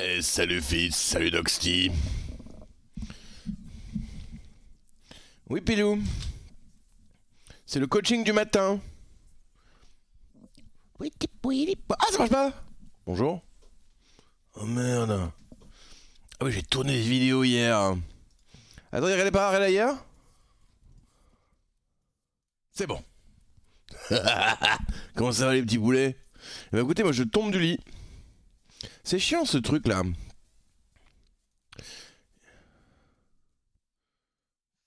Eh, salut fils, salut Doxty. Oui Pilou. C'est le coaching du matin. Ah ça marche pas Bonjour. Oh merde. Ah oui j'ai tourné des vidéos hier. Attends, regardez pas regardez hier C'est bon. Comment ça va les petits boulets Eh ben écoutez, moi je tombe du lit. C'est chiant ce truc là.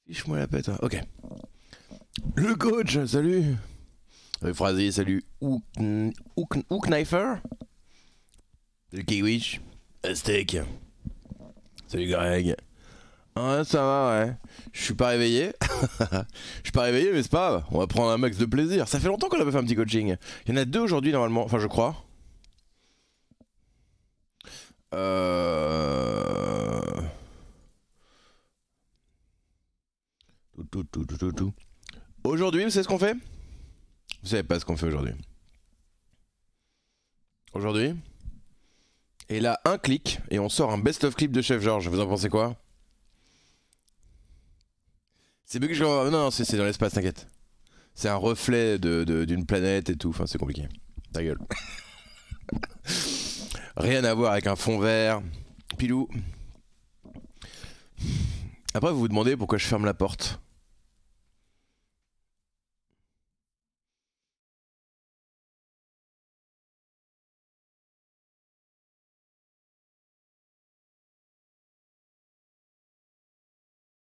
Fiche-moi la pète. Ok. Le coach, salut. Euh, Phrasé, salut. Hook, Hook, Hooknifer. Salut Kiwich. Aztec. Salut Greg. Ouais, ça va, ouais. Je suis pas réveillé. Je suis pas réveillé, mais c'est pas grave. On va prendre un max de plaisir. Ça fait longtemps qu'on a pas fait un petit coaching. Il y en a deux aujourd'hui normalement. Enfin, je crois. Euh... Tout, tout, tout, tout. Aujourd'hui, vous savez ce qu'on fait? Vous savez pas ce qu'on fait aujourd'hui. Aujourd'hui Et là, un clic et on sort un best-of clip de Chef Georges. Vous en pensez quoi? C'est que je... Non, non, c'est dans l'espace, t'inquiète. C'est un reflet d'une de, d'une planète et tout. Enfin, c'est compliqué. Ta gueule. Rien à voir avec un fond vert. Pilou. Après, vous vous demandez pourquoi je ferme la porte.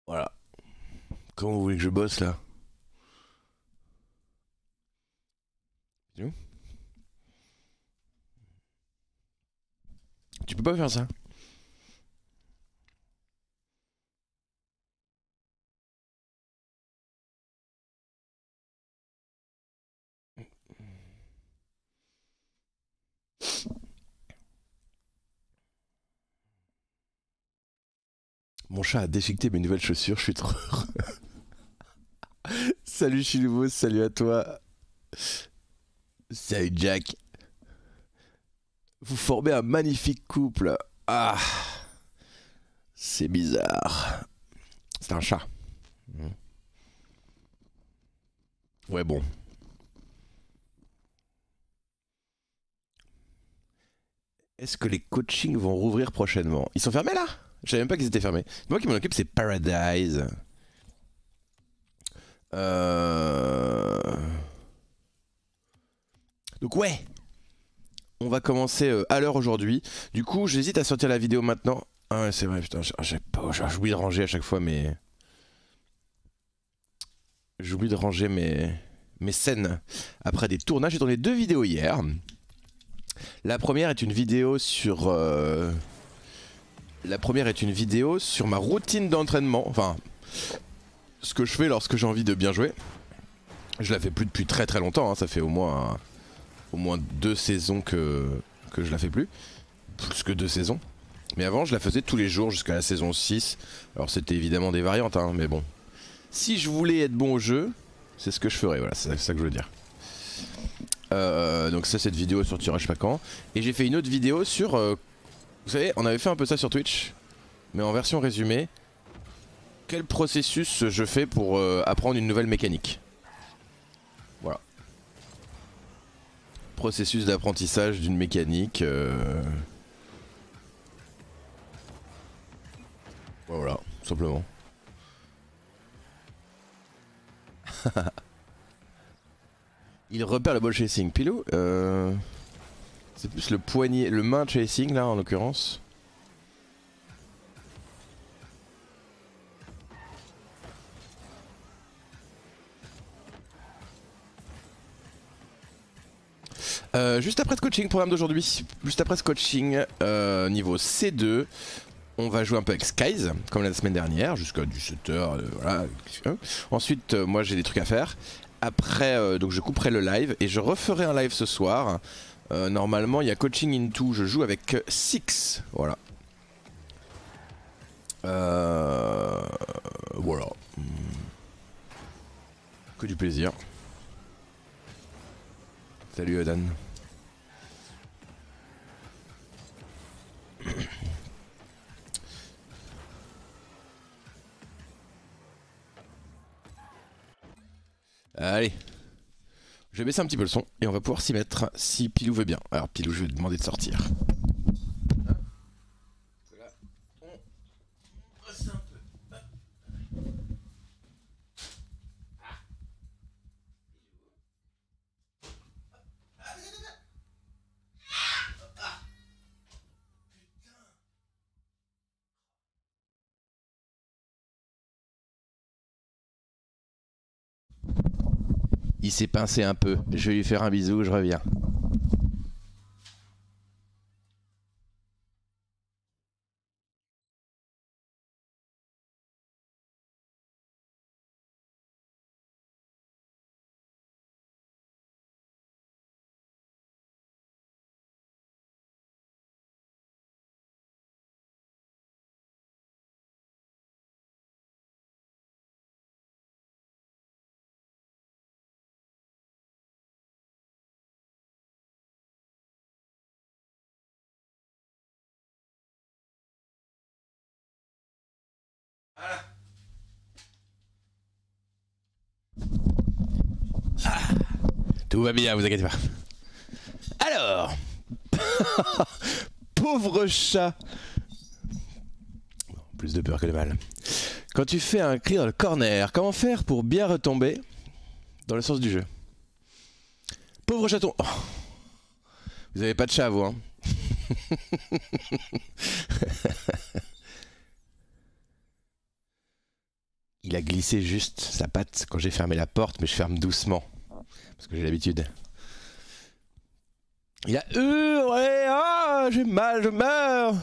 Voilà. Comment vous voulez que je bosse là? Tu peux pas faire ça? Mon chat a déchiqueté mes nouvelles chaussures, je suis trop heureux. salut Chilou, salut à toi. Salut Jack. Vous formez un magnifique couple. Ah, c'est bizarre. C'est un chat. Ouais, bon. Est-ce que les coachings vont rouvrir prochainement? Ils sont fermés là? Je savais même pas qu'ils étaient fermés. Moi qui m'en occupe, c'est Paradise. Euh... Donc ouais, on va commencer euh, à l'heure aujourd'hui. Du coup, j'hésite à sortir la vidéo maintenant. Ah ouais, c'est vrai, putain, j'ai j'oublie de ranger à chaque fois mes... J'oublie de ranger mes... mes scènes après des tournages. J'ai tourné deux vidéos hier. La première est une vidéo sur... euh, La première est une vidéo sur ma routine d'entraînement. Enfin, ce que je fais lorsque j'ai envie de bien jouer. Je la fais plus depuis très très longtemps, hein. ça fait au moins au moins deux saisons que, que je la fais plus. Plus que deux saisons. Mais avant, je la faisais tous les jours jusqu'à la saison 6. Alors, c'était évidemment des variantes, hein, mais bon. Si je voulais être bon au jeu, c'est ce que je ferais. Voilà, c'est ça que je veux dire. Euh, donc, ça, cette vidéo sortira je sais pas. Et j'ai fait une autre vidéo sur. euh, vous savez, on avait fait un peu ça sur Twitch, mais en version résumée. Quel processus je fais pour euh, apprendre une nouvelle mécanique? Voilà processus d'apprentissage d'une mécanique. euh, Voilà, tout simplement. Il repère le ball chasing. Pilou, euh, c'est plus le poignet, le main chasing là en l'occurrence. Euh, juste après ce coaching, programme d'aujourd'hui, juste après ce coaching, euh, niveau C2, on va jouer un peu avec Skies, comme la semaine dernière, jusqu'à 17h, euh, voilà. Ensuite, moi j'ai des trucs à faire. Après, donc je couperai le live et je referai un live ce soir. Euh, normalement, il y a coaching into, je joue avec euh, Six, voilà. Euh, voilà. Que du plaisir. Salut Odan. Allez. Je vais baisser un petit peu le son et on va pouvoir s'y mettre si Pilou veut bien. Alors Pilou, je vais te demander de sortir. Il s'est pincé un peu. Je vais lui faire un bisou, je reviens. Tout va bien, vous inquiétez pas. Alors, pauvre chat. Plus de peur que de mal. Quand tu fais un clear dans le corner, comment faire pour bien retomber dans le sens du jeu? Pauvre chaton. Oh. Vous avez pas de chat, vous, hein? Il a glissé juste sa patte quand j'ai fermé la porte, mais je ferme doucement. Parce que j'ai l'habitude. Il a hurlé Ah, j'ai mal, je meurs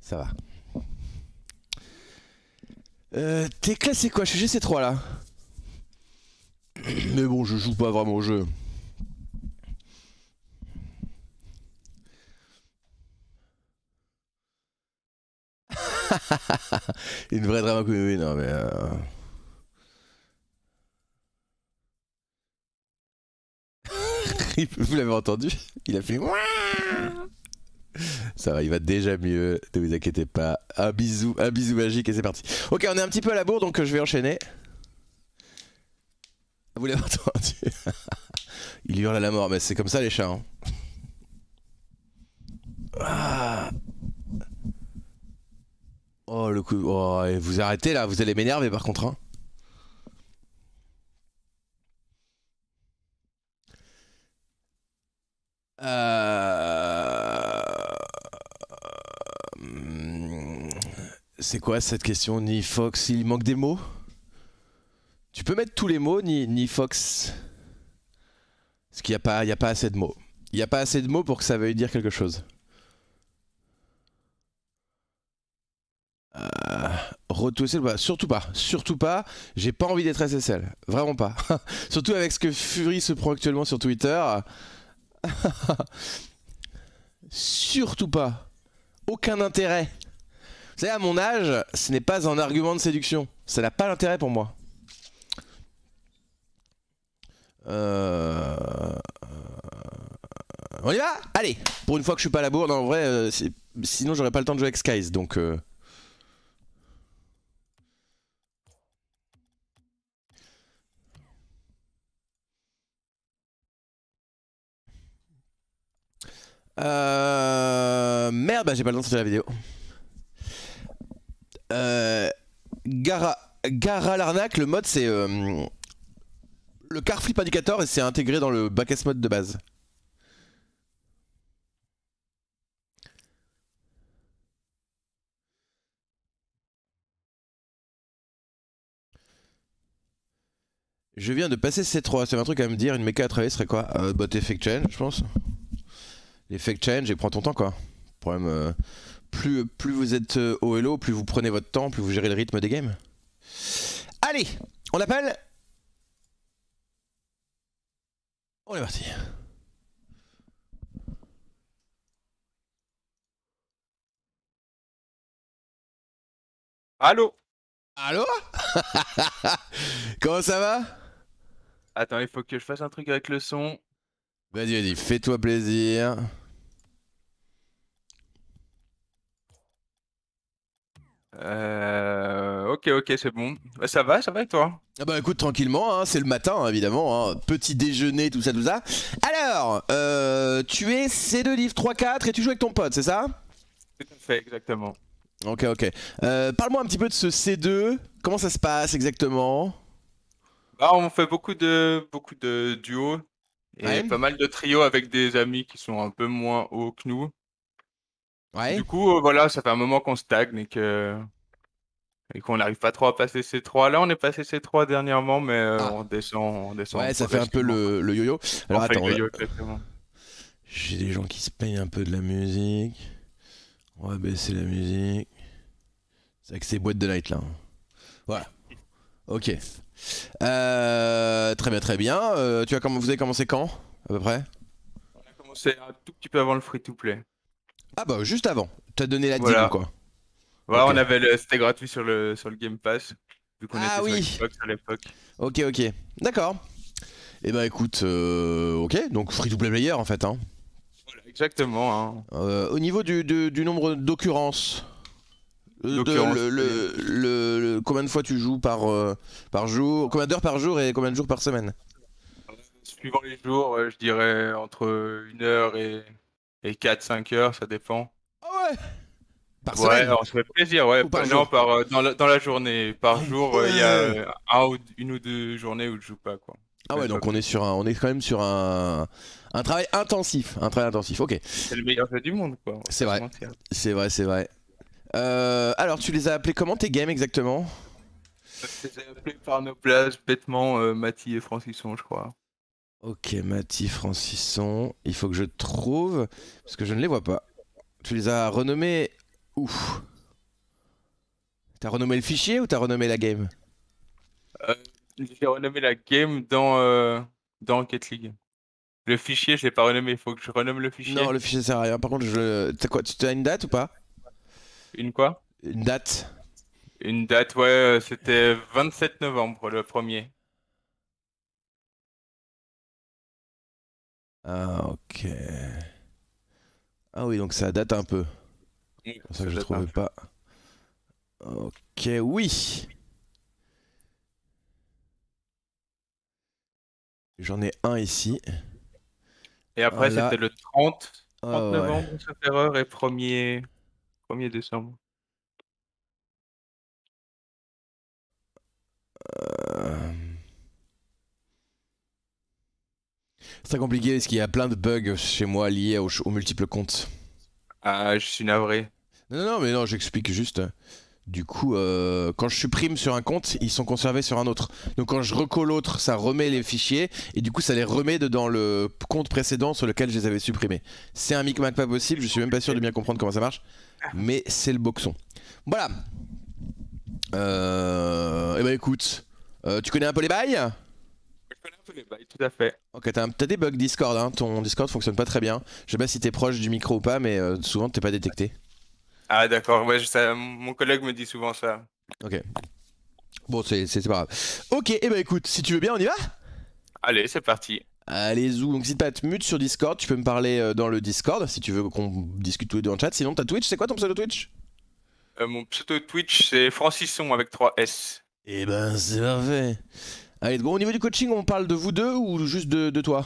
Ça va. Euh, T'es classé quoi Je suis GC3 là? Mais bon, je joue pas vraiment au jeu. Une vraie drama queen, non mais... Euh... Vous l'avez entendu Il a fait... Ça va, il va déjà mieux, ne vous inquiétez pas. Un bisou, un bisou magique et c'est parti. Ok, on est un petit peu à la bourre, donc je vais enchaîner. Vous l'avez entendu Il hurle à la mort, mais c'est comme ça les chats. Hein. Ah. Oh le coup. Oh, vous arrêtez là, vous allez m'énerver par contre. Hein. C'est quoi cette question Ni Fox, il manque des mots? Tu peux mettre tous les mots, ni, ni Fox? Parce qu'il n'y a, pas, a pas assez de mots. Il n'y a pas assez de mots pour que ça veuille dire quelque chose. Euh, surtout pas, surtout pas. J'ai pas envie d'être SSL, vraiment pas. surtout avec ce que Fury se prend actuellement sur Twitter. surtout pas. Aucun intérêt. Vous savez, à mon âge, ce n'est pas un argument de séduction. Ça n'a pas d'intérêt pour moi. Euh... On y va? Allez Pour une fois que je suis pas à la bourre, en vrai, euh, sinon j'aurais pas le temps de jouer avec Skies, donc... Euh... Euh... Merde, bah j'ai pas le temps de sortir la vidéo. Euh... Gara... Gara l'arnaque, le mode c'est... Euh... Le car flip indicator et c'est intégré dans le backest mode de base. Je viens de passer C3, c'est un truc à me dire, une méca à travailler serait quoi? Euh, Bot effect je pense fake change et prends ton temps quoi. Problème, euh, plus, plus vous êtes euh, au hello, plus vous prenez votre temps, plus vous gérez le rythme des games. Allez, on appelle. On est parti. Allô? Allô? Comment ça va? Attends, il faut que je fasse un truc avec le son. Vas-y, vas-y, fais-toi plaisir. Euh... Ok, ok, c'est bon. Bah, ça va, ça va avec toi? Ah bah écoute tranquillement, hein, c'est le matin hein, évidemment, hein, petit déjeuner, tout ça, tout ça. Alors, euh, tu es C2 livre 3-4 et tu joues avec ton pote, c'est ça? Tout à fait, exactement. Ok, ok. Euh, Parle-moi un petit peu de ce C2, comment ça se passe exactement? Bah, on fait beaucoup de beaucoup de duos et Ouais. pas mal de trios avec des amis qui sont un peu moins hauts que nous. Ouais. Du coup, euh, voilà, ça fait un moment qu'on stagne et que et qu'on n'arrive pas trop à passer ces trois. Là, on est passé ces trois dernièrement, mais euh, Ah. on descend, on descend. Ouais, ça fait un peu le, le yo-yo. Alors attends, on a- yo-yo, exactement. j'ai des gens qui se payent un peu de la musique. On va baisser la musique. C'est avec ces boîtes de night là. Voilà. Ok. Euh, très bien, très bien. Euh, tu as vous avez commencé quand À peu près? On a commencé un tout petit peu avant le free-to-play. Ah bah juste avant. T'as donné la Voilà. quoi. Voilà, Ok. on avait le, c'était gratuit sur le sur le Game Pass vu qu'on Ah était oui. sur Xbox à l'époque. Ok, ok. D'accord. Et bah écoute, euh, ok. Donc free to play player en fait. Hein. Voilà, exactement. hein. Euh, au niveau du, du- du nombre d'occurrences. euh, de- D'occurrences, le, le- le- le- combien de fois tu joues par, par jour Combien d'heures par jour et combien de jours par semaine? Suivant les jours, je dirais entre 1 heure et, et 4-5 heures, ça dépend. Ah ouais Par Ouais, semaine on se fait plaisir, ouais. Ou par non, jour par, euh, dans, la, dans la journée. Par jour, euh, il y a euh, un ou, une ou deux journées où je joue pas, quoi. Ah ouais, donc on est sur un, on est quand même sur un, un travail intensif, un travail intensif. Ok, C'est le meilleur jeu du monde, quoi. C'est vrai. c'est vrai, c'est vrai. Euh, alors tu les as appelés comment tes games exactement? C'est appelé par nos places, bêtement, euh, Mathis et Francisson, je crois. Ok, Mathis, Francisson, il faut que je trouve parce que je ne les vois pas. Tu les as renommés où? T'as renommé le fichier ou t'as renommé la game? J'ai renommé la game dans, euh, dans Rocket League. Le fichier, je l'ai pas renommé, il faut que je renomme le fichier. Non, le fichier sert à rien. Par contre, je, t'as quoi Tu as une date ou pas? Une quoi? Une date Une date, ouais, euh, c'était 27 novembre, le premier. Ah ok. Ah oui, donc ça date un peu. C'est pour ça que je date trouvais pas. Ok, oui. J'en ai un ici. Et après, Ah, là. c'était le 30, 30 Ah ouais. novembre, sauf erreur, et 1er, 1er décembre. Euh. C'est très compliqué parce qu'il y a plein de bugs chez moi liés aux, aux multiples comptes. Ah, je suis navré. Non, non, mais non, j'explique juste. Du coup, euh, quand je supprime sur un compte, ils sont conservés sur un autre. Donc quand je recolle l'autre, ça remet les fichiers et du coup, ça les remet de- dans le compte précédent sur lequel je les avais supprimés. C'est un micmac pas possible, je suis même pas sûr de bien comprendre comment ça marche, mais c'est le boxon. Voilà. Euh, eh ben écoute, euh, tu connais un peu les bails? Connais un peu les bails, tout à fait. Ok, t'as t'as des bugs Discord, hein. ton Discord fonctionne pas très bien. Je sais pas si t'es proche du micro ou pas, mais euh, souvent t'es pas détecté. Ah, d'accord, ouais, sais, mon collègue me dit souvent ça. Ok. Bon, c'est c'est- c'est pas grave. Ok, et eh ben écoute, si tu veux bien, on y va? Allez, c'est parti. Allez, zou. Donc, n'hésite pas à te mute sur Discord. Tu peux me parler euh, dans le Discord si tu veux qu'on discute tous les deux en chat. Sinon, ta Twitch, c'est quoi ton pseudo Twitch? Euh, mon pseudo Twitch, c'est Francisson avec 3 S. Eh ben, c'est parfait. Allez, bon, au niveau du coaching, on parle de vous deux ou juste de, de toi?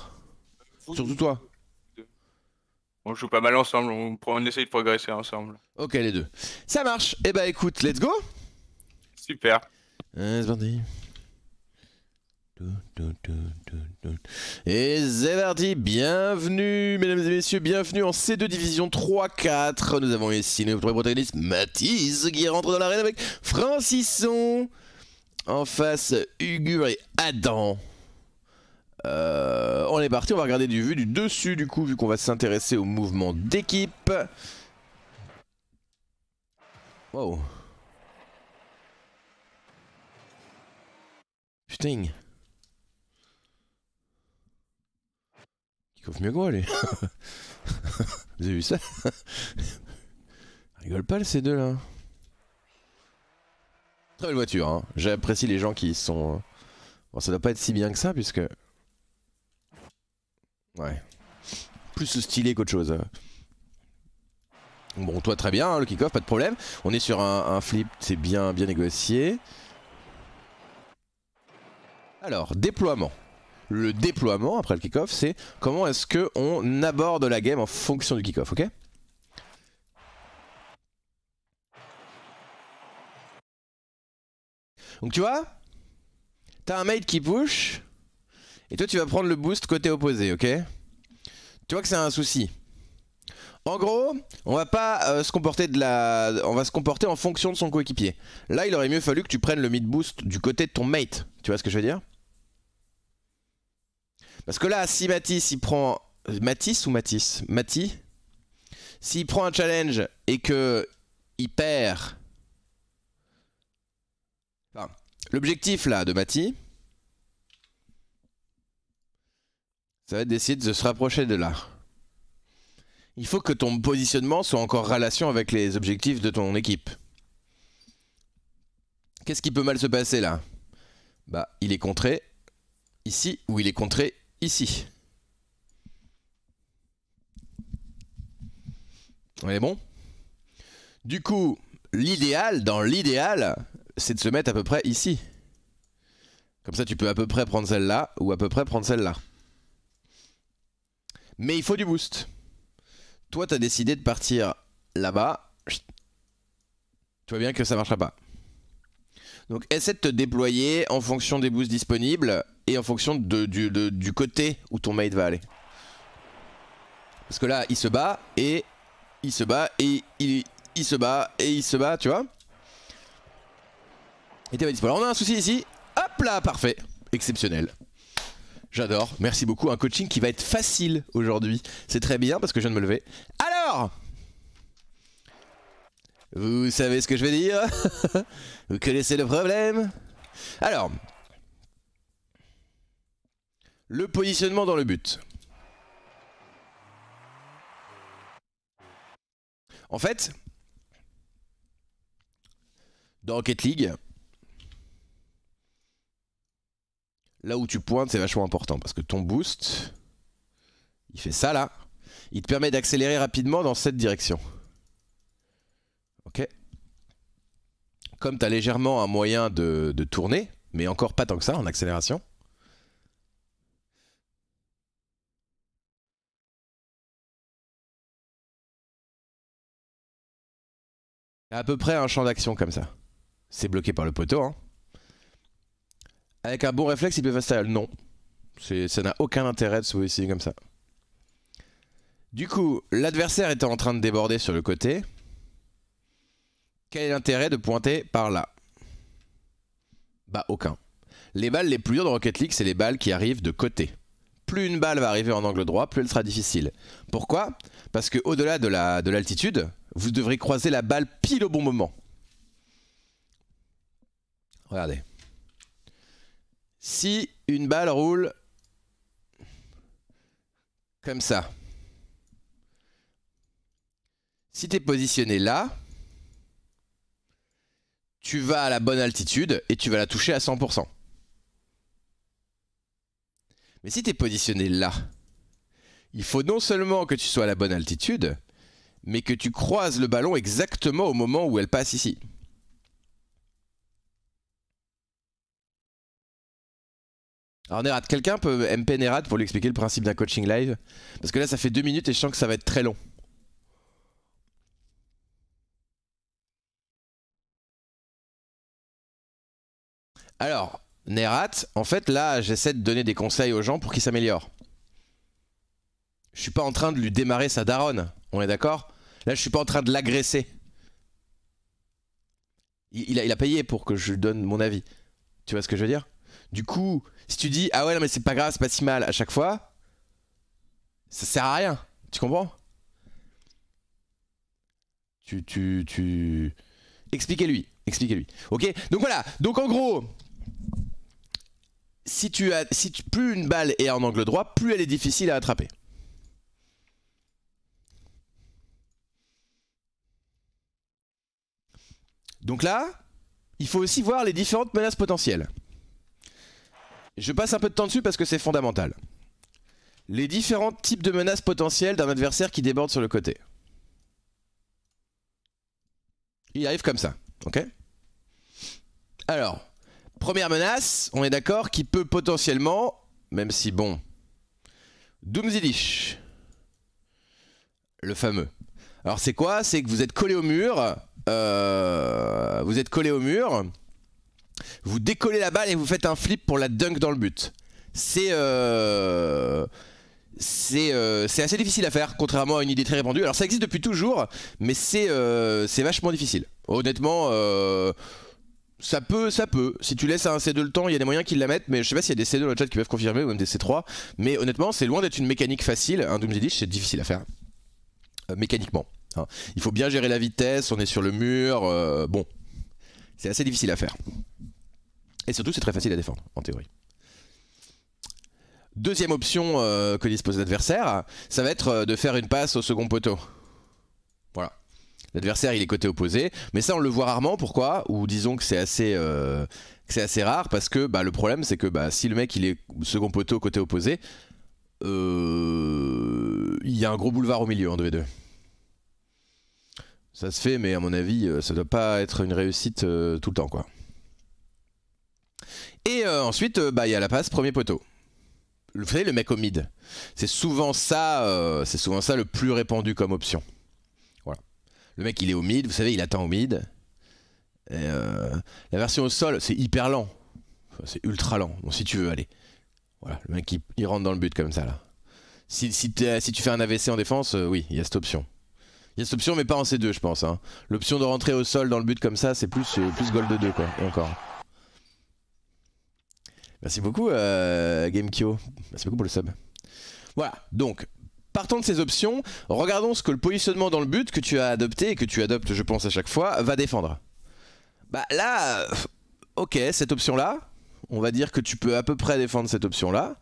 Surtout toi. On joue pas mal ensemble, on, on essaye de progresser ensemble. Ok, les deux. Ça marche. Eh ben écoute, let's go Super. Allez, c'est parti. Et parti, bienvenue mesdames et messieurs, bienvenue en C2 Division 3-4. Nous avons ici notre premier protagoniste Mathis qui rentre dans l'arène avec Francisson. En face, Ugur et Adam. Euh, on est parti, on va regarder du vu du dessus du coup, vu qu'on va s'intéresser au mouvement d'équipe. Wow. Putain. Coffre mieux que moi. Vous avez vu ça? Rigole pas, le C2 là. Très belle voiture, hein. J'apprécie les gens qui sont. Bon, ça doit pas être si bien que ça, puisque... Ouais. Plus stylé qu'autre chose. Bon, toi, très bien, hein, le kick-off, pas de problème. On est sur un, un flip, c'est bien, bien négocié. Alors, déploiement. Le déploiement, après le kick-off, c'est comment est-ce qu'on aborde la game en fonction du kick-off, ok? Donc tu vois, t'as un mate qui push, et toi tu vas prendre le boost côté opposé, ok? Tu vois que c'est un souci. En gros, on va pas euh, se comporter de la, on va se comporter en fonction de son coéquipier. Là, il aurait mieux fallu que tu prennes le mid boost du côté de ton mate. Tu vois ce que je veux dire? Parce que là, si Matisse il prend Matisse ou Matisse? Mati? S'il prend un challenge et que il perd L'objectif là de Mati, ça va être d'essayer de se rapprocher de là. Il faut que ton positionnement soit encore en relation avec les objectifs de ton équipe. Qu'est-ce qui peut mal se passer là? Bah, il est contré ici ou il est contré ici. On est bon? Du coup, l'idéal, dans l'idéal, c'est de se mettre à peu près ici. Comme ça, tu peux à peu près prendre celle-là ou à peu près prendre celle-là. Mais il faut du boost. Toi, t'as décidé de partir là-bas. Tu vois bien que ça marchera pas. Donc essaie de te déployer en fonction des boosts disponibles et en fonction du, côté où ton mate va aller. Parce que là, il se bat et il se bat et il se bat et il se bat, tu vois t'es pas On a un souci ici. Hop là, parfait. Exceptionnel. J'adore. Merci beaucoup. Un coaching qui va être facile aujourd'hui. C'est très bien parce que je viens de me lever. Alors Vous savez ce que je vais dire? Vous connaissez le problème? Alors. Le positionnement dans le but. En fait, dans Rocket League, là où tu pointes, c'est vachement important parce que ton boost, il fait ça là. Il te permet d'accélérer rapidement dans cette direction. Ok Comme tu as légèrement un moyen de, de tourner, mais encore pas tant que ça en accélération. à peu près un champ d'action comme ça. C'est bloqué par le poteau. Hein. Avec un bon réflexe, il peut faire Non. Ça n'a aucun intérêt de se positionner comme ça. Du coup, l'adversaire était en train de déborder sur le côté. Quel est l'intérêt de pointer par là? Bah aucun. Les balles les plus dures de Rocket League, c'est les balles qui arrivent de côté. Plus une balle va arriver en angle droit, plus elle sera difficile. Pourquoi? Parce que au-delà de l'altitude, la, de vous devrez croiser la balle pile au bon moment. Regardez. Si une balle roule comme ça, si tu es positionné là, tu vas à la bonne altitude et tu vas la toucher à 100%. Mais si tu es positionné là, il faut non seulement que tu sois à la bonne altitude, mais que tu croises le ballon exactement au moment où elle passe ici. Alors Nerat, quelqu'un peut MP Nerat pour lui expliquer le principe d'un coaching live? Parce que là ça fait deux minutes et je sens que ça va être très long. Alors, Nerat, en fait là j'essaie de donner des conseils aux gens pour qu'ils s'améliorent. Je suis pas en train de lui démarrer sa daronne, on est d'accord? Là je suis pas en train de l'agresser. Il, a, il a payé pour que je lui donne mon avis. Tu vois ce que je veux dire? Du coup, si tu dis, ah ouais, non, mais c'est pas grave, c'est pas si mal à chaque fois, ça sert à rien. Tu comprends? Tu. Tu. Tu. Expliquez-lui. Expliquez-lui. Ok? Donc voilà. Donc en gros. Si tu as. Si plus une balle est en angle droit, plus elle est difficile à attraper. Donc là, il faut aussi voir les différentes menaces potentielles. Je passe un peu de temps dessus parce que c'est fondamental. Les différents types de menaces potentielles d'un adversaire qui déborde sur le côté. Il arrive comme ça, ok? Alors, première menace, on est d'accord, qui peut potentiellement, même si bon, Doomzidish, le fameux. Alors c'est quoi? C'est que vous êtes collé au mur, euh, vous êtes collé au mur, vous décollez la balle et vous faites un flip pour la dunk dans le but. C'est euh, euh, c'est assez difficile à faire, contrairement à une idée très répandue. Alors ça existe depuis toujours, mais c'est c'est vachement difficile. Honnêtement, ça peut, ça peut. Si tu laisses à un C2 le temps, il y a des moyens qu'ils la mettent, mais je sais pas s'il y a des C2 dans le chat qui peuvent confirmer, ou même des C3. Mais honnêtement, c'est loin d'être une mécanique facile. Un Doom c'est difficile à faire. mécaniquement. Hein. Il faut bien gérer la vitesse, on est sur le mur, euh, bon, c'est assez difficile à faire. Et surtout c'est très facile à défendre, en théorie. Deuxième option euh, que dispose l'adversaire, ça va être euh, de faire une passe au second poteau. Voilà. L'adversaire il est côté opposé, mais ça on le voit rarement, pourquoi? Ou disons que c'est assez, c'est assez rare, parce que bah, le problème c'est que bah, si le mec il est second poteau côté opposé, il y a un gros boulevard au milieu en 2v2. Ça se fait, mais à mon avis, euh, ça doit pas être une réussite euh, tout le temps, quoi. Et euh, ensuite, bah, il y a la passe premier poteau. Vous savez, le mec au mid. C'est souvent ça, c'est souvent ça le plus répandu comme option. Voilà. Le mec, il est au mid. Vous savez, il attend au mid. la version au sol, c'est hyper lent. c'est ultra lent. Donc si tu veux, aller. Voilà, le mec, il, rentre dans le but comme ça, là. Si, tu fais un AVC en défense, oui, il y a cette option. Il y a cette option, mais pas en C2, je pense. Hein. L'option de rentrer au sol dans le but comme ça, c'est plus, euh, plus gold 2, quoi. Encore. Merci beaucoup, euh. Merci beaucoup pour le sub. Voilà, donc, partant de ces options, regardons ce que le positionnement dans le but que tu as adopté et que tu adoptes, je pense, à chaque fois, va défendre. Bah là, euh, ok, cette option-là, on va dire que tu peux à peu près défendre cette option-là.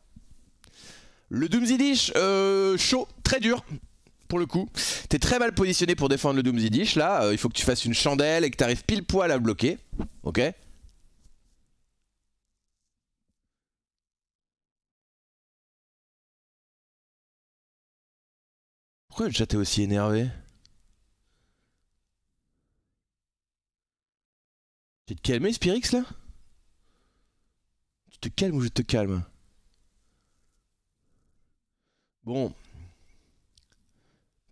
Le Doomzidish, euh, chaud, très dur pour le coup. T'es très mal positionné pour défendre le Doomsday là. Euh, il faut que tu fasses une chandelle et que t'arrives pile poil à bloquer. Ok? Pourquoi le chat est aussi énervé? Tu te calmes Spirix là? Tu te calmes ou je te calme? Bon,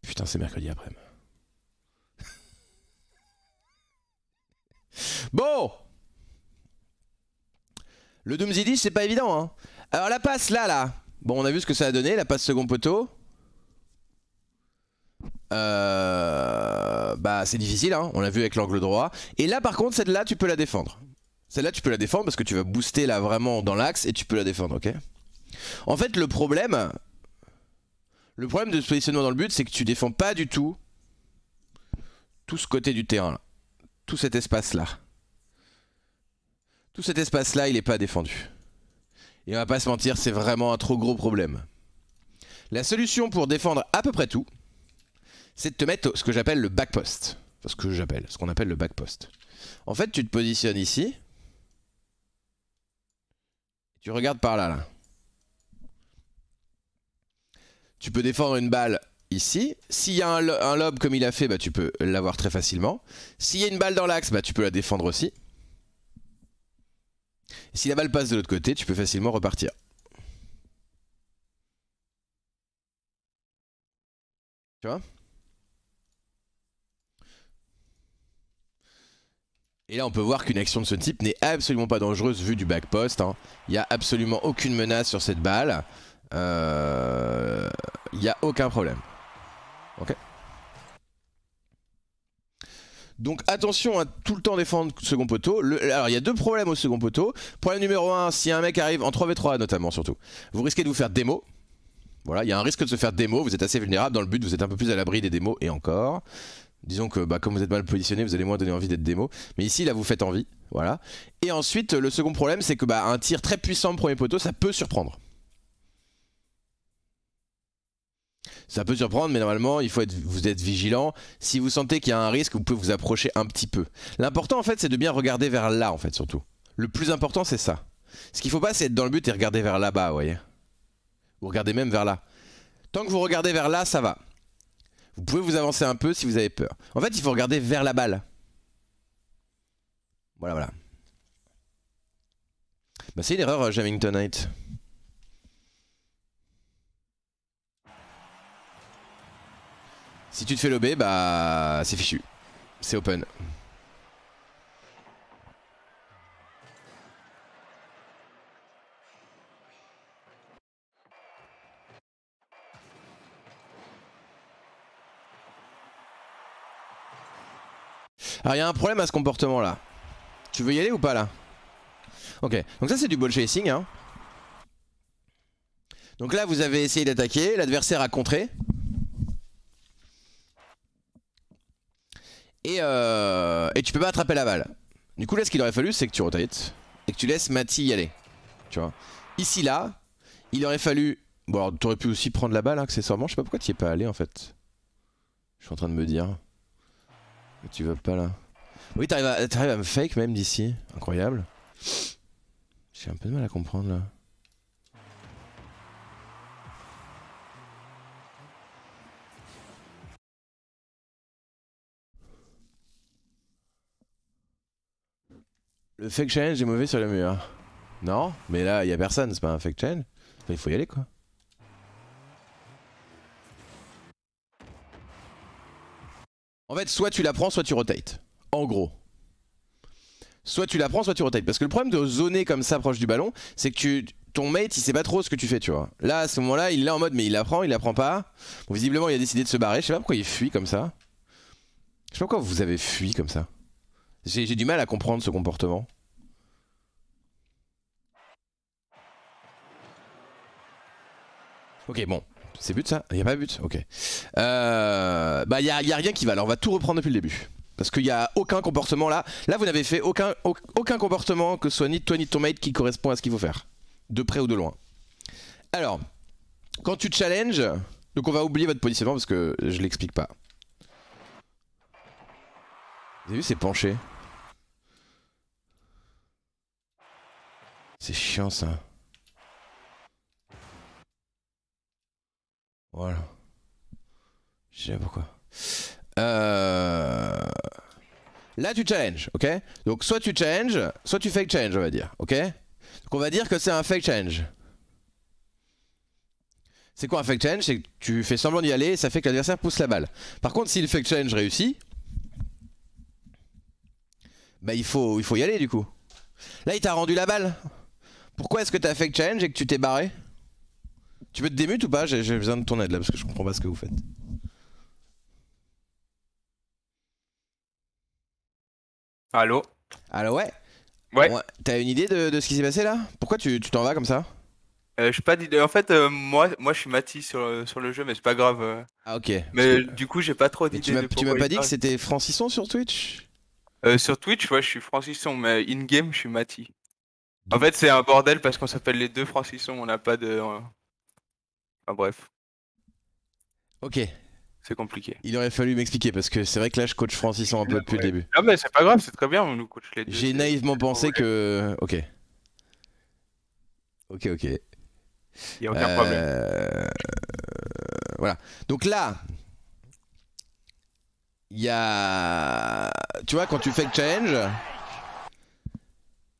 Putain, c'est mercredi après. bon Le Doomsday c'est pas évident. Hein. Alors la passe là, là. Bon, on a vu ce que ça a donné, la passe second poteau. Euh, bah c'est difficile, hein. on l'a vu avec l'angle droit. Et là par contre, celle-là, tu peux la défendre. Celle-là, tu peux la défendre parce que tu vas booster là vraiment dans l'axe et tu peux la défendre, ok? En fait, le problème, le problème de ce positionnement dans le but, c'est que tu défends pas du tout tout ce côté du terrain. Là. Tout cet espace-là. Tout cet espace-là, il n'est pas défendu. Et on va pas se mentir, c'est vraiment un trop gros problème. La solution pour défendre à peu près tout, c'est de te mettre ce que j'appelle le back post. Enfin, ce que j'appelle, ce qu'on appelle le back post. En fait, tu te positionnes ici. Tu regardes par là, là. Tu peux défendre une balle ici. S'il y a un, lob comme il a fait, bah, tu peux l'avoir très facilement. S'il y a une balle dans l'axe, bah, tu peux la défendre aussi. si la balle passe de l'autre côté, tu peux facilement repartir. Tu vois? Et là, on peut voir qu'une action de ce type n'est absolument pas dangereuse vu du back post. Hein. Il n'y a absolument aucune menace sur cette balle. Il euh, n'y a aucun problème. Ok. Donc attention à tout le temps défendre second poteau. alors il y a deux problèmes au second poteau. Problème numéro 1, si un mec arrive en 3v3 notamment surtout, vous risquez de vous faire démo. Voilà, il y a un risque de se faire démo, vous êtes assez vulnérable dans le but, vous êtes un peu plus à l'abri des démos et encore. Disons que bah, comme vous êtes mal positionné, vous allez moins donner envie d'être démo. Mais ici, là, vous faites envie. Voilà. Et ensuite, le second problème, c'est que bah, un tir très puissant premier poteau, ça peut surprendre. Ça peut surprendre, mais normalement, il faut être, vous êtes vigilant. Si vous sentez qu'il y a un risque, vous pouvez vous approcher un petit peu. L'important, en fait, c'est de bien regarder vers là, en fait, surtout. Le plus important, c'est ça. Ce qu'il faut pas, c'est être dans le but et regarder vers là-bas, vous voyez. Vous regardez même vers là. Tant que vous regardez vers là, ça va. Vous pouvez vous avancer un peu si vous avez peur. En fait, il faut regarder vers la balle. Voilà, voilà. Bah, c'est une erreur, euh, Jamington Knight. Si tu te fais lober, bah c'est fichu. C'est open. Alors il y a un problème à ce comportement là. Tu veux y aller ou pas là? Ok, donc ça c'est du ball chasing hein. Donc là vous avez essayé d'attaquer, l'adversaire a contré. Et, euh, et tu peux pas attraper la balle. Du coup là ce qu'il aurait fallu c'est que tu rotates et que tu laisses Mati y aller. Tu vois. Ici là, il aurait fallu... Bon alors t'aurais pu aussi prendre la balle hein, accessoirement, je sais pas pourquoi tu es pas allé en fait. Je suis en train de me dire. Tu vas pas là. Oui, t'arrives à, à, me fake même d'ici. Incroyable. J'ai un peu de mal à comprendre là. Le fake challenge est mauvais sur le mur. Non, mais là, il a personne, c'est pas un fake challenge. il faut y aller quoi. En fait, soit tu la prends, soit tu rotates. En gros. Soit tu la prends, soit tu rotates. Parce que le problème de zoner comme ça proche du ballon, c'est que tu, ton mate il sait pas trop ce que tu fais, tu vois. Là, à ce moment-là, il est en mode, mais il la prend, il la prend pas. Bon, visiblement, il a décidé de se barrer. Je sais pas pourquoi il fuit comme ça. Je sais pas pourquoi vous avez fui comme ça. J'ai du mal à comprendre ce comportement. Ok, bon. C'est but ça Il a pas but Ok. Euh, bah, il a, rien qui va. Alors, on va tout reprendre depuis le début. Parce qu'il n'y a aucun comportement là. Là, vous n'avez fait aucun, aucun comportement, que ce soit ni toi ni ton mate, qui correspond à ce qu'il faut faire. De près ou de loin. Alors, quand tu challenges, donc on va oublier votre positionnement parce que je l'explique pas. Vous avez vu, c'est penché. C'est chiant ça. Voilà. Je sais pas pourquoi. Euh... Là tu challenges, ok? Donc soit tu challenges, soit tu fake change on va dire, ok? Donc on va dire que c'est un fake change. C'est quoi un fake change C'est que tu fais semblant d'y aller et ça fait que l'adversaire pousse la balle. Par contre si le fake change réussit, bah il faut, il faut y aller du coup. Là il t'a rendu la balle. Pourquoi est-ce que t'as fake change et que tu t'es barré? Tu veux te démute ou pas J'ai besoin de ton aide là parce que je comprends pas ce que vous faites. Allô? Allô ouais Ouais. T'as une idée de, ce qui s'est passé là? Pourquoi tu t'en vas comme ça? Euh, Je pas d'idée. En fait, euh, moi, moi, je suis Mati sur, sur le jeu, mais c'est pas grave. Euh. Ah ok. Mais du coup, j'ai pas trop d'idées. Tu m'as pas dit que c'était Francisson sur Twitch? Sur Twitch, ouais, je suis Francisson, mais in-game, je suis Mati. En fait, c'est un bordel parce qu'on s'appelle les deux Francisson, on n'a pas de. Enfin bref. Ok, c'est compliqué. Il aurait fallu m'expliquer parce que c'est vrai que là je coach Francis un peu depuis le début. Ah mais c'est pas grave, c'est très bien, on nous coach les deux. J'ai naïvement pensé que. Ok. Ok, ok. Il a aucun euh... problème. Voilà. Donc là, il y a. Tu vois, quand tu fais le challenge,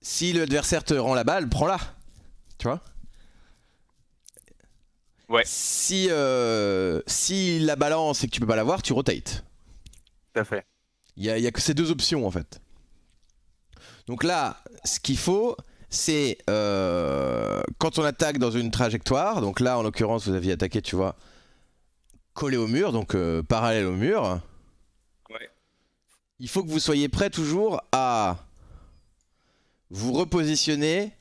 si l'adversaire te rend la balle, prends-la. Tu vois? Si, euh, si la balance et que tu peux pas l'avoir, tu rotates. Tout à fait. Il y a, que ces deux options en fait. Donc là, ce qu'il faut, c'est euh, quand on attaque dans une trajectoire, donc là en l'occurrence vous aviez attaqué, tu vois, collé au mur, donc euh, parallèle au mur. Ouais. Il faut que vous soyez prêt toujours à vous repositionner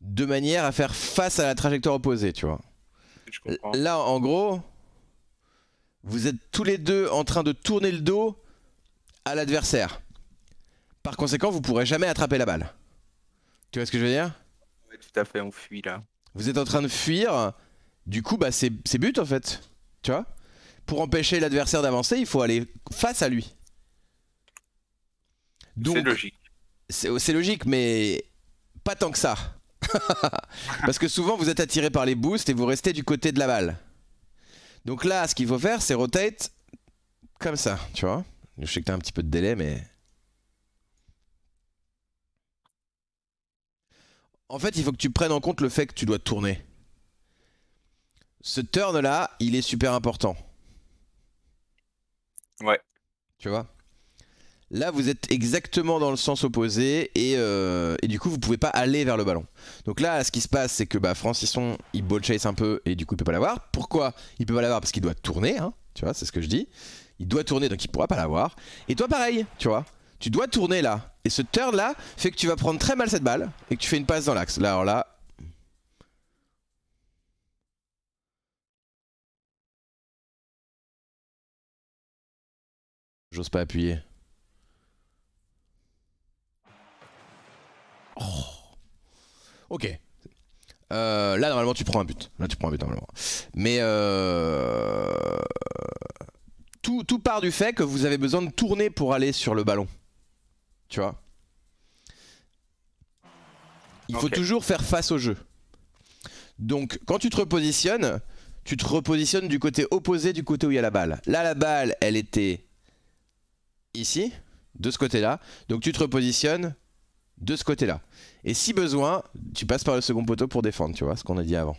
de manière à faire face à la trajectoire opposée, tu vois. Là, en gros, vous êtes tous les deux en train de tourner le dos à l'adversaire. Par conséquent, vous pourrez jamais attraper la balle. Tu vois ce que je veux dire? Oui, tout à fait, on fuit là. Vous êtes en train de fuir. Du coup, bah, c'est but en fait. Tu vois? Pour empêcher l'adversaire d'avancer, il faut aller face à lui. C'est logique. C'est logique, mais pas tant que ça. Parce que souvent vous êtes attiré par les boosts et vous restez du côté de la balle. Donc là, ce qu'il faut faire, c'est rotate comme ça, tu vois. Je sais que t'as un petit peu de délai, mais... En fait, il faut que tu prennes en compte le fait que tu dois tourner. Ce turn là, il est super important. Ouais. Tu vois? Là, vous êtes exactement dans le sens opposé et, euh, et, du coup, vous pouvez pas aller vers le ballon. Donc là, ce qui se passe, c'est que bah, Francisson, il ball chase un peu et du coup, il peut pas l'avoir. Pourquoi il peut pas l'avoir? Parce qu'il doit tourner, hein, tu vois, c'est ce que je dis. Il doit tourner, donc il pourra pas l'avoir. Et toi, pareil, tu vois. Tu dois tourner là. Et ce turn là fait que tu vas prendre très mal cette balle et que tu fais une passe dans l'axe. Là, alors là, J'ose pas appuyer. Oh. Ok. Euh, là, normalement, tu prends un but. Là, tu prends un but, normalement. Mais euh... tout, tout part du fait que vous avez besoin de tourner pour aller sur le ballon. Tu vois? Il faut toujours faire face au jeu. Donc, quand tu te repositionnes, tu te repositionnes du côté opposé du côté où il y a la balle. Là, la balle, elle était ici, de ce côté-là. Donc, tu te repositionnes de ce côté-là. Et si besoin, tu passes par le second poteau pour défendre, tu vois, ce qu'on a dit avant.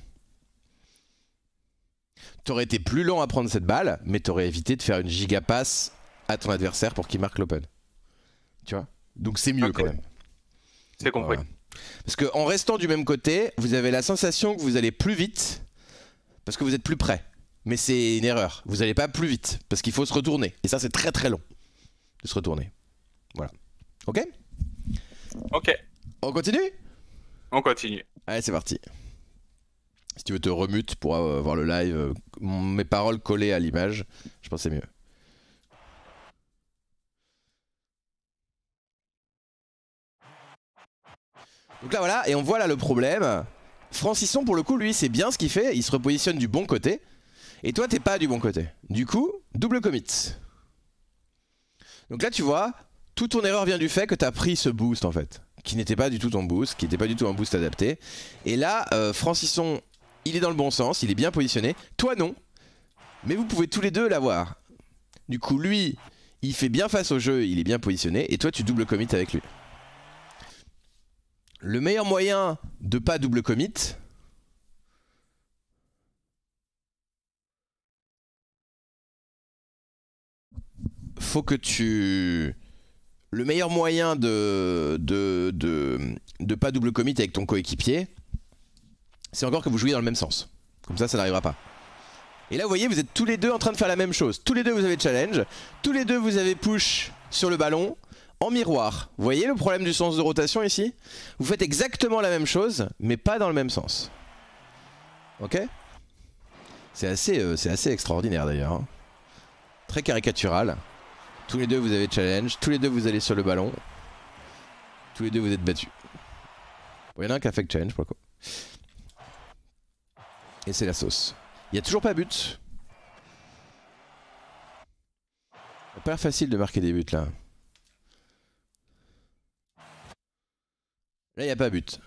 T'aurais été plus lent à prendre cette balle, mais t'aurais évité de faire une giga passe à ton adversaire pour qu'il marque l'open. Tu vois? Donc c'est mieux quand même. C'est compris. Voilà. Parce qu'en restant du même côté, vous avez la sensation que vous allez plus vite parce que vous êtes plus près. Mais c'est une erreur. Vous n'allez pas plus vite parce qu'il faut se retourner. Et ça, c'est très très long de se retourner. Voilà. Ok? Ok, On continue? On continue. Allez, c'est parti. Si tu veux te remute pour euh, voir le live, euh, mes paroles collées à l'image, je pense que c'est mieux. Donc là voilà, et on voit là le problème. Francisson pour le coup lui c'est bien ce qu'il fait, il se repositionne du bon côté. Et toi t'es pas du bon côté. Du coup, double commit. Donc là tu vois, toute ton erreur vient du fait que t'as pris ce boost en fait. Qui n'était pas du tout ton boost, qui n'était pas du tout un boost adapté. Et là, euh, Francisson, il est dans le bon sens, il est bien positionné. Toi non. Mais vous pouvez tous les deux l'avoir. Du coup, lui, il fait bien face au jeu, il est bien positionné. Et toi, tu double commit avec lui. Le meilleur moyen de pas double commit, faut que tu. Le meilleur moyen de de, pas double commit avec ton coéquipier, c'est encore que vous jouiez dans le même sens. Comme ça, ça n'arrivera pas. Et là, vous voyez, vous êtes tous les deux en train de faire la même chose. Tous les deux, vous avez challenge. Tous les deux, vous avez push sur le ballon en miroir. Vous voyez le problème du sens de rotation ici? Vous faites exactement la même chose, mais pas dans le même sens. Ok? C'est assez, euh, assez extraordinaire d'ailleurs. hein. Très caricatural. Tous les deux, vous avez challenge. Tous les deux, vous allez sur le ballon. Tous les deux, vous êtes battus. Il y en a un qui a fait challenge pour le coup. Et c'est la sauce. Il n'y a toujours pas but. Pas facile de marquer des buts là. Là, il n'y a pas but.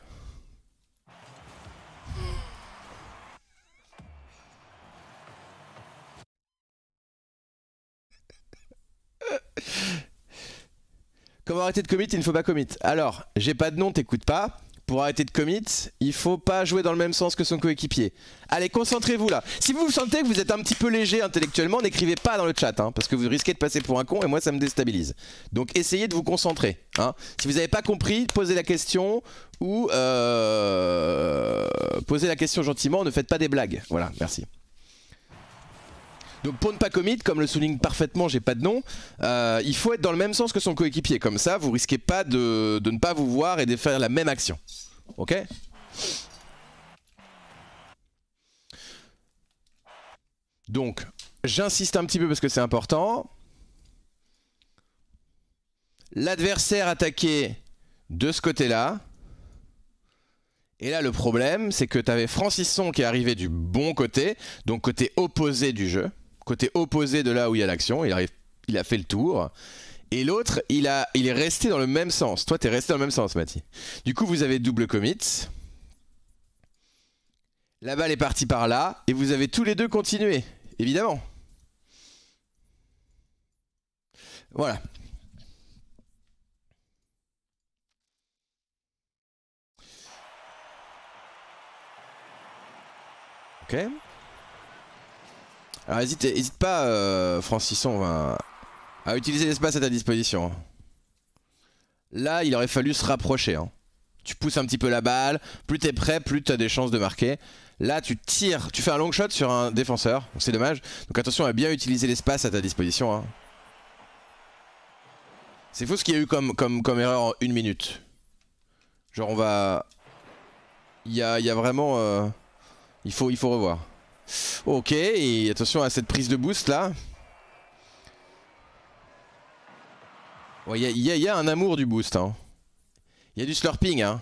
Arrêter de commit Il ne faut pas commit. Alors, j'ai pas de nom, t'écoutes pas. Pour arrêter de commit, il faut pas jouer dans le même sens que son coéquipier. Allez, concentrez-vous là. Si vous sentez que vous êtes un petit peu léger intellectuellement, n'écrivez pas dans le chat, hein, parce que vous risquez de passer pour un con et moi ça me déstabilise. Donc essayez de vous concentrer. hein. Si vous n'avez pas compris, posez la question ou euh, posez la question gentiment. Ne faites pas des blagues. Voilà, merci. Donc pour ne pas commit, comme le souligne parfaitement, j'ai pas de nom, euh, il faut être dans le même sens que son coéquipier. Comme ça, vous risquez pas de, de ne pas vous voir et de faire la même action. Ok? Donc, j'insiste un petit peu parce que c'est important. L'adversaire attaqué de ce côté-là. Et là, le problème, c'est que tu avais Francisson qui est arrivé du bon côté, donc côté opposé du jeu, côté opposé de là où il y a l'action. Il, il a fait le tour. Et l'autre, il, il est resté dans le même sens. Toi, t'es resté dans le même sens, Mati. Du coup, vous avez double commit. La balle est partie par là. Et vous avez tous les deux continué. Évidemment. Voilà. Ok. Alors hésite, pas, euh, Francisson, à, utiliser l'espace à ta disposition. Là, il aurait fallu se rapprocher. hein. Tu pousses un petit peu la balle, plus t'es prêt, plus t'as des chances de marquer. Là, tu tires, tu fais un long shot sur un défenseur, c'est dommage. Donc attention à bien utiliser l'espace à ta disposition. hein. C'est fou ce qu'il y a eu comme, erreur en une minute. Genre on va... Il y a, vraiment... euh, il faut revoir. Ok, attention à cette prise de boost là. Il y y a- un amour du boost. hein. Il y a du slurping. Hein.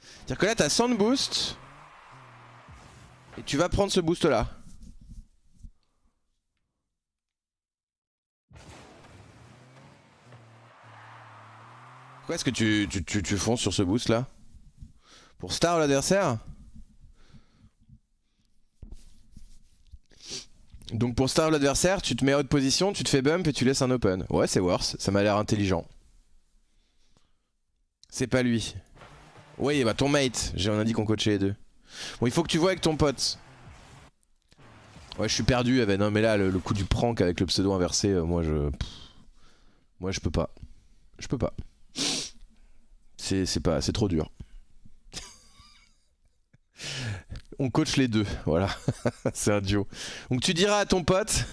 C'est-à-dire que là, t'as 100 de boost. Et tu vas prendre ce boost là. Pourquoi est-ce que tu, tu, tu, tu fonces sur ce boost là Pour star l'adversaire? Donc pour star l'adversaire, tu te mets en haute position, tu te fais bump et tu laisses un open. Ouais, c'est worse, ça m'a l'air intelligent. C'est pas lui. Oui, bah ton mate, j'ai a dit qu'on coachait les deux. Bon, il faut que tu vois avec ton pote. Ouais, je suis perdu, Evan. Non, mais là, le, coup du prank avec le pseudo inversé, euh, moi je. moi je peux pas. Je peux pas. C'est pas. C'est trop dur. On coach les deux, voilà. c'est un duo. Donc tu diras à ton pote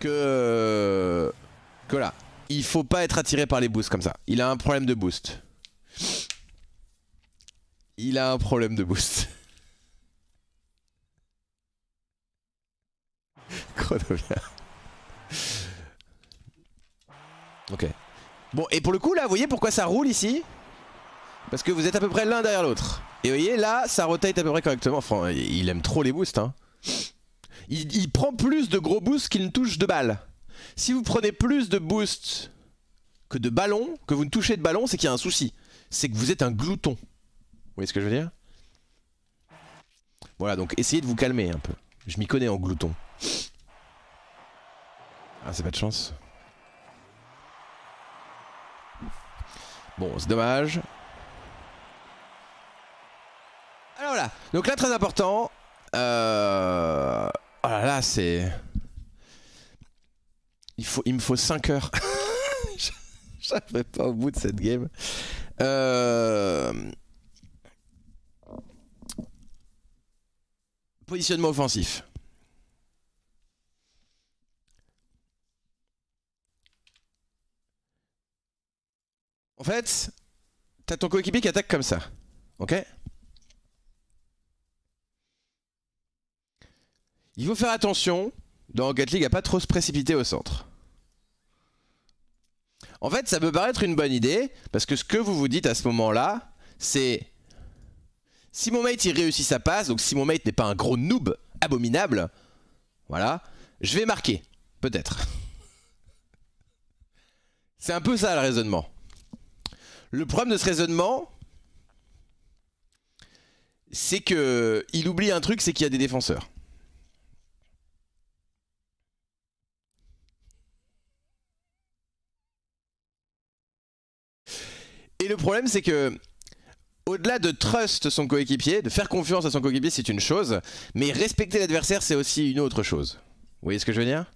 que. Que là, il faut pas être attiré par les boosts comme ça. Il a un problème de boost. Il a un problème de boost. Ok. Bon, et pour le coup, là, vous voyez pourquoi ça roule ici? Parce que vous êtes à peu près l'un derrière l'autre. Et vous voyez, là, ça rotate à peu près correctement. Enfin, il aime trop les boosts, hein. Il, il prend plus de gros boosts qu'il ne touche de balles. Si vous prenez plus de boosts que de ballons, que vous ne touchez de ballons, c'est qu'il y a un souci. C'est que vous êtes un glouton. Vous voyez ce que je veux dire? Voilà, donc essayez de vous calmer un peu. Je m'y connais en glouton. Ah, c'est pas de chance. Bon, c'est dommage. Alors voilà, donc là très important. Euh... Oh là là, c'est... Il me faut 5 heures. J'arriverai pas au bout de cette game. Euh... Positionnement offensif. En fait, t'as ton coéquipier qui attaque comme ça. Ok? Il faut faire attention dans Rocket League à pas trop se précipiter au centre. En fait, ça peut paraître une bonne idée, parce que ce que vous vous dites à ce moment-là, c'est... Si mon mate il réussit sa passe, donc si mon mate n'est pas un gros noob abominable, voilà, je vais marquer, peut-être. C'est un peu ça le raisonnement. Le problème de ce raisonnement, c'est que il oublie un truc, c'est qu'il y a des défenseurs. Et le problème, c'est que au-delà de trust son coéquipier, de faire confiance à son coéquipier, c'est une chose, mais respecter l'adversaire, c'est aussi une autre chose. Vous voyez ce que je veux dire?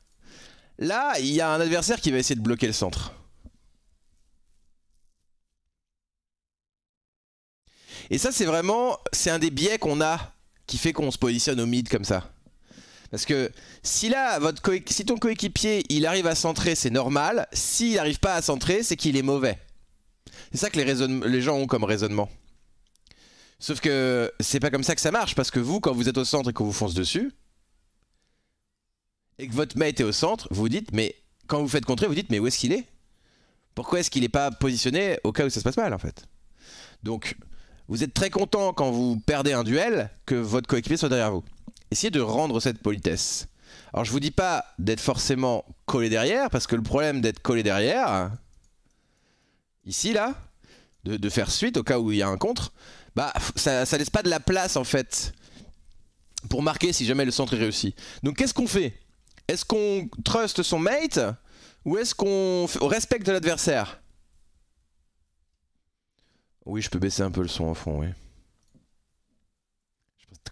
Là, il y a un adversaire qui va essayer de bloquer le centre. Et ça, c'est vraiment, c'est un des biais qu'on a qui fait qu'on se positionne au mid comme ça. Parce que si là, si ton coéquipier, il arrive à centrer, c'est normal. S'il n'arrive pas à centrer, c'est qu'il est mauvais. C'est ça que les, gens ont comme raisonnement. Sauf que c'est pas comme ça que ça marche, parce que vous, quand vous êtes au centre et qu'on vous fonce dessus, et que votre mate est au centre, vous vous dites, mais quand vous faites contrer, vous dites, mais où est-ce qu'il est? Pourquoi est-ce qu'il n'est pas positionné au cas où ça se passe mal en fait? Donc, vous êtes très content quand vous perdez un duel que votre coéquipier soit derrière vous. Essayez de rendre cette politesse. Alors je vous dis pas d'être forcément collé derrière, parce que le problème d'être collé derrière, ici là, de, faire suite au cas où il y a un contre, bah ça, ça laisse pas de la place en fait pour marquer si jamais le centre est réussi. Donc qu'est-ce qu'on fait? Est-ce qu'on trust son mate ou est-ce qu'on respecte l'adversaire? Oui, je peux baisser un peu le son en fond, oui.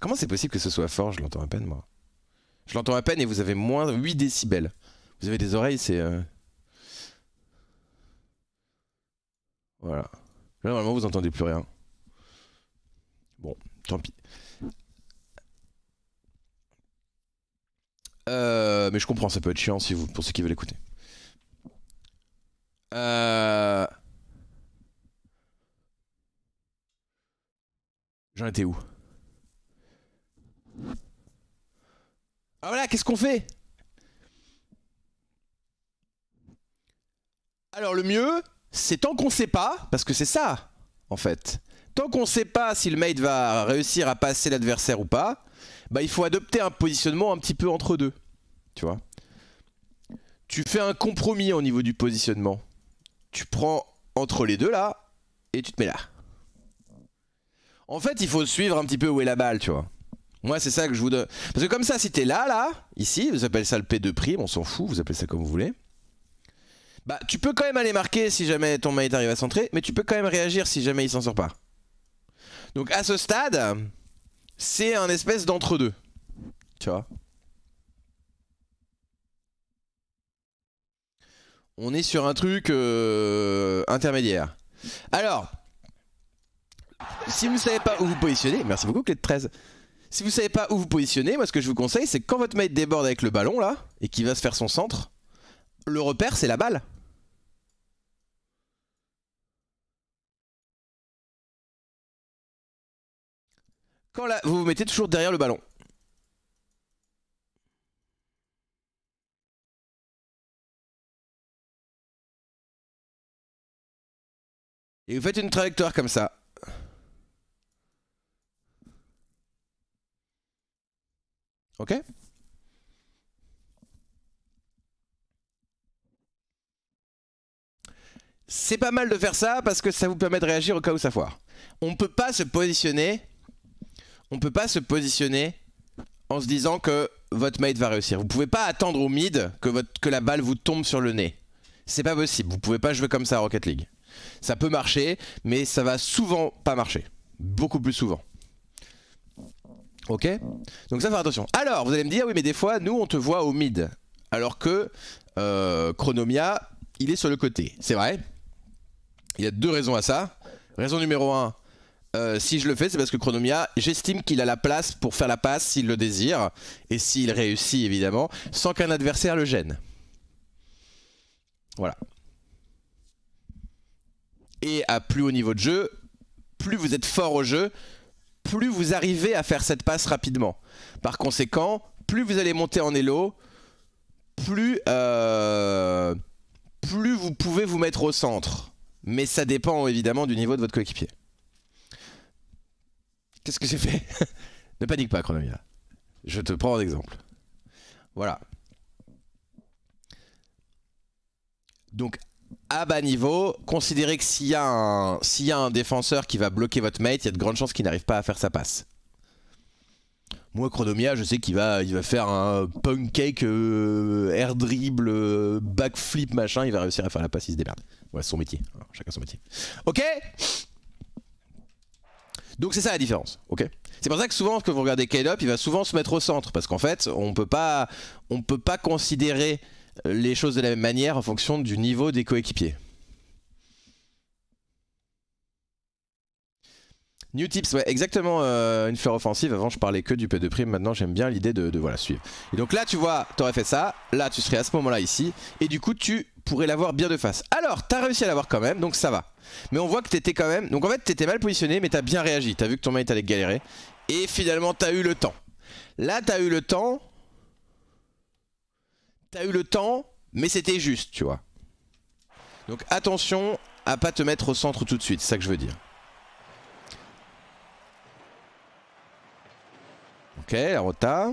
Comment c'est possible que ce soit fort? Je l'entends à peine, moi. Je l'entends à peine et vous avez moins 8 décibels. Vous avez des oreilles, c'est... Euh, voilà. Là, normalement, vous entendez plus rien. Bon, tant pis. Euh, mais je comprends, ça peut être chiant si vous, pour ceux qui veulent écouter. Euh... J'en étais où? Ah voilà, qu'est-ce qu'on fait? Alors le mieux, c'est tant qu'on sait pas, parce que c'est ça, en fait. Tant qu'on sait pas si le mate va réussir à passer l'adversaire ou pas, bah il faut adopter un positionnement un petit peu entre deux. Tu vois Tu fais un compromis au niveau du positionnement. Tu prends entre les deux là, et tu te mets là. En fait, il faut suivre un petit peu où est la balle, tu vois. Moi, c'est ça que je vous donne. Parce que comme ça, si t'es là, là, ici, vous appelez ça le P2 prime, on s'en fout, vous appelez ça comme vous voulez. Bah, tu peux quand même aller marquer si jamais ton mate arrive à centrer, mais tu peux quand même réagir si jamais il s'en sort pas. Donc à ce stade, c'est un espèce d'entre-deux. Tu vois On est sur un truc euh, intermédiaire. Alors, si vous ne savez pas où vous positionnez, merci beaucoup clé de 13. Si vous savez pas où vous positionnez, moi ce que je vous conseille c'est que quand votre mate déborde avec le ballon là, et qu'il va se faire son centre, le repère c'est la balle. Quand vous vous mettez toujours derrière le ballon. Et vous faites une trajectoire comme ça. Ok C'est pas mal de faire ça parce que ça vous permet de réagir au cas où ça foire. On peut pas se positionner. On peut pas se positionner en se disant que votre mate va réussir. Vous pouvez pas attendre au mid que, la balle vous tombe sur le nez. C'est pas possible. Vous pouvez pas jouer comme ça à Rocket League. Ça peut marcher, mais ça va souvent pas marcher. Beaucoup plus souvent. Ok? Donc ça, faire attention. Alors, vous allez me dire, oui, mais des fois, nous, on te voit au mid. Alors que euh, Chronomia, il est sur le côté. C'est vrai. Il y a deux raisons à ça. Raison numéro 1, euh, si je le fais, c'est parce que Chronomia, j'estime qu'il a la place pour faire la passe s'il le désire. Et s'il réussit, évidemment, sans qu'un adversaire le gêne. Voilà. Et à plus haut niveau de jeu, plus vous êtes fort au jeu, plus vous arrivez à faire cette passe rapidement. Par conséquent, plus vous allez monter en elo, euh, plus vous pouvez vous mettre au centre. Mais ça dépend évidemment du niveau de votre coéquipier. Qu'est-ce que j'ai fait Ne panique pas, Chronomia. Je te prends en exemple. Voilà. Donc à bas niveau, considérez que s'il y, a un, y a un défenseur qui va bloquer votre mate, il y a de grandes chances qu'il n'arrive pas à faire sa passe. Moi, Chronomia, je sais qu'il va, il va faire un pancake, euh, air dribble, euh, backflip, machin. Il va réussir à faire la passe, il se démerde. Voilà, son métier. chacun son métier. Ok Donc c'est ça la différence. Ok? C'est pour ça que souvent, quand vous regardez K-Up, il va souvent se mettre au centre. Parce qu'en fait, on peut pas, on peut pas considérer les choses de la même manière en fonction du niveau des coéquipiers. New tips, ouais, exactement euh, une fleur offensive. Avant, je parlais que du P de prime. Maintenant, j'aime bien l'idée de, voilà, suivre. Et donc là, tu vois, t'aurais fait ça. Là, tu serais à ce moment-là ici. Et du coup, tu pourrais l'avoir bien de face. Alors, t'as réussi à l'avoir quand même, donc ça va. Mais on voit que t'étais quand même. Donc en fait, t'étais mal positionné, mais t'as bien réagi. T'as vu que ton mate allait galérer. Et finalement, t'as eu le temps. Là, t'as eu le temps t'as eu le temps, mais c'était juste, tu vois. Donc attention à pas te mettre au centre tout de suite, c'est ça que je veux dire. Ok, la rota.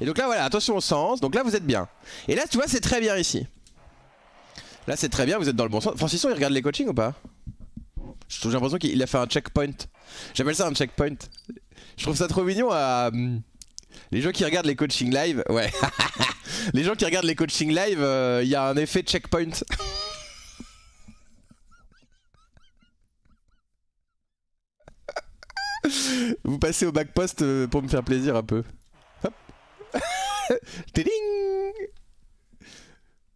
Et donc là voilà, attention au sens, donc là vous êtes bien. Et là tu vois c'est très bien ici. Là c'est très bien, vous êtes dans le bon sens. Francisson il regarde les coachings ou pas? J'ai l'impression qu'il a fait un checkpoint. J'appelle ça un checkpoint. Je trouve ça trop mignon à... Hum, les gens qui regardent les coachings live, ouais. les gens qui regardent les coachings live, euh, il y a un effet checkpoint. Vous passez au back post euh, pour me faire plaisir un peu. Hop.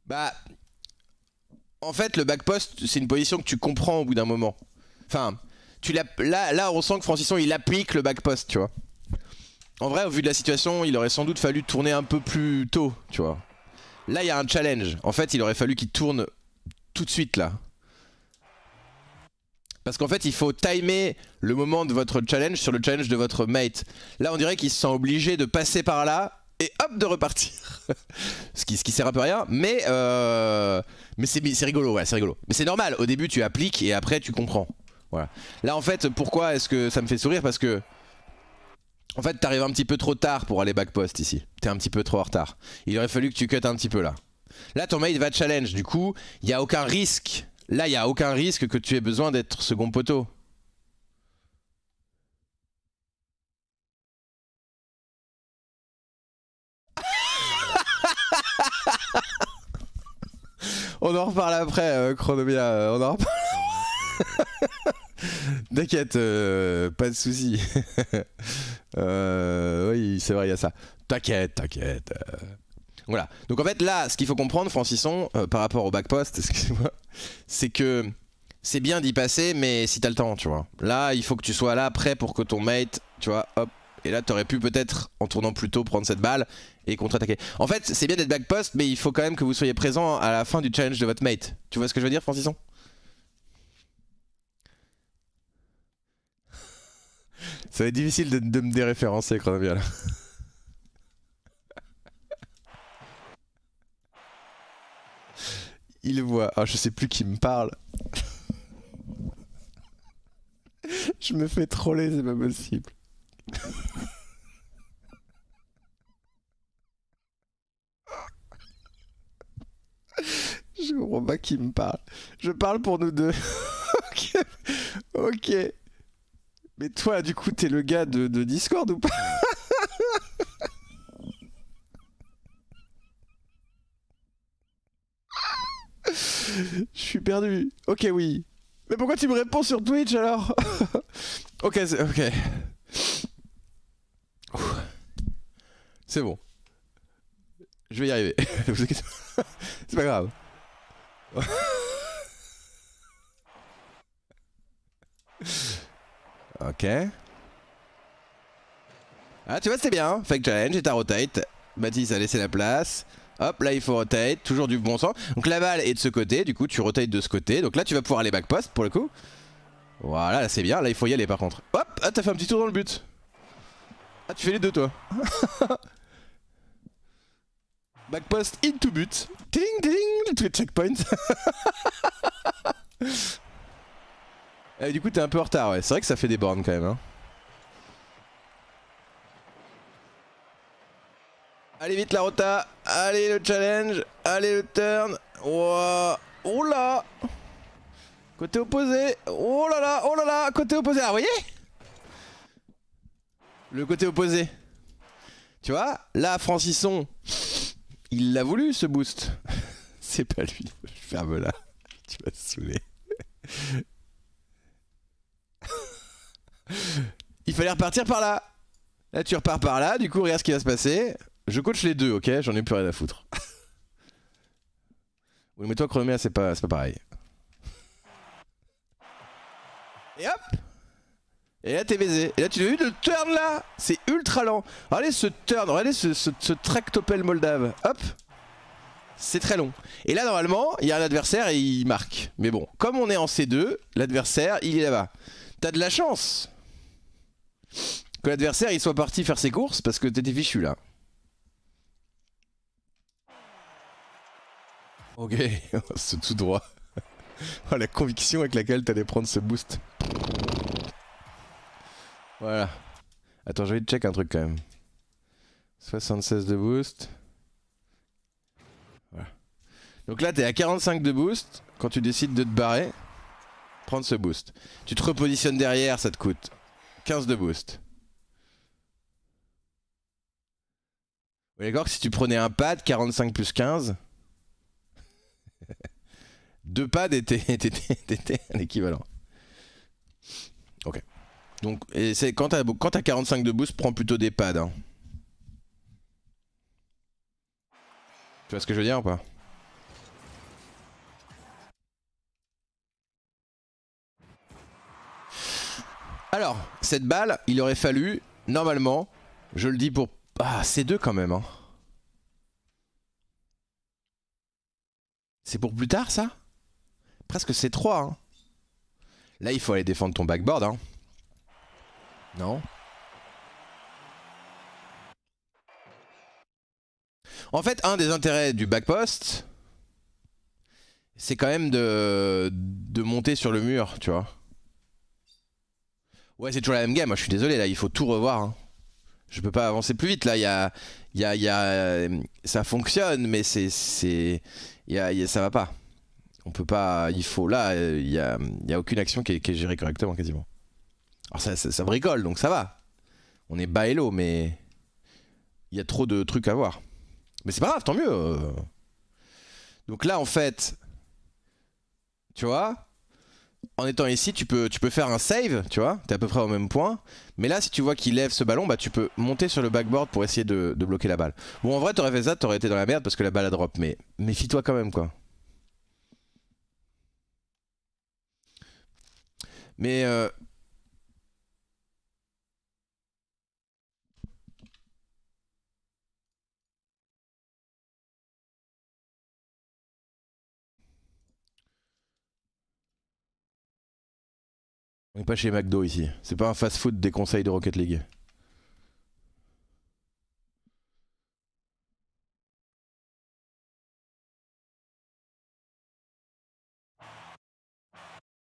Bah, en fait, le back post, c'est une position que tu comprends au bout d'un moment. Enfin, tu là, là, on sent que Francisson, il applique le back post, tu vois. En vrai, au vu de la situation, il aurait sans doute fallu tourner un peu plus tôt, tu vois. Là, il y a un challenge. En fait, il aurait fallu qu'il tourne tout de suite, là. Parce qu'en fait, il faut timer le moment de votre challenge sur le challenge de votre mate. Là, on dirait qu'il se sent obligé de passer par là et hop, de repartir. ce, qui, ce qui sert un peu rien, mais, euh, mais c'est rigolo, ouais, c'est rigolo. Mais c'est normal, au début, tu appliques et après, tu comprends. Voilà. Là, en fait, pourquoi est-ce que ça me fait sourire? Parce que en fait, t'arrives un petit peu trop tard pour aller back post ici. T'es un petit peu trop en retard. Il aurait fallu que tu cut un petit peu là. Là, ton mate va challenge. Du coup, il n'y a aucun risque Là, il n'y a aucun risque que tu aies besoin d'être second poteau. On en reparle après, euh, Chronomia. Euh, on en reparle. T'inquiète, euh, pas de soucis. oui, c'est vrai, il y a ça. T'inquiète, t'inquiète. Voilà. Donc en fait là, ce qu'il faut comprendre, Francisson, par rapport au backpost, excusez-moi, c'est que c'est bien d'y passer, mais si t'as le temps, tu vois. Là, il faut que tu sois là, prêt pour que ton mate, tu vois, hop. Et là, t'aurais pu peut-être, en tournant plus tôt, prendre cette balle et contre-attaquer. En fait, c'est bien d'être backpost, mais il faut quand même que vous soyez présent à la fin du challenge de votre mate. Tu vois ce que je veux dire, Francisson? Ça va être difficile de, de me déréférencer, Chronovia, là. il voit. Ah, je sais plus qui me parle. je me fais troller, c'est pas possible. Je comprends pas qui me parle. Je parle pour nous deux. ok. Ok. Mais toi, du coup, t'es le gars de, de Discord ou pas? Je suis perdu. Ok, oui. Mais pourquoi tu me réponds sur Twitch alors? Ok, ok. C'est bon. Je vais y arriver. C'est pas grave. ok. Ah, tu vois, c'est bien. Fake challenge et ta rotate. Mathis a laissé la place. Hop, là il faut rotate, toujours du bon sens. Donc la balle est de ce côté, du coup tu rotates de ce côté. Donc là tu vas pouvoir aller back post pour le coup. Voilà, là c'est bien, là il faut y aller par contre. Hop, ah t'as fait un petit tour dans le but. Ah tu fais les deux toi. back post into but. Ting, tous les checkpoints. Et du coup t'es un peu en retard ouais, c'est vrai que ça fait des bornes quand même hein. Allez vite la rota. Allez le challenge. Allez le turn. Wow. Oh là Côté opposé. Oh là là. Oh là là. Côté opposé. Ah vous voyez? Le côté opposé. Tu vois Là Francisson. Il l'a voulu ce boost. C'est pas lui. Ferme là. Tu vas te saouler. Il fallait repartir par là. Là tu repars par là. Du coup regarde ce qui va se passer. Je coach les deux, ok? J'en ai plus rien à foutre. oui, mais toi, Chronomia, c'est pas pareil. Et hop Et là, t'es baisé. Et là, tu as vu le turn là C'est ultra lent. Regardez ce turn, regardez ce, ce, moldave. Hop c'est très long. Et là, normalement, il y a un adversaire et il marque. Mais bon, comme on est en C2, l'adversaire, il est là-bas. T'as de la chance que l'adversaire, il soit parti faire ses courses parce que t'étais fichu là. Ok, c'est tout droit. oh, la conviction avec laquelle t'allais prendre ce boost. Voilà. Attends, je vais check un truc quand même. 76 de boost. Voilà. Donc là, t'es à 45 de boost. Quand tu décides de te barrer, prendre ce boost. Tu te repositionnes derrière, ça te coûte 15 de boost. Vous d'accord que si tu prenais un pad, 45 plus 15, deux pads étaient, un équivalent. Ok. Donc, et c'est quand t'as quand as 45 de boost, prends plutôt des pads. Hein. Tu vois ce que je veux dire ou pas? Alors, cette balle, il aurait fallu, normalement, je le dis pour... Ah, C2 quand même, hein. C'est pour plus tard, ça? Presque C3, hein. Là, il faut aller défendre ton backboard. Non En fait, un des intérêts du backpost, c'est quand même de, monter sur le mur, tu vois. Ouais, c'est toujours la même game. Moi, je suis désolé, là, il faut tout revoir. Hein. Je peux pas avancer plus vite. Là, il y a, ça fonctionne, mais c'est, c'est, ça va pas. On peut pas. Il faut là, il y a, y aucune action qui est, gérée correctement, quasiment. Alors ça, ça, bricole, donc ça va. On est bas et low, mais il y a trop de trucs à voir. Mais c'est pas grave, tant mieux. Euh. Donc là, en fait, tu vois, en étant ici, tu peux, faire un save, tu vois, t'es à peu près au même point. Mais là, si tu vois qu'il lève ce ballon, bah tu peux monter sur le backboard pour essayer de, bloquer la balle. Bon, en vrai, t'aurais fait ça, t'aurais été dans la merde parce que la balle a drop. Mais méfie-toi quand même, quoi. Mais euh, On n'est pas chez McDo ici. C'est pas un fast-food des conseils de Rocket League.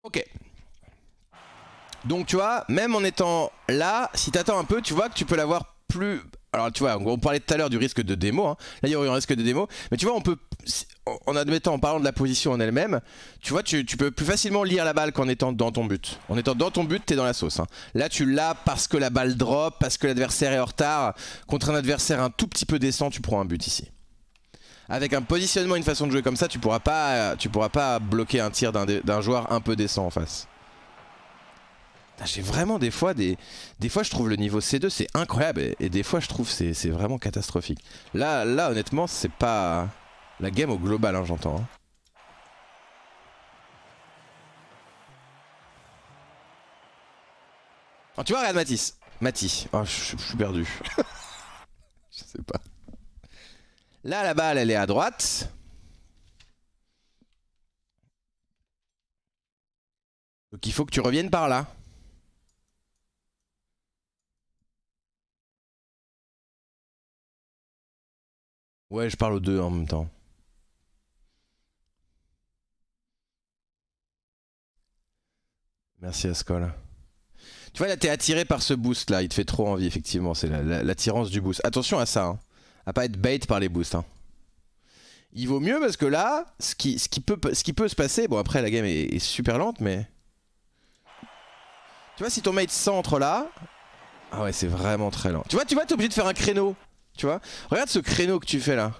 Ok. Donc tu vois, même en étant là, si t'attends un peu, tu vois que tu peux l'avoir plus alors tu vois, on parlait tout à l'heure du risque de démo. Hein. Là, il y aurait un risque de démo. Mais tu vois, on peut, en admettant, en parlant de la position en elle-même, tu vois, tu, peux plus facilement lire la balle qu'en étant dans ton but. En étant dans ton but, t'es dans la sauce. Hein. Là, tu l'as parce que la balle drop, parce que l'adversaire est en retard. Contre un adversaire un tout petit peu décent, tu prends un but ici. Avec un positionnement, une façon de jouer comme ça, tu pourras pas, tu pourras pas bloquer un tir d'un joueur un peu décent en face. J'ai vraiment des fois des, des fois je trouve le niveau C2 c'est incroyable et, des fois je trouve c'est vraiment catastrophique. Là là honnêtement c'est pas la game au global hein, j'entends. Hein. Oh, tu vois regarde Matisse. Matisse. Oh, je, suis perdu. je sais pas. Là la balle elle est à droite. Donc il faut que tu reviennes par là. Ouais, je parle aux deux en même temps. Merci Ascol. Tu vois là t'es attiré par ce boost là, il te fait trop envie effectivement, c'est l'attirance du boost. Attention à ça, hein. à pas être bait par les boosts. Hein. Il vaut mieux parce que là, ce qui, peut se passer, bon après la game est, est super lente mais... Tu vois si ton mate centre là... Ah ouais c'est vraiment très lent. Tu vois, tu vois t'es obligé de faire un créneau. Tu vois Regarde ce créneau que tu fais là.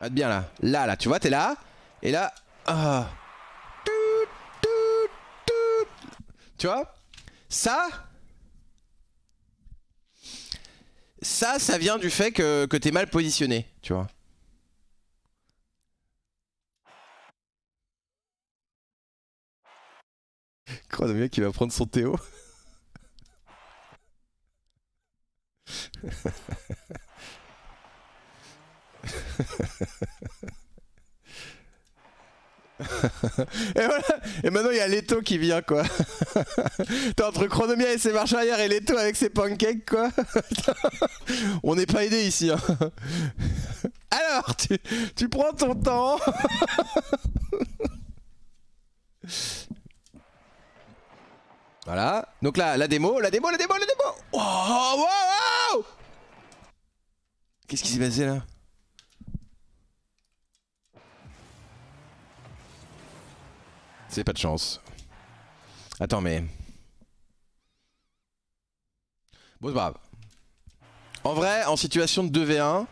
Regarde bien là. Là, là, tu vois, t'es là. Et là. Ah. Tu vois Ça. Ça, ça vient du fait que, que t'es mal positionné, tu vois. Chronomia qui va prendre son Théo. Et voilà, et maintenant il y a Leto qui vient quoi. T'es entre Chronomia et ses marches arrière et Leto avec ses pancakes quoi. On n'est pas aidé ici. Hein. Alors, tu, tu prends ton temps. Voilà. Donc là, la démo, la démo, la démo, la démo. Wow, wow, Qu'est-ce qui s'est passé là? C'est pas de chance. Attends, mais. Bon, c'est grave. En vrai, en situation de 2v1,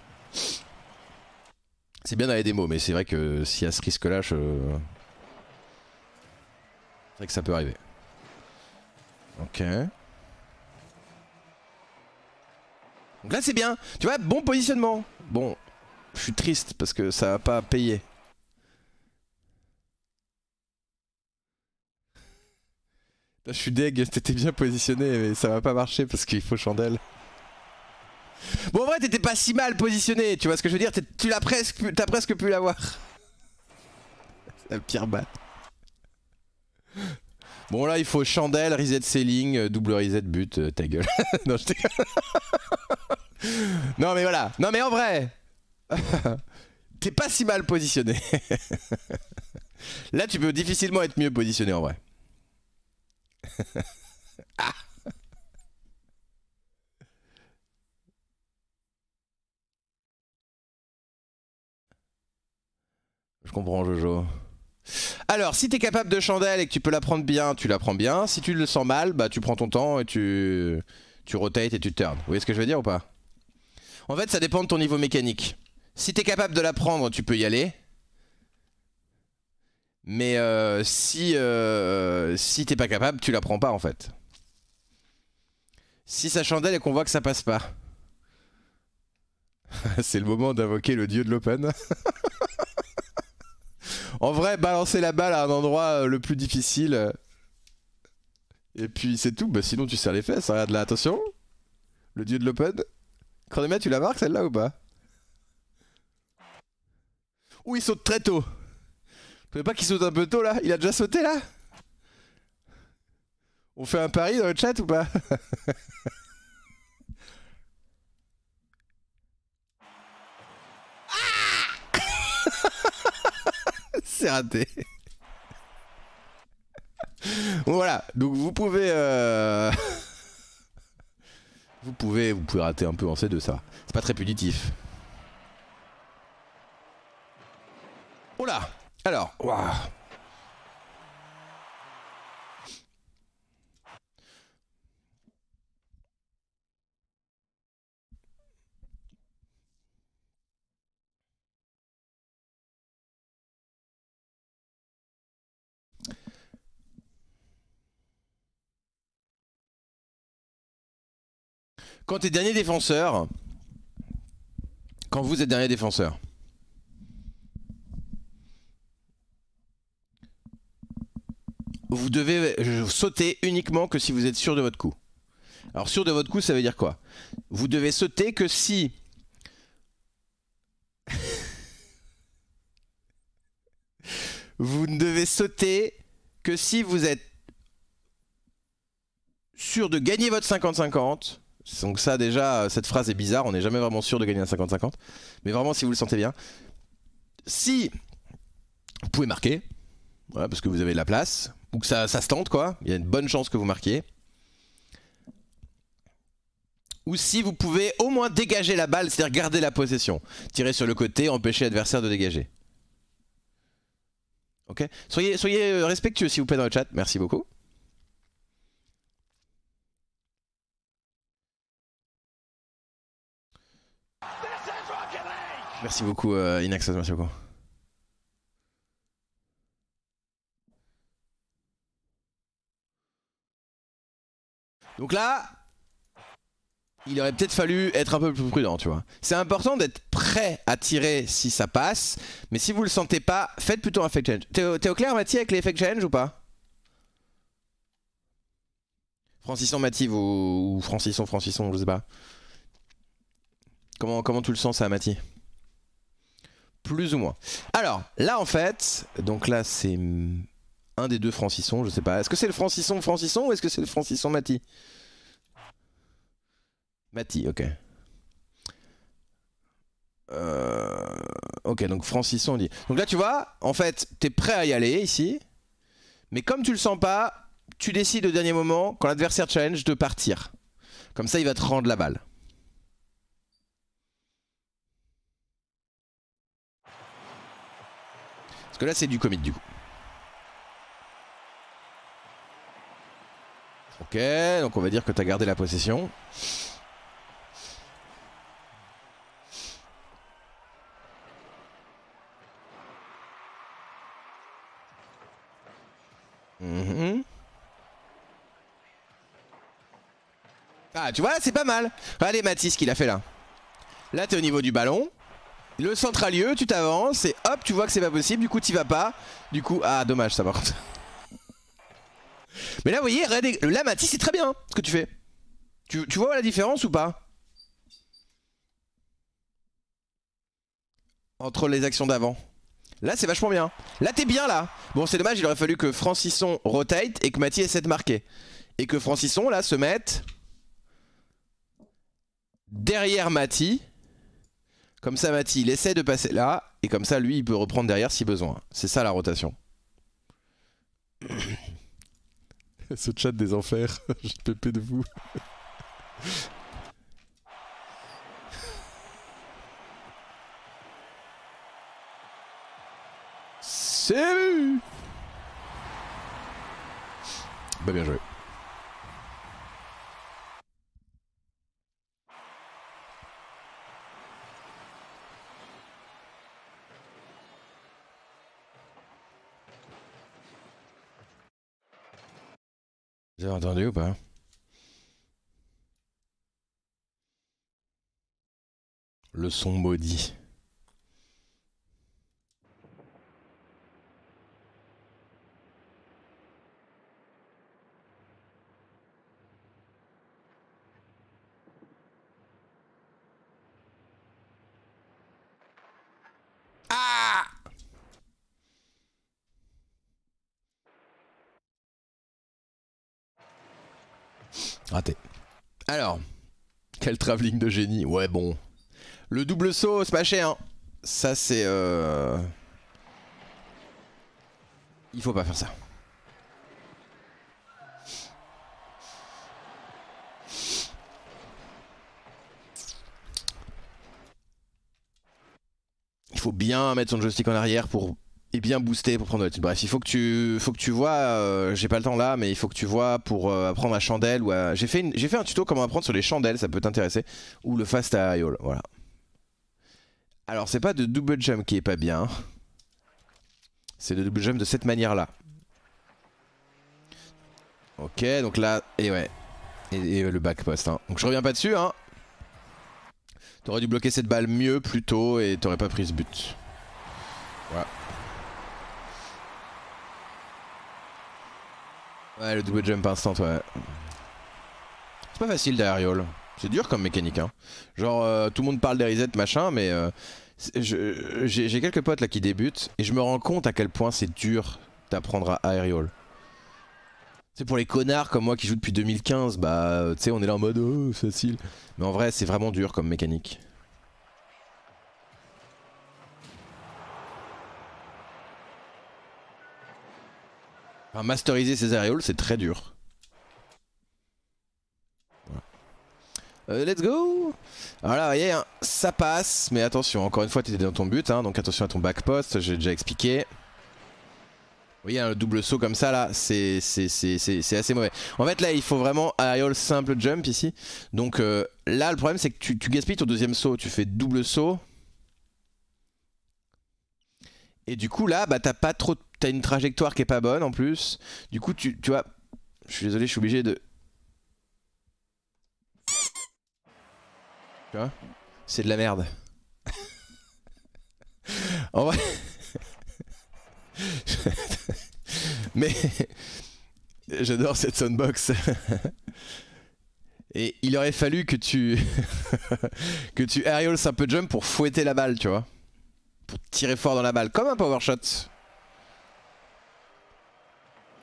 c'est bien dans les démos, mais c'est vrai que s'il y a ce risque-là, je. C'est vrai que ça peut arriver. Ok. Donc là c'est bien, tu vois, bon positionnement. Bon, je suis triste parce que ça va pas payer. Là, je suis deg, t'étais bien positionné mais ça va pas marcher parce qu'il faut chandelle. Bon en vrai t'étais pas si mal positionné, tu vois ce que je veux dire, tu l'as presque, t'as presque pu l'avoir. La pire balle. Bon là il faut chandelle, reset ceiling, euh, double reset but, euh, ta gueule. non Non mais voilà, non mais en vrai, t'es pas si mal positionné. là tu peux difficilement être mieux positionné en vrai. ah Je comprends Jojo. Alors, si t'es capable de chandelle et que tu peux la prendre bien, tu la prends bien. Si tu le sens mal, bah tu prends ton temps et tu, tu rotates et tu turns. Vous voyez ce que je veux dire ou pas? En fait, ça dépend de ton niveau mécanique. Si t'es capable de la prendre, tu peux y aller. Mais euh, si, euh, si t'es pas capable, tu la prends pas en fait. Si ça chandelle et qu'on voit que ça passe pas. C'est le moment d'invoquer le dieu de l'open. En vrai, balancer la balle à un endroit euh, le plus difficile. Euh, et puis c'est tout. Bah, sinon, tu serres les fesses. Regarde là, attention. Le dieu de l'open. Chronomètre, tu la marques celle-là ou pas? Ou il saute très tôt. Vous trouvez pas qu'il saute un peu tôt là? Il a déjà sauté là? On fait un pari dans le chat ou pas? c'est raté. voilà, donc vous pouvez... Euh... vous pouvez vous pouvez rater un peu en C2 ça. C'est pas très punitif. Oh là Alors, waouh Quand t'es dernier défenseur, quand vous êtes dernier défenseur, vous devez sauter uniquement que si vous êtes sûr de votre coup. Alors sûr de votre coup, ça veut dire quoi? Vous devez sauter que si... vous ne devez sauter que si vous êtes sûr de gagner votre 50-50 donc ça déjà, cette phrase est bizarre, on n'est jamais vraiment sûr de gagner un 50-50. Mais vraiment si vous le sentez bien. Si vous pouvez marquer, parce que vous avez de la place, ou que ça, se tente quoi, il y a une bonne chance que vous marquiez. Ou si vous pouvez au moins dégager la balle, c'est-à-dire garder la possession. Tirer sur le côté, empêcher l'adversaire de dégager. Ok? Soyez, soyez respectueux s'il vous plaît dans le chat, merci beaucoup. Merci beaucoup euh, Inaxos, merci beaucoup. Donc là, il aurait peut-être fallu être un peu plus prudent, tu vois. C'est important d'être prêt à tirer si ça passe, mais si vous le sentez pas, faites plutôt un fake change. T'es au, clair, Mathieu, avec les fake change ou pas? Francisson, Mathieu ou, ou Francisson, Francisson, je sais pas. Comment, comment tu le sens ça, Mathieu? Plus ou moins. Alors, là en fait, donc là c'est un des deux Francisson, je sais pas. Est-ce que c'est le Francisson Francisson ou est-ce que c'est le Francisson Mati? Mati, ok. Euh, ok, donc Francisson dit. Donc là tu vois, en fait, t'es prêt à y aller ici. Mais comme tu le sens pas, tu décides au dernier moment, quand l'adversaire challenge, de partir. Comme ça, il va te rendre la balle. Là, c'est du commit du coup. Ok, donc on va dire que tu as gardé la possession. Mhm. Ah, tu vois, c'est pas mal. Regardez Mathis qu'il a fait là. Là, t'es au niveau du ballon. Le centre a lieu, tu t'avances et hop, tu vois que c'est pas possible. Du coup, t'y vas pas. Du coup, ah, dommage ça contre. Mais là, vous voyez, là, Mathis, c'est très bien hein, ce que tu fais. Tu, tu vois la différence ou pas? Entre les actions d'avant. Là, c'est vachement bien. Là, t'es bien là. Bon, c'est dommage, il aurait fallu que Francisson rotate et que Mathis essaie de marquer. Et que Francisson, là, se mette derrière Mathis. Comme ça, Mathis, il essaie de passer là. Et comme ça, lui, il peut reprendre derrière si besoin. C'est ça la rotation. Ce chat des enfers, j'ai pépé de vous. C'est Bah bien joué. Vous avez entendu ou pas? Le son maudit. Ah Raté. Alors, quel travelling de génie. Ouais, bon. Le double saut, c'est pas cher. Hein. Ça, c'est... Euh... Il faut pas faire ça. Il faut bien mettre son joystick en arrière pour et bien booster pour prendre le Bref, il faut que tu, faut que tu vois, euh, j'ai pas le temps là, mais il faut que tu vois pour euh, apprendre la chandelle. J'ai fait, fait un tuto comment apprendre sur les chandelles, ça peut t'intéresser. Ou le fast aerial, voilà. Alors c'est pas de double jump qui est pas bien. C'est de double jump de cette manière là. Ok, donc là, et ouais. Et, le back post. Hein. Donc je reviens pas dessus, hein. T'aurais dû bloquer cette balle mieux plus tôt et t'aurais pas pris ce but. Voilà. Ouais, le double jump instant, ouais. C'est pas facile d'aérial. C'est dur comme mécanique, hein. Genre, euh, tout le monde parle des resets, machin, mais euh, j'ai quelques potes là qui débutent et je me rends compte à quel point c'est dur d'apprendre à aérial. C'est pour les connards comme moi qui jouent depuis 2015, bah, tu sais, on est là en mode oh, facile. Mais en vrai, c'est vraiment dur comme mécanique. Masteriser ses aréoles, c'est très dur. Euh, let's go Alors là, vous voyez, hein, ça passe, mais attention, encore une fois, tu étais dans ton but, hein, donc attention à ton back post, j'ai déjà expliqué. Vous voyez, un le double saut comme ça, là, c'est assez mauvais. En fait, là, il faut vraiment aerial simple jump ici. Donc euh, là, le problème, c'est que tu, gaspilles ton deuxième saut. Tu fais double saut. Et du coup, là, bah, t'as pas trop t'as une trajectoire qui est pas bonne en plus. Du coup, tu, tu vois, je suis désolé, je suis obligé de. Tu vois? C'est de la merde. en vrai. Mais j'adore cette soundbox. Et il aurait fallu que tu que tu aerials un peu jump pour fouetter la balle, tu vois. Pour tirer fort dans la balle, comme un power shot.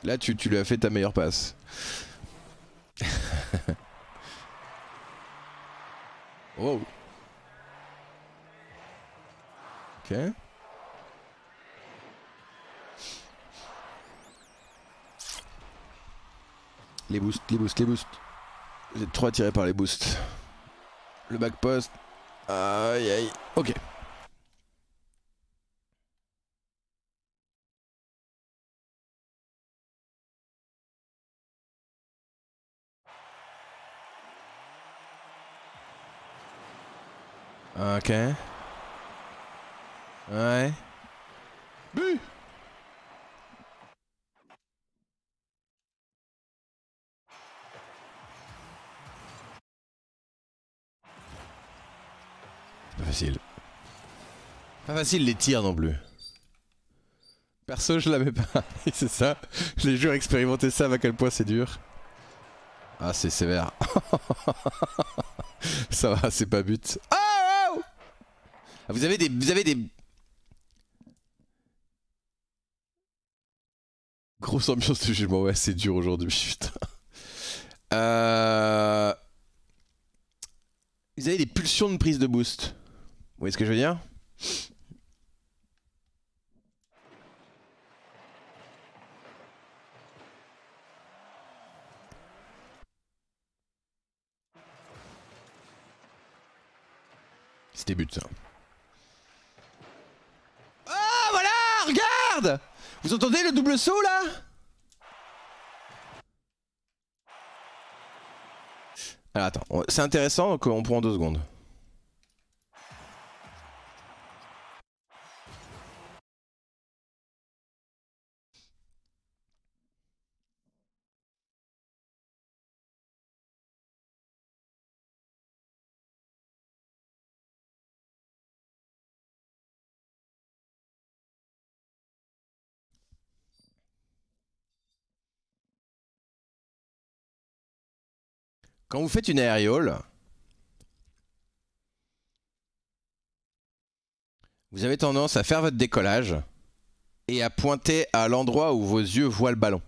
Là, tu, lui as fait ta meilleure passe. oh. Ok. Les boosts, les boosts, les boosts. Vous êtes trop attiré par les boosts. Le back post. Aïe aïe. Ok. Ok. Ouais. Bu Pas facile. Pas facile les tirs non plus. Perso, je la mets pas. c'est ça. Les joueurs expérimenter ça, à quel point c'est dur. Ah, c'est sévère. ça va, c'est pas but. Ah, vous avez des. Vous avez des. Grosse ambiance de jugement, ouais, c'est dur aujourd'hui, putain. Euh... Vous avez des pulsions de prise de boost. Vous voyez ce que je veux dire? C'était but ça. Ah voilà Regarde Vous entendez le double saut là? Alors attends, c'est intéressant donc on prend en deux secondes. Quand vous faites une aériole, vous avez tendance à faire votre décollage et à pointer à l'endroit où vos yeux voient le ballon.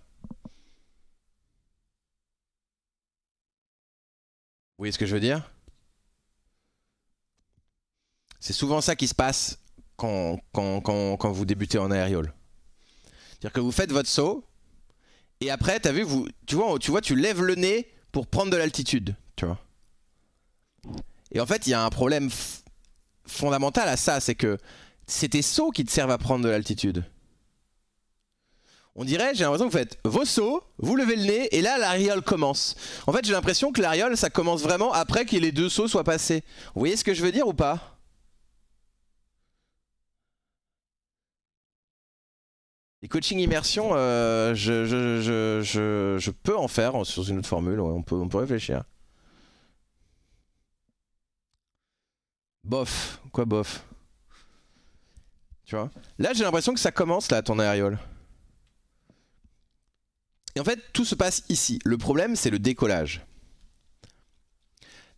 Vous voyez ce que je veux dire? C'est souvent ça qui se passe quand, vous débutez en aériole. C'est-à-dire que vous faites votre saut et après, as vu, tu, vois, tu vois, tu lèves le nez pour prendre de l'altitude, tu vois. Et en fait, il y a un problème fondamental à ça, c'est que c'est tes sauts qui te servent à prendre de l'altitude. On dirait, j'ai l'impression que vous faites vos sauts, vous levez le nez, et là, l'aériole commence. En fait, j'ai l'impression que l'aériole, ça commence vraiment après que les deux sauts soient passés. Vous voyez ce que je veux dire ou pas? Les coaching immersion, euh, je, peux en faire sur une autre formule, on, peut, on peut réfléchir. Bof, quoi bof? Tu vois? Là j'ai l'impression que ça commence là ton aériole. Et en fait tout se passe ici. Le problème c'est le décollage.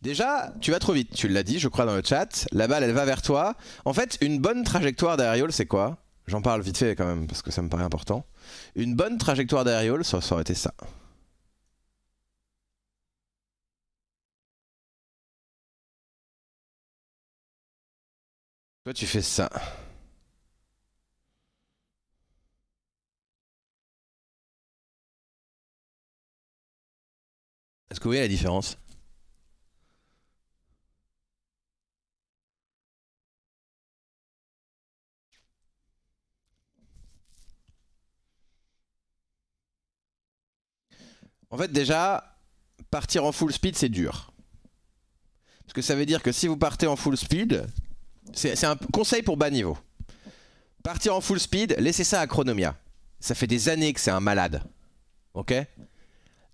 Déjà, tu vas trop vite, tu l'as dit, je crois dans le chat. La balle elle va vers toi. En fait, une bonne trajectoire d'aériole c'est quoi? J'en parle vite fait quand même parce que ça me paraît important. Une bonne trajectoire d'aériole, ça, ça aurait été ça. Toi, tu fais ça. Est-ce que vous voyez la différence? En fait, déjà, partir en full speed, c'est dur. Parce que ça veut dire que si vous partez en full speed, c'est un conseil pour bas niveau. Partir en full speed, laissez ça à Chronomia. Ça fait des années que c'est un malade. Ok?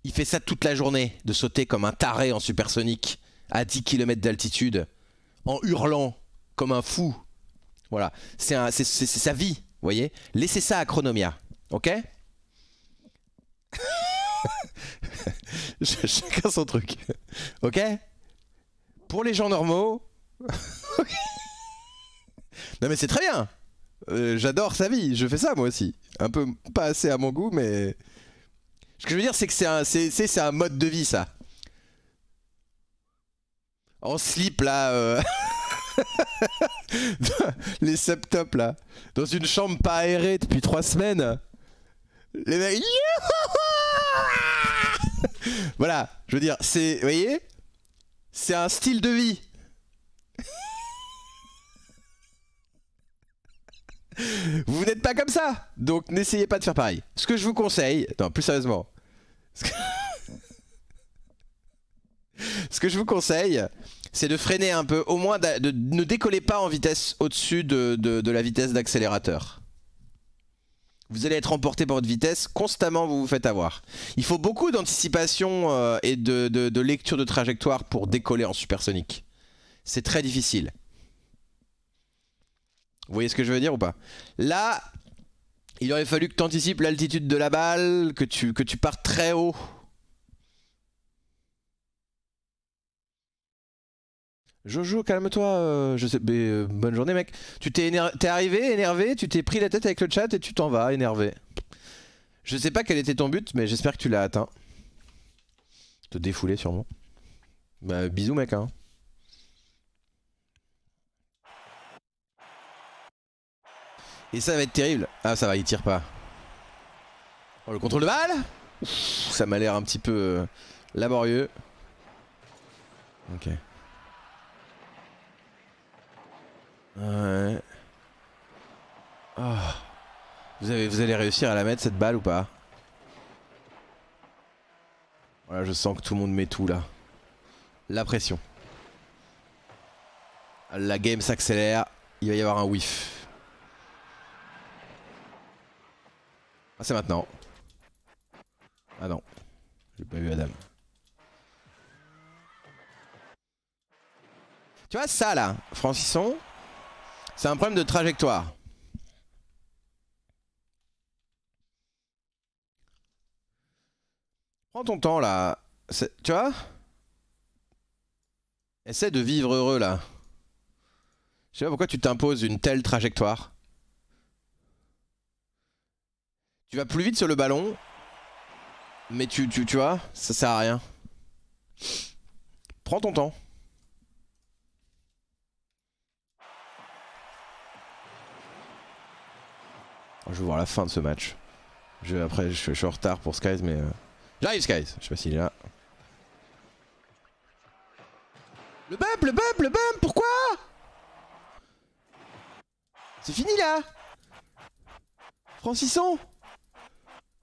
Il fait ça toute la journée, de sauter comme un taré en supersonique à 10 km d'altitude, en hurlant comme un fou. Voilà, c'est sa vie, vous voyez? Laissez ça à Chronomia, ok? Chacun son truc. Ok? Pour les gens normaux. ok. non mais c'est très bien. Euh, J'adore sa vie. Je fais ça moi aussi. Un peu pas assez à mon goût, mais. Ce que je veux dire, c'est que c'est un, c'est, un mode de vie ça. En slip là. euh, les subtops là. Dans une chambre pas aérée depuis trois semaines. Les mecs. Voilà, je veux dire, c'est, vous voyez, c'est un style de vie. Vous n'êtes pas comme ça, donc n'essayez pas de faire pareil. Ce que je vous conseille, non, plus sérieusement, ce que, je vous conseille, c'est de freiner un peu, au moins de, ne décollez pas en vitesse au-dessus de, de- de la vitesse d'accélérateur. Vous allez être emporté par votre vitesse, constamment vous vous faites avoir. Il faut beaucoup d'anticipation euh, et de, de- de lecture de trajectoire pour décoller en supersonique. C'est très difficile. Vous voyez ce que je veux dire ou pas? Là, il aurait fallu que tu anticipes l'altitude de la balle, que tu partes très haut. Jojo, calme-toi. euh, je sais, euh, bonne journée, mec. Tu t'es arrivé énervé, tu t'es pris la tête avec le chat et tu t'en vas énervé. Je sais pas quel était ton but, mais j'espère que tu l'as atteint. Te défouler sûrement. Bah bisous mec hein. Et ça va être terrible. Ah ça va, il tire pas. Oh le contrôle de balle? Ça m'a l'air un petit peu euh, laborieux. Ok. Ouais. Ah. Vous, allez réussir à la mettre cette balle ou pas? Voilà, je sens que tout le monde met tout là. La pression. La game s'accélère. Il va y avoir un whiff. Ah, c'est maintenant. Ah non. J'ai pas vu Adam. Tu vois ça là, Francisson C'est un problème de trajectoire. Prends ton temps là. Tu vois? Essaie de vivre heureux là. Je sais pas pourquoi tu t'imposes une telle trajectoire. Tu vas plus vite sur le ballon. Mais tu, tu, tu vois, ça sert à rien. Prends ton temps. Je vais voir la fin de ce match. Je, après, je, suis en retard pour Skies, mais... euh, J'arrive, Skies Je sais pas s'il est là. Le bump, le bump, le bump Pourquoi? C'est fini, là Francisson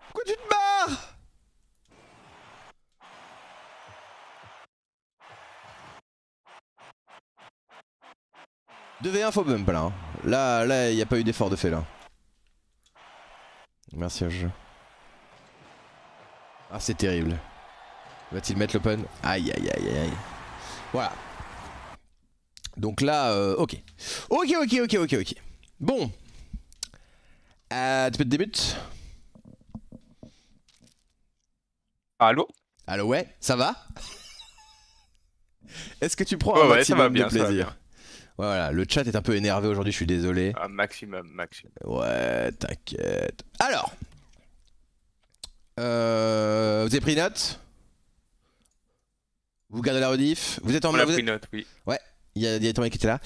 Pourquoi tu te barres? V 1 faux bump là. hein. Là, là, il n'y a pas eu d'effort de fait là. Merci au jeu. Ah, c'est terrible. Va-t-il mettre l'open? Aïe, aïe, aïe, aïe, aïe. Voilà. Donc là, euh, ok. Ok, ok, ok, ok, ok. Bon. Euh, tu peux te débuter? Allô? Allô, ouais, ça va? Est-ce que tu prends un ouais, ça va maximum bien, de ça va plaisir? Voilà, le chat est un peu énervé aujourd'hui, je suis désolé. Un maximum, maximum. Ouais, t'inquiète. Alors, euh, vous avez pris note? Vous gardez la rediff? Vous êtes en On a vous pris êtes- note, oui. Il y a, il y a qui était là.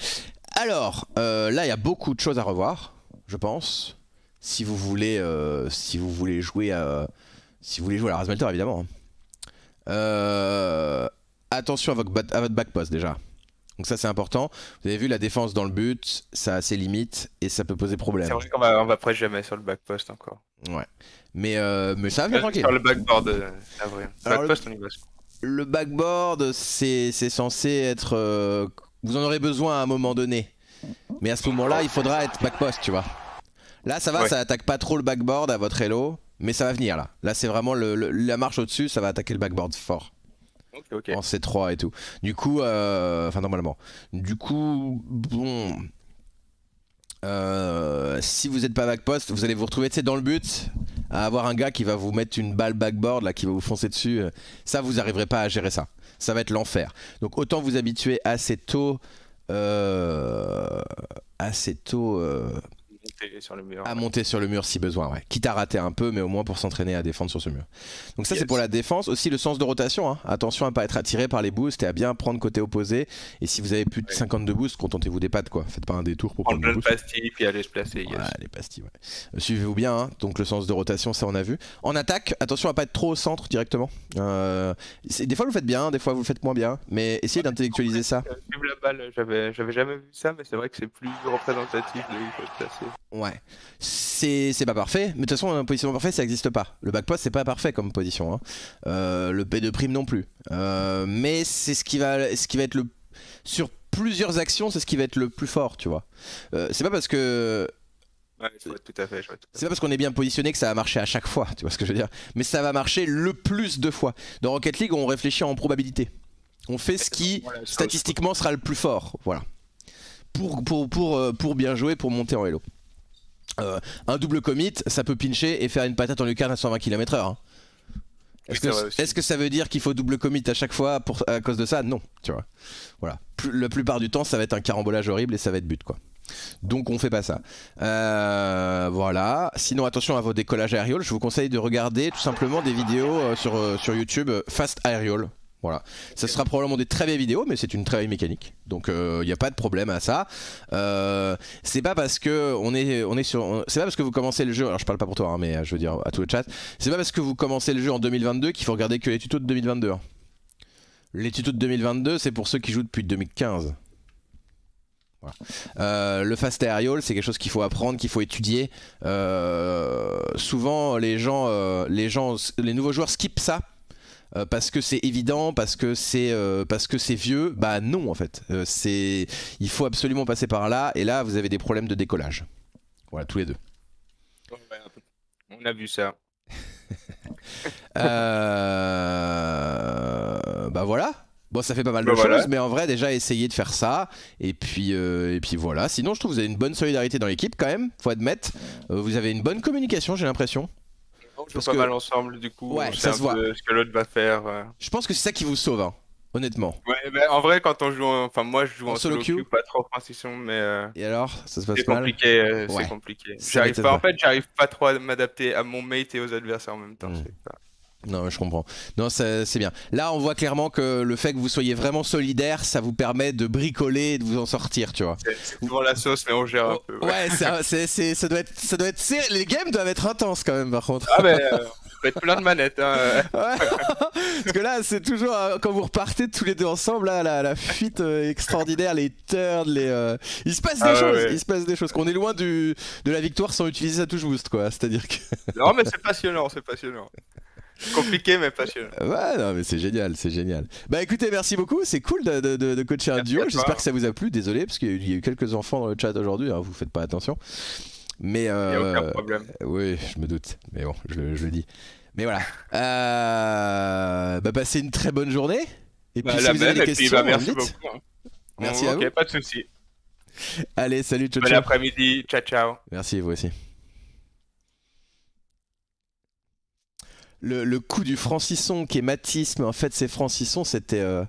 Alors, euh, là, il y a beaucoup de choses à revoir, je pense. Si vous voulez, euh, si vous voulez jouer à, si vous voulez jouer à la Razmelter, évidemment. hein. Attention à votre, à votre back post déjà. Donc ça c'est important. Vous avez vu la défense dans le but, ça a ses limites et ça peut poser problème. C'est vrai qu'on va, on va presque jamais sur le backpost encore. Mais, euh, mais ça va venir tranquille. Sur le backboard, euh, c'est vrai. Alors, le- Backpost, on y va. Le backboard, c'est c'est censé être. euh, vous en aurez besoin à un moment donné. Mais à ce moment-là, il faudra être backpost, tu vois. Là, ça va, Ouais. ça attaque pas trop le backboard à votre elo. Mais ça va venir là. Là, c'est vraiment le- le- la marche au-dessus, ça va attaquer le backboard fort. En C3 et tout. Du coup, euh, enfin, normalement. Du coup, bon. Euh, si vous n'êtes pas backpost, vous allez vous retrouver tu sais, dans le but à avoir un gars qui va vous mettre une balle backboard là, qui va vous foncer dessus. Ça, vous n'arriverez pas à gérer ça. Ça va être l'enfer. Donc autant vous habituer assez tôt, euh, assez tôt euh, monter sur le mur. À monter sur le mur si besoin, ouais. Quitte à rater un peu, mais au moins pour s'entraîner à défendre sur ce mur. Donc ça c'est pour la défense. Aussi le sens de rotation. hein. Attention à pas être attiré par les boosts et à bien prendre côté opposé. Et si vous avez plus de Ouais. 52 boosts, contentez-vous des pattes quoi. Faites pas un détour pour Prendre prendre de boosts. pastilles puis aller se placer. yes. Les pastilles, ouais. Euh, Suivez-vous bien, hein. donc le sens de rotation, ça on a vu. En attaque, attention à pas être trop au centre directement. Euh, des fois vous le faites bien, des fois vous le faites moins bien, mais essayez d'intellectualiser ça. Euh, j'avais j'avais jamais vu ça, mais c'est vrai que c'est plus représentatif de où il faut se placer. Ouais, c'est c'est pas parfait, mais de toute façon un positionnement parfait ça n'existe pas. Le back post c'est pas parfait comme position, hein. Euh, le P de prime non plus. Euh, mais c'est ce qui va, ce qui va être le sur plusieurs actions, c'est ce qui va être le plus fort, tu vois. Euh, c'est pas parce que Ouais, je vois tout à fait. Je vois tout à C'est pas parce qu'on est bien positionné que ça va marcher à chaque fois, tu vois ce que je veux dire. Mais ça va marcher le plus de fois. Dans Rocket League, on réfléchit en probabilité. On fait ce qui, Voilà, statistiquement, sera le plus fort. Voilà. Pour, pour, pour, pour bien jouer, pour monter en Hello. Euh, un double commit, ça peut pincher et faire une patate en lucarne à 120 km/h. hein. Est-ce que, ça veut dire qu'il faut double commit à chaque fois pour, à cause de ça? Non, tu vois. Voilà. Plus- la plupart du temps, ça va être un carambolage horrible et ça va être but, quoi. Donc on fait pas ça. Euh, voilà. Sinon attention à vos décollages aériaux. Je vous conseille de regarder tout simplement des vidéos euh, sur, sur YouTube Fast Aerial. Voilà. Ça sera probablement des très vieilles vidéos, mais c'est une très vieille mécanique. Donc il n'y a pas de problème à ça. Euh, c'est pas parce que vous commencez le jeu. Alors je parle pas pour toi, hein, mais euh, je veux dire à tout le chat. C'est pas parce que vous commencez le jeu en 2022 qu'il faut regarder que les tutos de 2022. hein. Les tutos de 2022, c'est pour ceux qui jouent depuis 2015. Voilà. Euh, le fast aerial, c'est quelque chose qu'il faut apprendre, qu'il faut étudier. Euh, souvent, les gens, euh, les gens, les nouveaux joueurs skippent ça. Euh, parce que c'est évident, parce que c'est euh, parce que c'est vieux, bah non en fait. Euh, c'est il faut absolument passer par là et là vous avez des problèmes de décollage. Voilà tous les deux. On a vu ça. Bah voilà. Bon, ça fait pas mal de Bah choses, voilà. mais en vrai, déjà, essayez de faire ça. Et puis, euh, et puis voilà. Sinon, je trouve que vous avez une bonne solidarité dans l'équipe quand même, faut admettre. Euh, vous avez une bonne communication, j'ai l'impression. On joue Parce pas que- mal ensemble, du coup. Ouais, on ça se voit. ce que l'autre va faire. Je pense que c'est ça qui vous sauve, hein, honnêtement. Ouais, ben, en vrai, quand on joue, en- enfin moi je joue En en, solo queue pas trop en transition, mais euh, Et alors, ça se passe c'est compliqué, euh, Ouais. c'est compliqué. J'arrive pas, en fait, j'arrive pas trop à m'adapter à mon mate et aux adversaires en même temps. Mm. Non, je comprends. Non, c'est bien. Là, on voit clairement que le fait que vous soyez vraiment solidaire, ça vous permet de bricoler et de vous en sortir, tu vois. C'est souvent la sauce, mais on gère un peu. Oh, Ouais, c'est- c'est- c'est- ça doit être, ça doit être. Les games doivent être intenses quand même, par contre. Ah ben, euh, être plein de manettes. Hein. Ouais. Parce que là, c'est toujours euh, quand vous repartez tous les deux ensemble, là, la, la fuite euh, extraordinaire, les turns, les. euh, Il se passe des Ah ouais, choses. ouais. Il se passe des choses. Qu'on est loin du, de la victoire sans utiliser sa touche boost, quoi. C'est-à-dire que. Non, mais c'est passionnant, c'est passionnant. Compliqué, mais passionnant. Ouais, non, mais c'est génial, c'est génial. Bah écoutez, merci beaucoup. C'est cool de, de- de- de coacher un duo. J'espère que ça vous a plu. Désolé, parce qu'il y a eu- quelques enfants dans le chat aujourd'hui. hein, vous faites pas attention. Mais Il a euh, aucun problème. Oui, je me doute. Mais bon, je, le- je le dis. Mais voilà. Euh, bah, passez une très bonne journée. Et puis, Bah, si la vous avez des puis questions, bah, merci beaucoup. hein. Merci à vous. pas de soucis. Allez, salut, ciao, Bon après-midi, ciao ciao. Merci, vous aussi. Le, le coup du francisson qui est Matisse, mais en fait c'est francisson, c'était. euh,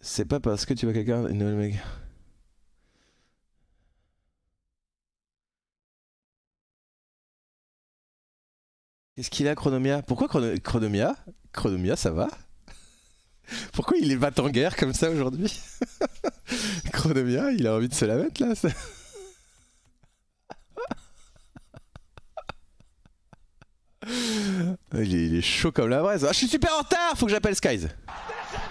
C'est pas parce que tu vois quelqu'un. Non, le mec. Qu'est-ce qu'il a, Chronomia? Pourquoi Chrono- Chronomia? Chronomia, ça va? Pourquoi il est bat en guerre comme ça aujourd'hui? Chronomia, il a envie de se la mettre là Il est, chaud comme la braise. Ah, je suis super en retard, faut que j'appelle Skies.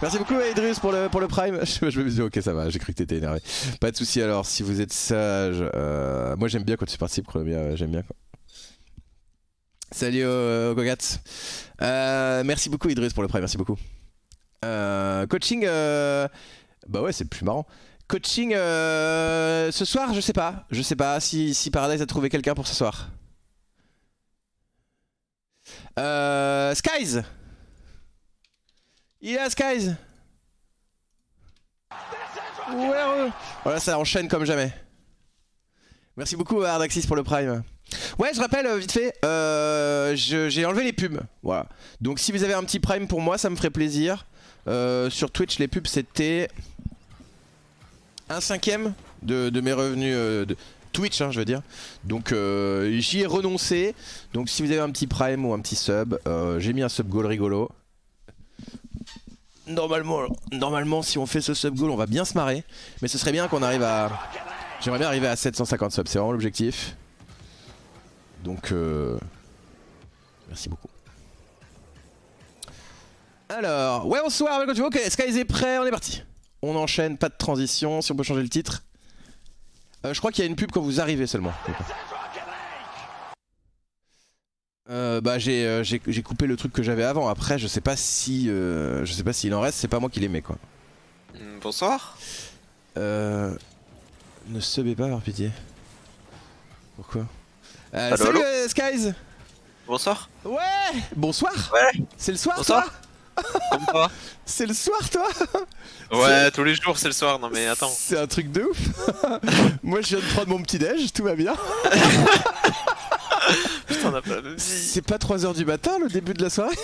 Merci beaucoup Idrus pour le, pour le prime. Je, me suis dit, ok, ça va, j'ai cru que t'étais énervé. Pas de souci alors, si vous êtes sage. euh, moi j'aime bien quand tu participes, Chronomia, j'aime bien quoi. Salut euh, Gogats. Euh, merci beaucoup Idrus pour le prime, merci beaucoup. Euh, coaching, bah ouais, c'est plus marrant. Coaching ce soir, je sais pas. Je sais pas si, si Paradise a trouvé quelqu'un pour ce soir. Euh, Skies Il est là, Skies Ouais. Voilà, ça enchaîne comme jamais. Merci beaucoup, Ardaxis, pour le prime. Ouais, je rappelle, euh, vite fait, euh, j'ai enlevé les pubs. Voilà. Donc, si vous avez un petit prime pour moi, ça me ferait plaisir. Euh, sur Twitch, les pubs, c'était un cinquième de, mes revenus. euh, de- Twitch, hein, je veux dire. Donc euh, j'y ai renoncé. Donc si vous avez un petit Prime ou un petit sub, euh, j'ai mis un sub goal rigolo. Normalement, normalement, si on fait ce sub goal, on va bien se marrer. Mais ce serait bien qu'on arrive à. J'aimerais bien arriver à 750 subs, c'est vraiment l'objectif. Donc, euh... merci beaucoup. Alors, ouais, bonsoir, veux. Ok, Skies est prêt, on est parti. On enchaîne, pas de transition. Si on peut changer le titre. Euh, je crois qu'il y a une pub quand vous arrivez seulement. Euh, bah j'ai euh, coupé le truc que j'avais avant. Après, je sais pas si euh, je sais pas s'il en reste. C'est pas moi qui les mets quoi. Hmm, Bonsoir. Euh, ne subez pas par pitié. Pourquoi Euh, Salut euh, Skies. Bonsoir. Ouais. Bonsoir. Ouais. C'est le soir Bonsoir. toi? C'est le soir toi Ouais, tous les jours c'est le soir. Non mais attends. C'est un truc de ouf. Moi je viens de prendre mon petit déj, tout va bien. Putain, on a pas la même vie. C'est pas 3h du matin le début de la soirée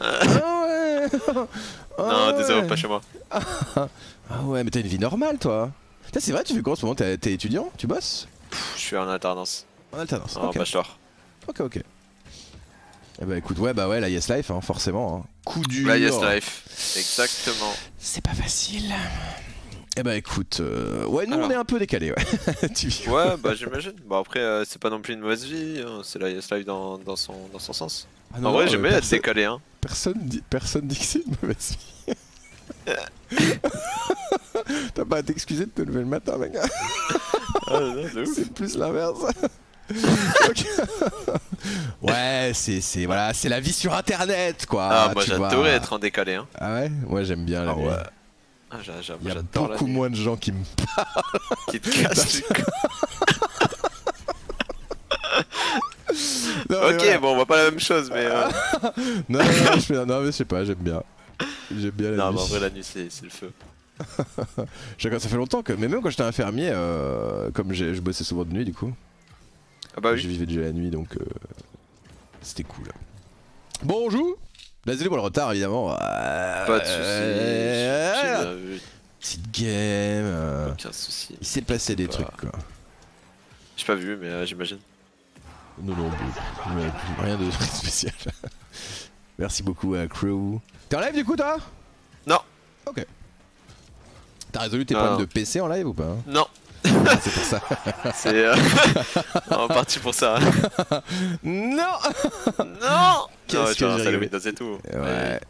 Ah ouais Ah Non, désolé, ouais. pas chez moi. Ah ouais, mais t'as une vie normale toi Putain, C'est vrai, tu fais quoi en ce moment? T'es étudiant? Tu bosses? Pff, Je suis en alternance. En alternance. En ok. bachelor. ok, ok. Eh bah écoute, ouais, bah ouais, la Yes Life, hein, forcément. hein. Coup dur. La Yes Life. Exactement. C'est pas facile. Eh bah écoute, euh, ouais, nous on est un peu décalé, ouais. tu... Ouais, bah j'imagine. Bon après, euh, c'est pas non plus une mauvaise vie. hein, C'est la Yes Life dans, dans, son, dans son sens. Ah non, en vrai, j'aime bien être décalé. Hein. personne, dit, personne dit que c'est une mauvaise vie. T'as pas à t'excuser de te lever le matin, mec. Ah. C'est plus l'inverse. Ouais, c'est c'est voilà, c'est la vie sur internet quoi. Ah, moi j'adorais être en décalé. Hein. Ah ouais, moi j'aime bien la Ah ouais. Ah, Il y a la beaucoup moins de gens qui me Qui te casse les couilles. Non, Ok, voilà. bon, on voit pas la même chose, mais. euh, Non, non, non, je non, mais je sais pas, j'aime bien. J'aime bien la Non, vie. mais en vrai, la nuit, c'est c'est le feu. Ça fait longtemps que, mais même quand j'étais infirmier, euh, comme j'ai- je bossais souvent de nuit du coup, Ah bah je oui. vivais déjà la nuit donc euh, c'était cool. Bonjour Désolé pour le retard évidemment. Pas de soucis. Euh, vu, Petite game. euh, Aucun souci. il s'est passé des pas. trucs quoi. J'ai pas vu, mais euh, j'imagine. Non, non, mais- rien de très spécial. Merci beaucoup à Crew. T'es en live du coup toi? Non. Ok. T'as résolu tes Non, problèmes de PC en live ou pas hein? Non, C'est pour ça. c'est. Euh... non, parti pour ça. non non Qu'est-ce que j'ai rigolé. Et tout. Ouais.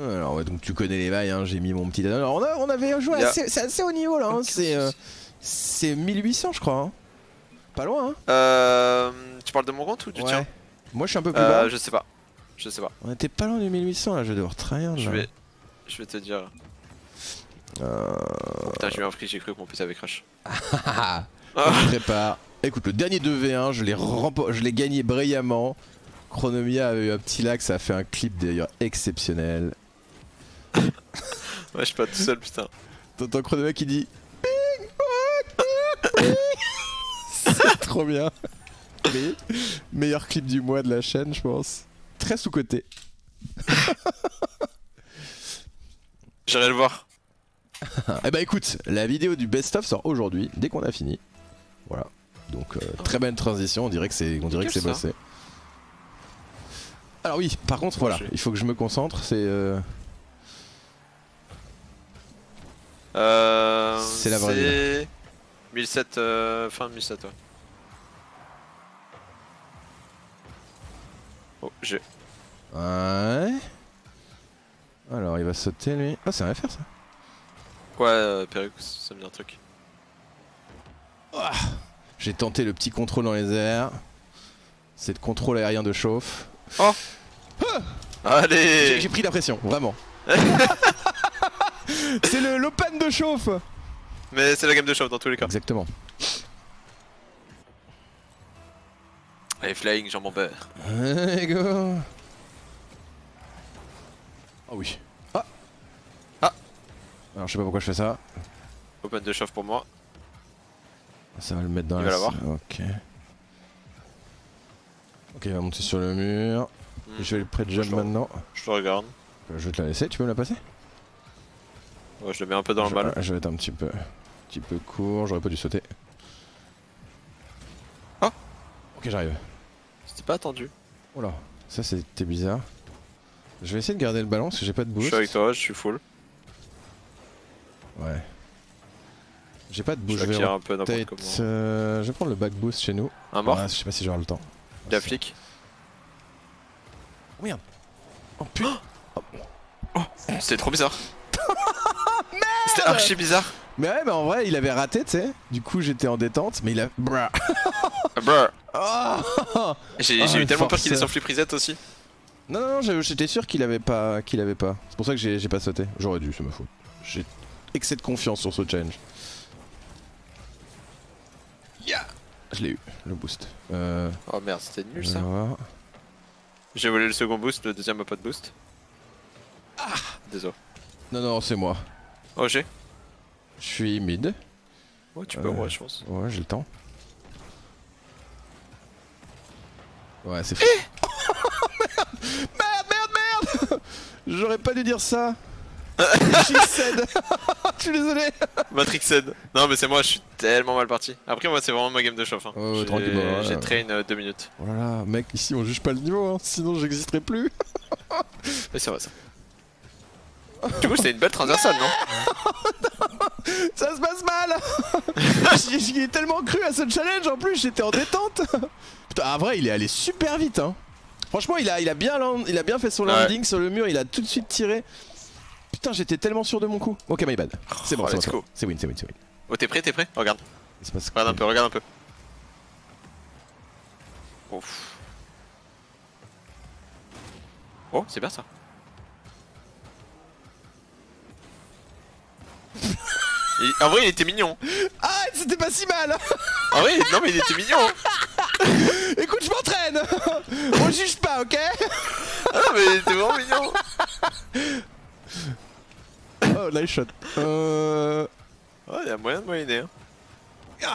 Alors ouais, donc tu connais les bails, hein, j'ai mis mon petit... Alors on, a- on avait joué assez, c'est assez haut niveau là, hein, c'est euh, souci. c'est 1800 je crois. hein. Pas loin hein Euh. Tu parles de mon compte ou du Ouais. tien? Moi je suis un peu plus euh, bas. Je sais pas. Je sais pas. On était pas loin du 1800 là, je vais devoir tryhard Je vais. Je vais te dire. Euh... Oh, putain, j'ai eu un free, j'ai cru que mon PC avait crash. Ah, Ah. je prépare. Écoute, le dernier 2v1, je l'ai rempo- je l'ai gagné brillamment. Chronomia avait eu un petit lag, ça a fait un clip d'ailleurs exceptionnel. Ouais, je suis pas tout seul, putain. T'entends Chronomia qui dit. C'est trop bien. Mais, meilleur clip du mois de la chaîne, je pense. Très sous-côté. J'irai le voir. Eh bah écoute, la vidéo du best-of sort aujourd'hui, dès qu'on a fini. Voilà. Donc euh, très bonne transition, on dirait que c'est on dirait que c'est bossé. Alors oui, par contre voilà, il faut que je me concentre, c'est euh, Euh. C'est la vraie C'est. 1007, euh, fin 1007, ouais. Oh, j'ai. Ouais. Alors il va sauter lui. Ah c'est un FR ça. Ouais, euh, Perrux, ça me dit un truc. J'ai tenté le petit contrôle dans les airs. C'est le contrôle aérien de chauffe. J'ai Allez j'ai pris la pression, vraiment. c'est le l'open de chauffe Mais c'est la game de chauffe dans tous les cas. Exactement. Allez, flying, jambon beurre. Allez go Oh oui. Ah Ah. Alors je sais pas pourquoi je fais ça. Open de chauffe pour moi. Ça va le mettre dans Il la... va. Ok. Ok, il va monter sur le mur. Hmm, Je vais le prêt de jump maintenant. Je le regarde. Euh, Je vais te la laisser, tu peux me la passer? Ouais, je le mets un peu dans le mal. je vais être un petit peu, un petit peu court, j'aurais pas dû sauter. Ah. Ok, j'arrive. C'était pas attendu. Oh là, ça c'était bizarre. Je vais essayer de garder le ballon parce que j'ai pas de Je boost. suis avec toi, je suis full. Ouais. J'ai pas de Je boost, je vais un peu comment. euh, je vais prendre le back boost chez nous. Un mort, je sais pas si j'aurai le temps. il a flic. Oh merde Oh putain C'était trop bizarre. C'était archi bizarre. Mais ouais, mais en vrai, il avait raté, tu sais. Du coup, j'étais en détente, mais il a. Bruh. Bruh. Oh J'ai eu le tellement peur qu'il forceur. sur flip reset aussi. Non, non, j'étais sûr qu'il avait pas. qu'il avait pas. C'est pour ça que j'ai j'ai pas sauté. J'aurais dû, c'est ma faute. J'ai excès de confiance sur ce challenge. Yeah Je l'ai eu, le boost. Euh. Oh merde, c'était nul ça. J'ai volé le second boost, le deuxième a pas de boost. Ah. Désolé. Non, non, c'est moi. Oh j'ai Je suis mid. Ouais, tu peux, Euh. ouais, je pense. Ouais, j'ai le temps. Ouais, c'est fou. merde Merde, merde, merde J'aurais pas dû dire ça. Said. Je suis désolé. Matrix Head. Non, mais c'est moi, je suis tellement mal parti. Après, moi, c'est vraiment ma game de chauffe. Hein. Ouais, J'ai-. J'ai train euh, deux minutes. Oh là là, mec, ici on juge pas le niveau, hein, sinon j'existerai plus. Et c'est vrai ça. Du coup, c'était une belle transversale, non? Ça se passe mal J'y j'y ai tellement cru à ce challenge en plus, j'étais en détente Putain, en vrai, il est allé super vite, hein. Franchement, il a, il a, bien, land- il a bien fait son Ouais. landing sur le mur, il a tout de suite tiré. Putain, j'étais tellement sûr de mon coup. Ok, my bad. C'est bon, Oh, c'est bon, c'est win, c'est win, c'est win. Oh, t'es prêt, t'es prêt Regarde, regarde un peu, regarde un peu. Ouf. Oh, c'est bien ça. Il- En vrai, il était mignon. Ah, c'était pas si mal En vrai, non, mais il était mignon. Écoute, je m'entraîne On juge pas, ok? Ah, mais était vraiment mignon. Oh, nice shot. Euh... Oh, il y a moyen de moyenner. hein.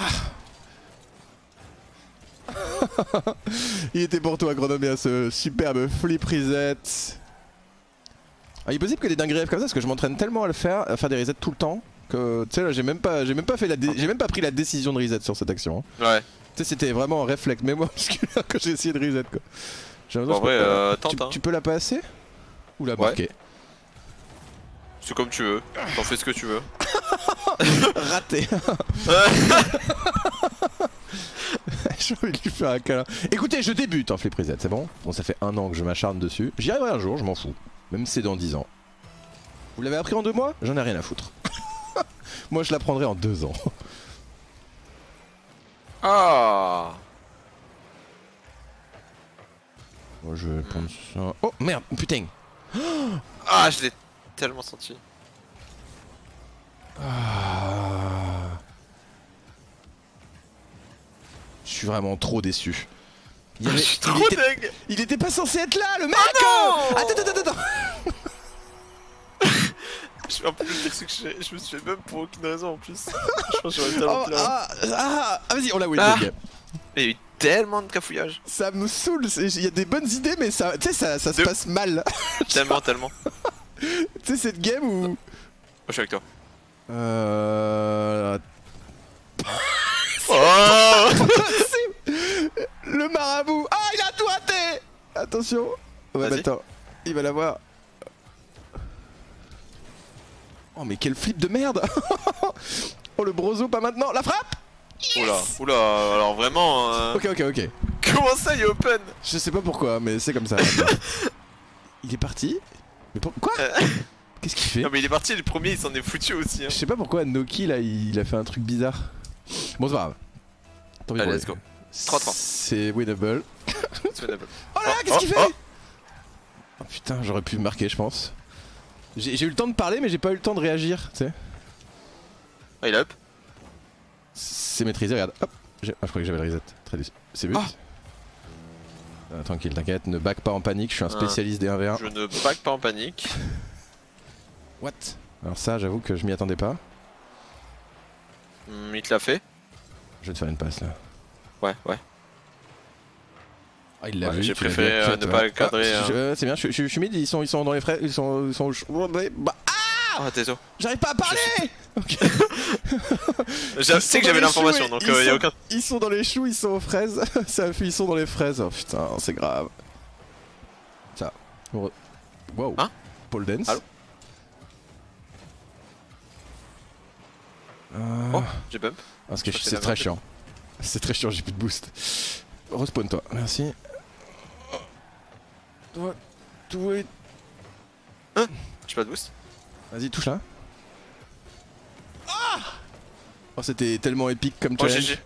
Il était pour toi, Chronomia, ce superbe flip reset. Ah, il est possible que des dingueries comme ça parce que je m'entraîne tellement à le faire, à faire des resets tout le temps que tu sais là j'ai même pas j'ai même pas fait la j'ai même pas pris la décision de reset sur cette action. hein. Ouais. Sais c'était vraiment un réflexe mais moi musculaire que j'ai essayé de reset quoi. J'ai en vrai, que- euh, tu, tente, hein. tu peux la passer ou la Ouais. marquer? C'est comme tu veux. T'en fais ce que tu veux. Raté. J'ai envie de lui faire un câlin. Écoutez, je débute en flip reset, c'est bon? Bon, ça fait un an que je m'acharne dessus. J'y arriverai un jour, je m'en fous. Même si c'est dans 10 ans. Vous l'avez appris en deux mois? J'en ai rien à foutre. Moi, je l'apprendrai en deux ans. Ah Moi, je vais prendre ça. Oh merde, putain Ah, je l'ai tellement senti. Ah. Je suis vraiment trop déçu. Il, avait- Je suis il était, deg il était pas censé être là, le mec non Attends, attends, attends, attends Je en plus le pire, c'est que je, je me suis fait même pour aucune raison en plus. je pense que j'aurais tellement Oh, ah, ah, ah, vas-y, on l'a win. Ah. il y a eu tellement de cafouillage. Ça me saoule, il y a des bonnes idées, mais ça, tu sais, ça, ça se De- passe mal. tellement, tellement. tu sais, cette game où. Moi, je suis avec toi. Euh. Oh Le marabout Ah, il a doigté Attention Ouais, Vas-y. bah attends, il va l'avoir. Oh, mais quel flip de merde Oh, le brozo, pas maintenant La frappe Oula, oula, alors vraiment. euh, Ok, ok, ok. Comment ça, il est open? Je sais pas pourquoi, mais c'est comme ça. il est parti Mais pour... Quoi? Euh. Qu'est-ce qu'il fait? Non, mais il est parti, le premier, il s'en est foutu aussi. Hein. Je sais pas pourquoi Noki là il a fait un truc bizarre. Bon c'est pas grave. Tant pis Allez, pour let's go. 3-3. C'est winnable. C'est winnable. Oh là là, Oh, qu'est-ce qu'il oh, fait? oh. putain, j'aurais pu marquer je pense. J'ai eu le temps de parler mais j'ai pas eu le temps de réagir, tu sais. Ah, il est up. C'est maîtrisé, regarde. Hop. Ah, je croyais que j'avais le reset. Très déçu. C'est but. Ah. Tranquille, t'inquiète, ne back pas en panique, je suis un Ah. spécialiste des 1v1. Je ne back pas en panique. What? Alors ça, j'avoue que je m'y attendais pas. Hmm, il te l'a fait Je vais te faire une passe là. Ouais, ouais. Ah, il l'a Ouais, vu. j'ai préféré, euh, ne pas cadrer, Ah, hein. c'est bien, je, je- je suis mid, ils sont, ils sont dans les frais, ils sont, ils sont bah, ah Ah. J'arrive pas à parler Ok. Je sais que j'avais l'information, donc ils euh, y a aucun. Ils sont dans les choux, ils sont aux fraises. Ça ils sont dans les fraises. Oh putain, c'est grave. Ça. Wow. Hein Pole dance. Allô Euh, Oh, j'ai bump. Parce que c'est très chiant. C'est très chiant, j'ai plus de boost. Respawn toi, merci. Toi, toi, J'ai pas de boost. Vas-y, touche là. Ah Oh, c'était tellement épique comme Oh, challenge. GG.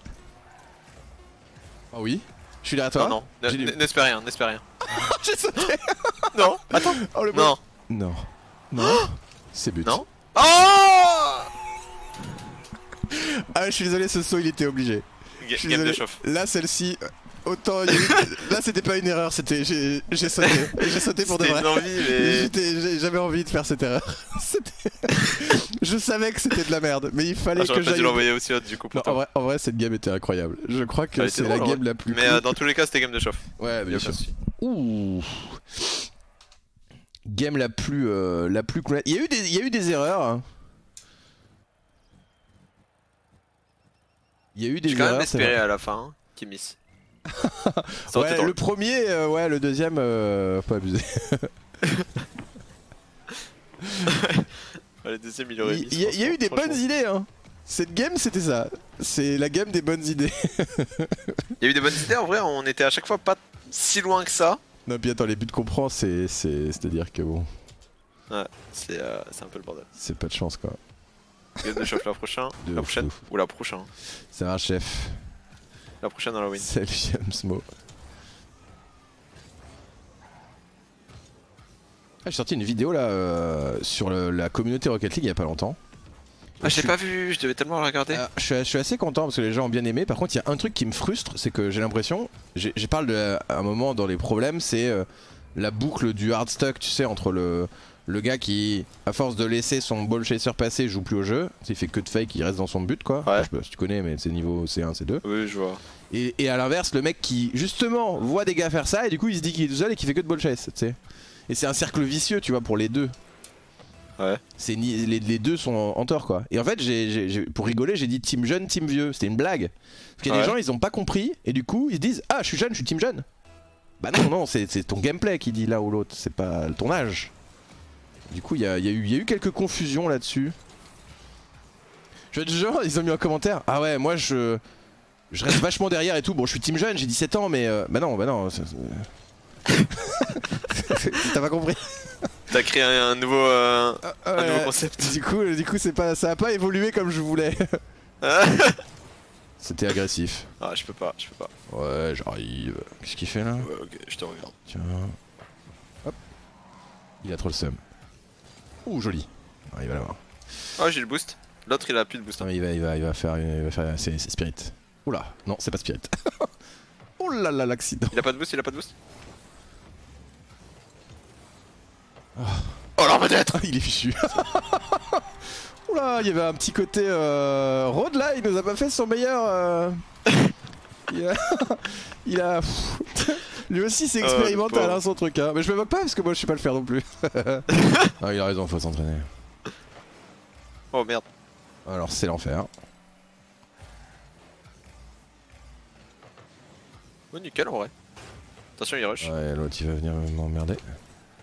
Ah oui Je suis derrière toi Non, non, n'espère rien, n'espère rien. J'ai sauté Non, attends. Oh le Non. Non. Non. C'est but. Non. Oh Ah, je suis désolé, ce saut il était obligé. Ga- Je suis Game de désolé. chauffe. Là, celle-ci, autant. Là, c'était pas une erreur, c'était. J'ai sauté. J'ai sauté pour de vrai. mais. J'avais envie de faire cette erreur. Je savais que c'était de la merde, mais il fallait Ah, que j'aille. dû l'envoyer aussi du coup. Non, en vrai, en vrai, cette game était incroyable. Je crois que c'est la drôle, game ouais. la plus. Mais cool. euh, dans tous les cas, c'était game de chauffe. Ouais, bien sûr. Ouh. Game la plus euh, la plus. Il y a eu des il y a eu des erreurs. hein. Il y a eu des J'ai quand même erreurs. espéré à la fin hein, qu'il Ouais, le premier, euh, ouais, le deuxième, euh, faut pas abuser. Ouais, Le deuxième, il aurait y, a- il y a eu des bonnes idées, hein. Cette game, c'était ça. C'est la game des bonnes idées. Il y a eu des bonnes idées en vrai, on était à chaque fois pas si loin que ça. non, puis attends, les buts qu'on prend, c'est, c'est, c'est-à-dire que bon, C'est euh, c'est un peu le bordel. c'est pas de chance quoi. Game de chauffe la prochaine. De la prochaine. ouf. Ou la prochaine. Ça va, chef. La prochaine Halloween. Salut, Jamsmo. Ah, j'ai sorti une vidéo là euh, sur le- la communauté Rocket League il y a pas longtemps. Ah, je l'ai suis- pas vu, je devais tellement le regarder. Ah, je, suis, je suis assez content parce que les gens ont bien aimé. Par contre, il y a un truc qui me frustre, c'est que j'ai l'impression, j'ai parlé de à un moment dans les problèmes, c'est euh, la boucle du hard stuck, tu sais, entre le le gars qui, à force de laisser son ball chaser passer, joue plus au jeu. Il fait que de fake, il reste dans son but quoi. Ouais. Je sais pas si tu connais, mais c'est niveau C1, C2. Oui, je vois. Et, et à l'inverse, le mec qui justement voit des gars faire ça et du coup il se dit qu'il est tout seul et qu'il fait que de ball chase, tu sais. Et c'est un cercle vicieux, tu vois, pour les deux. Ouais. C'est les, les deux sont en, tort quoi. Et en fait, pour rigoler, j'ai dit team jeune, team vieux. C'était une blague. Parce qu'il y a des gens, ils ont pas compris et du coup ils se disent ah je suis jeune, je suis team jeune. Bah non non, c'est c'est ton gameplay qui dit là ou l'autre, c'est pas ton âge. Du coup, il y a, y eu- il y a eu quelques confusions là-dessus. Je veux dire, genre, ils ont mis en commentaire Ah ouais, moi je. Je reste vachement derrière et tout. Bon, je suis team jeune, j'ai 17 ans, mais. euh, bah non, bah non. T'as pas compris T'as créé un, un nouveau, euh, Ah, un ouais. nouveau concept. Du coup, du coup, c'est pas, ça a pas évolué comme je voulais. C'était agressif. ah, je peux pas, je peux pas. Ouais, j'arrive. Qu'est-ce qu'il fait là? Ouais, ok, je te regarde. Tiens. Hop. Il a trop le seum. Ouh, joli. Ah, il va l'avoir. Oh, j'ai le boost. L'autre, il a plus de boost. hein. Non, mais il va, il va, il va faire, il va faire, c'est Spirit. Oula, non, c'est pas Spirit. oh là là, l'accident. Il a pas de boost, il a pas de boost. Oh là, peut-être il est fichu. Oula, il y avait un petit côté euh, road là, il nous a pas fait son meilleur. euh, Il a, il a- lui aussi c'est le expérimental hein, son truc. Hein. Mais je me moque pas parce que moi je sais pas le faire non plus. ah, il a raison, faut s'entraîner. Oh merde. Alors c'est l'enfer. Oh, nickel en vrai. Attention, il rush. Ouais, l'autre il va venir m'emmerder.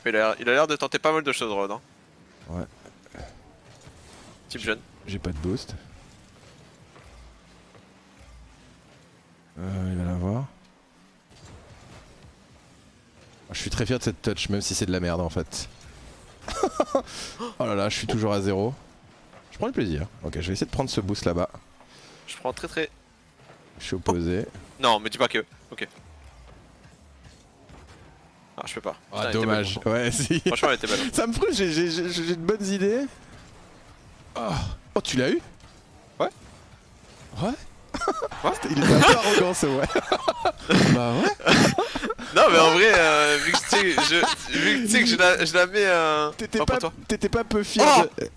Il a l'air- il a l'air de tenter pas mal de choses, Rod. Hein. Ouais. Type jeune. J'ai pas de boost. Il va l'avoir. Ah, Je suis très fier de cette touch, même si c'est de la merde en fait. oh là là, je suis toujours à zéro. Je prends du plaisir. Ok, je vais essayer de prendre ce boost là-bas. Je prends très très. Je suis opposé. Non, me dis pas que. Ok. Ah, je peux pas. Ah, était dommage. belle, Ouais, si. Franchement, elle était belle. Ça me frustre, j'ai- j'ai j'ai- j'ai de bonnes idées. Oh, Oh, tu l'as eu? Ouais. Ouais Il était un peu arrogant ce ouais. bah ouais. Non, mais en vrai, euh, vu que tu sais, je, vu que tu sais que je la, je la mets. Euh... T'étais pas peu fier Oh de...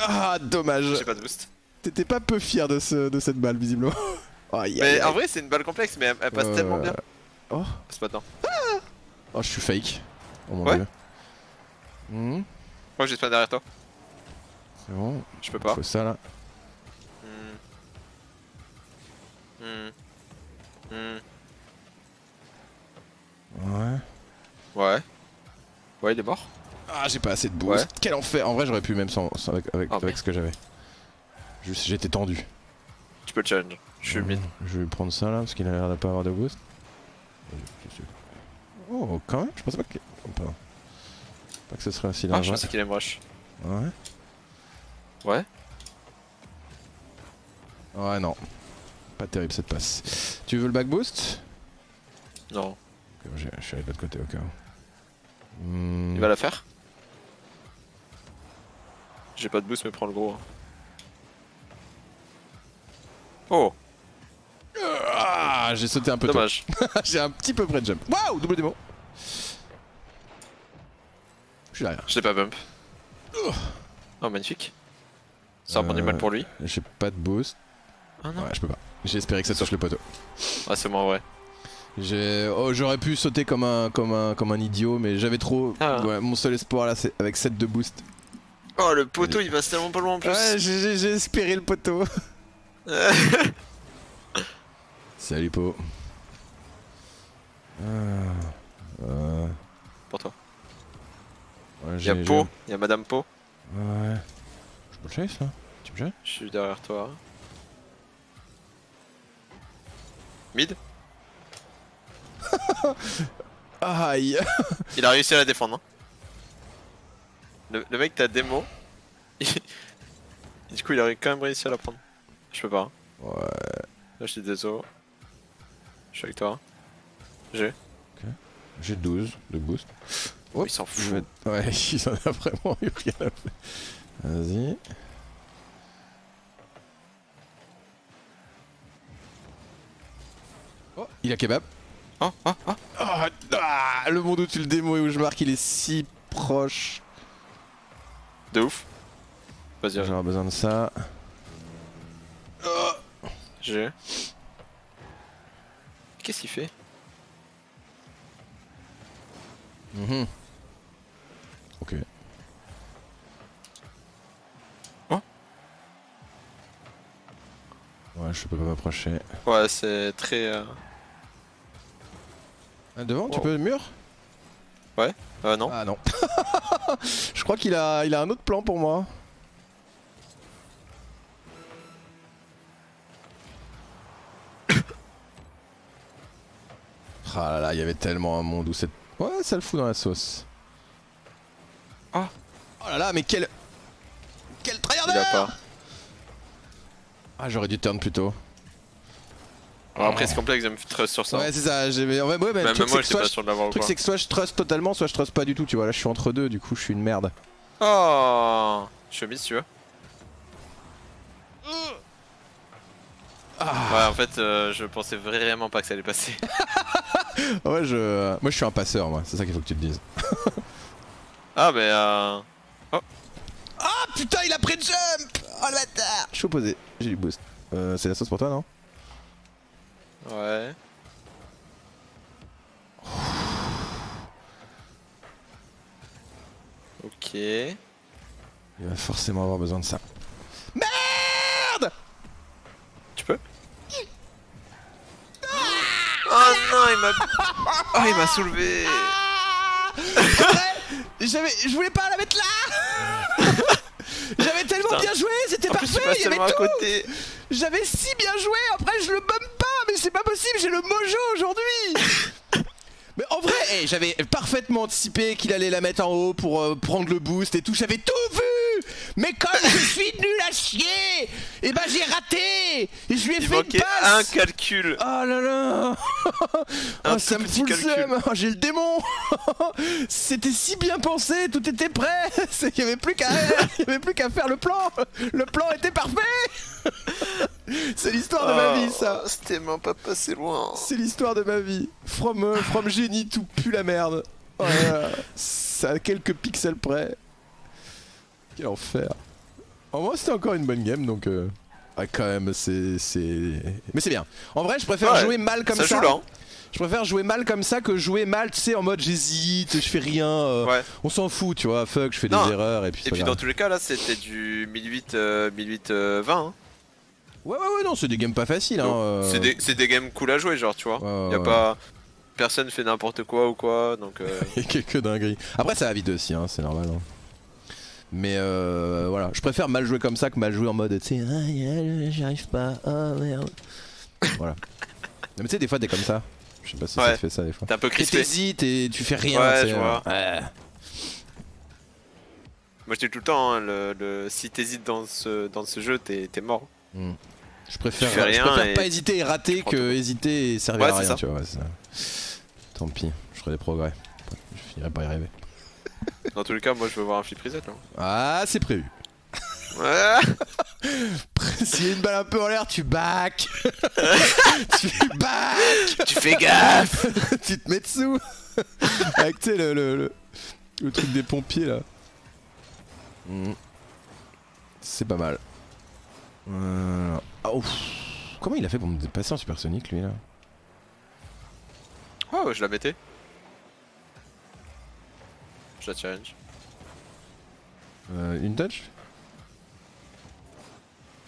Ah, dommage. J'ai pas de boost. T'étais pas peu fier de, ce, de cette balle, visiblement. Mais en vrai, c'est une balle complexe, mais elle, elle passe Ouais, tellement bien. Oh. C'est pas dedans. Oh, je suis fake. Oh mon Ouais. dieu. Hmm. Moi, je vais te faire derrière toi. C'est bon. Je peux pas. Faut ça là. Hmm. Ouais. Ouais. Ouais, il est mort. Ah, j'ai pas assez de boost. Ouais. Quel enfer. En vrai, j'aurais pu même sans, sans- avec, avec, Ah, avec ce que j'avais. Juste, j'étais tendu. Tu peux le challenge. Je suis mid. Je vais prendre ça là parce qu'il a l'air de pas avoir de boost. Oh, quand même, je pensais pas que. Pas, pas que ce serait Ah, large. je pensais qu'il aime rush. Ouais. Ouais. Ouais, non. Pas terrible cette passe. Tu veux le back boost? Non. Je suis allé de l'autre côté au cas où. Hmm. Il va la faire? J'ai pas de boost, mais prends le gros. Oh, Ah, j'ai sauté un peu dommage. j'ai un petit peu près de jump. Waouh, double démo. Je suis derrière. Je l'ai pas bump. Oh, magnifique. Ça va prendre du Euh, mal pour lui. J'ai pas de boost. Ah non. Ouais, je peux pas. J'ai espéré que ça touche le poteau. Ah, c'est moi, ouais. J'ai, oh, j'aurais pu sauter comme un, comme un, comme un idiot, mais j'avais trop. Ah. Ouais, mon seul espoir là, c'est avec 7 de boost. Oh, le poteau, il passe tellement pas loin en plus. Ouais, j'ai, espéré le poteau. Salut Po. Ah, euh, pour toi. ouais, Il y a j'ai- Po, il y a Madame Po. Ouais. Je peux le chase là Tu me chasses? Je suis derrière toi. Mid Aïe Il a réussi à la défendre. hein. Le, le mec t'a démo. du coup, il a quand même réussi à la prendre. Je peux pas. hein. Ouais. Là, je suis désolé. Je suis avec toi. J'ai. J'ai 12 de boost. Oh, il s'en fout. vais- Ouais, il en a vraiment eu rien à faire. Vas-y. Il a kebab. Oh, oh, oh. Ah, ah, le monde où tu le démo et où je marque, il est si proche. De ouf. Vas-y, J'aurais besoin de ça. j'ai. Qu'est-ce qu'il fait? Mhm. Ok. Oh. Ouais, je peux pas m'approcher. Ouais, c'est très. euh, Ah, devant, tu peux le mur Euh, non. Ah non. je crois qu'il a, il a un autre plan pour moi. Ah là là, il y avait tellement un monde où cette... Ouais, ça le fout dans la sauce. Ah. Oh là là, mais quel... Quel il tryharder a pas. Ah, j'aurais dû turn plus après, c'est complexe de me trust sur ça. Ouais, c'est ça. j'ai- mais- ouais, mais le Même truc, moi, c'est que Le truc c'est que soit je trust totalement, soit je trust pas du tout, tu vois. Là je suis entre deux, du coup je suis une merde. Oh Chemise, tu veux Ah. Ouais, en fait, euh, je pensais vraiment pas que ça allait passer. Ouais, je. Moi je suis un passeur, moi, c'est ça qu'il faut que tu te dises. Ah, mais euh. Ah putain, il a pris de jump Oh le bâtard Je suis opposé, j'ai du boost. Euh, c'est la sauce pour toi, non? Ouais. Ok. Il va forcément avoir besoin de ça. Merde Tu peux? Oh non, il m'a. Oh, il m'a soulevé Ah Ouais, J'avais. Je voulais pas la mettre là J'avais tellement Putain. bien joué, c'était parfait, il y avait tout J'avais si bien joué, après je le bump pas, c'est pas possible, j'ai le mojo aujourd'hui. Mais en vrai, eh, j'avais parfaitement anticipé qu'il allait la mettre en haut pour euh, prendre le boost et tout, j'avais tout vu Mais comme je suis nul à chier Et ben j'ai raté. Et je lui ai Il fait une passe. un calcul. Oh là là. Un Oh, ça me fout le Oh, J'ai le démon. C'était si bien pensé, tout était prêt. Avait plus qu'à il y avait plus qu'à faire le plan. Le plan était parfait. C'est l'histoire de ma vie ça. Oh, C'était même pas passé loin. C'est l'histoire de ma vie. From, euh, from génie tout pue la merde. Oh là là. Ça a quelques pixels près Quel enfer En moi c'était encore une bonne game donc euh, Ah, quand même, c'est. Mais c'est bien. En vrai, je préfère Ouais, jouer mal comme ça. ça joue là. hein. Je préfère jouer mal comme ça que jouer mal, tu sais, en mode j'hésite, je fais rien. euh, Ouais. On s'en fout, tu vois. Fuck, je fais Non. des erreurs et puis. Et puis dans tous les cas, là, c'était du 1008, euh, 1008 euh, 20. hein. Ouais, ouais, ouais, non, c'est des games pas faciles. Hein. C'est des, des games cool à jouer, genre, tu vois. Ouais, y a pas. Personne fait n'importe quoi ou quoi, donc. euh, Et quelques dingueries. Après, ça va vite aussi, hein, c'est normal. hein. Mais euh, voilà, je préfère mal jouer comme ça que mal jouer en mode, tu sais, ah, yeah, j'y arrive pas, oh merde. voilà. Mais tu sais, des fois, t'es comme ça. Je sais pas si ça Ouais. te fait ça des fois. T'es un peu crispé. t'hésites et tu fais rien. Ouais, je vois. Ouais. Moi, je dis tout le temps, hein, le, le- si t'hésites dans ce, dans ce jeu, t'es mort. Je préfère, je préfère pas hésiter et rater que tout. hésiter et servir Ouais, à rien, ça. tu vois. ça. Tant pis, je ferai des progrès. Je finirai par y arriver. Dans tous les cas, moi, je veux voir un flip reset. Là. Ah, c'est prévu. Ouais. S'il y a une balle un peu en l'air, tu back Tu back tu fais gaffe Tu te mets dessous Avec tu sais le, le, le, le truc des pompiers là. Mm. C'est pas mal. Euh, ouf. Comment il a fait pour me dépasser en supersonique lui là? Oh, je la mettais. Je la challenge. Euh, Une touch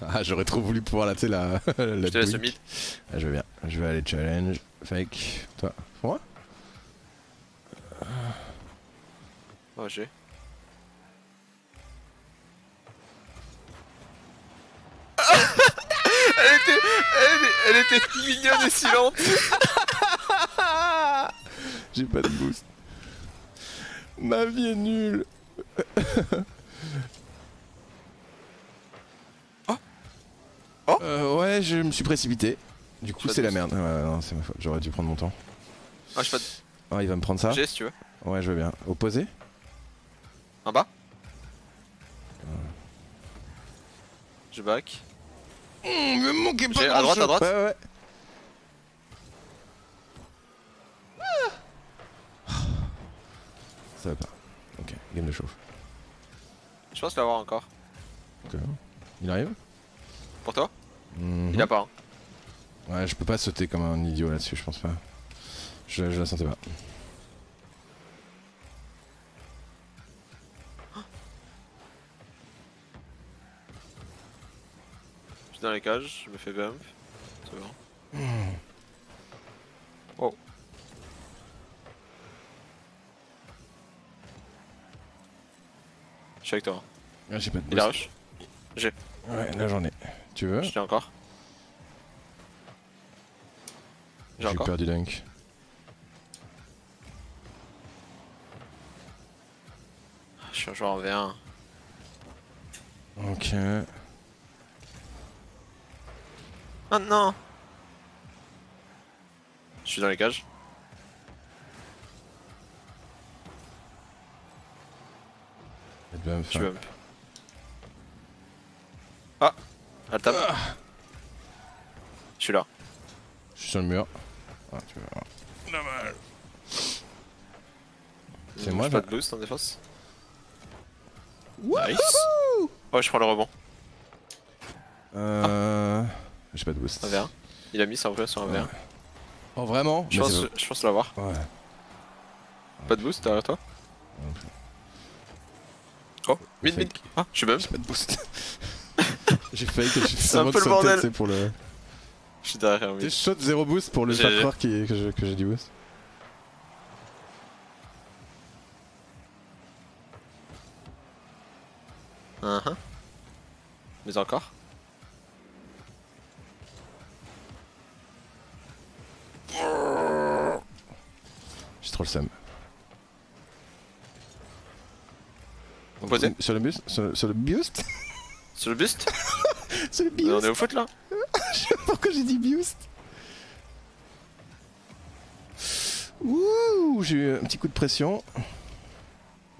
Ah j'aurais trop voulu pouvoir la tu sais la, la Je te laisse mid. Ah, je veux bien, je vais aller challenge. Fake. Toi, pour moi? Oh, j'ai. elle, était, elle, elle était mignonne et silente. J'ai pas de boost. Ma vie est nulle. Oh. Oh. Euh, ouais, je me suis précipité. Du coup, Pas c'est la merde. Ouais, non, c'est ma faute. J'aurais dû prendre mon temps. Ah, je fais Oh, il va me prendre ça. J'ai si tu veux. Ouais, je veux bien. Opposé En bas. Je back. Mmh, me manquait J'ai- à droite, à droite. Ouais, ouais, Ça va pas. Ok, game de chauffe. Je pense l'avoir encore. Ok. Il arrive? Pour toi? Mhm. Il a pas. hein. Ouais, je peux pas sauter comme un idiot là-dessus, je pense pas. Je, je la sentais pas. Je suis dans les cages, je me fais bump. C'est bon. Je suis avec toi. Ah, j'ai pas de Il a rush? Ouais, là j'en ai. Tu veux? Je l'ai encore. J'ai J'ai encore. peur du dunk. Je suis un joueur en V1. Ok. Oh non Je suis dans les cages. Suis bump. Ah Elle tape. Je suis là. Je suis sur le mur. Ah, tu veux voir. C'est moi, J'ai pas là de boost en défense. Nice. Oh, je prends le rebond. Euh. J'ai pas de boost. Un V1. Il a mis ça en vrai sur un V1. Oh, vraiment Je pense, je pense l'avoir. pas- Ouais. Pas de boost derrière toi? Mid. Ah, je suis bump. J'ai pas de boost. j'ai failli que je fasse un peu le bordel. c'est pour le. Je suis derrière sais, je saute zéro boost pour le faire croire que j'ai du boost. Uh-huh. Mais encore J'ai trop le seum. Opposé Sur le boost Sur le, sur le boost Sur le boost Sur le Mais On est au foot là Pourquoi j'ai dit boost Ouh, j'ai eu un petit coup de pression.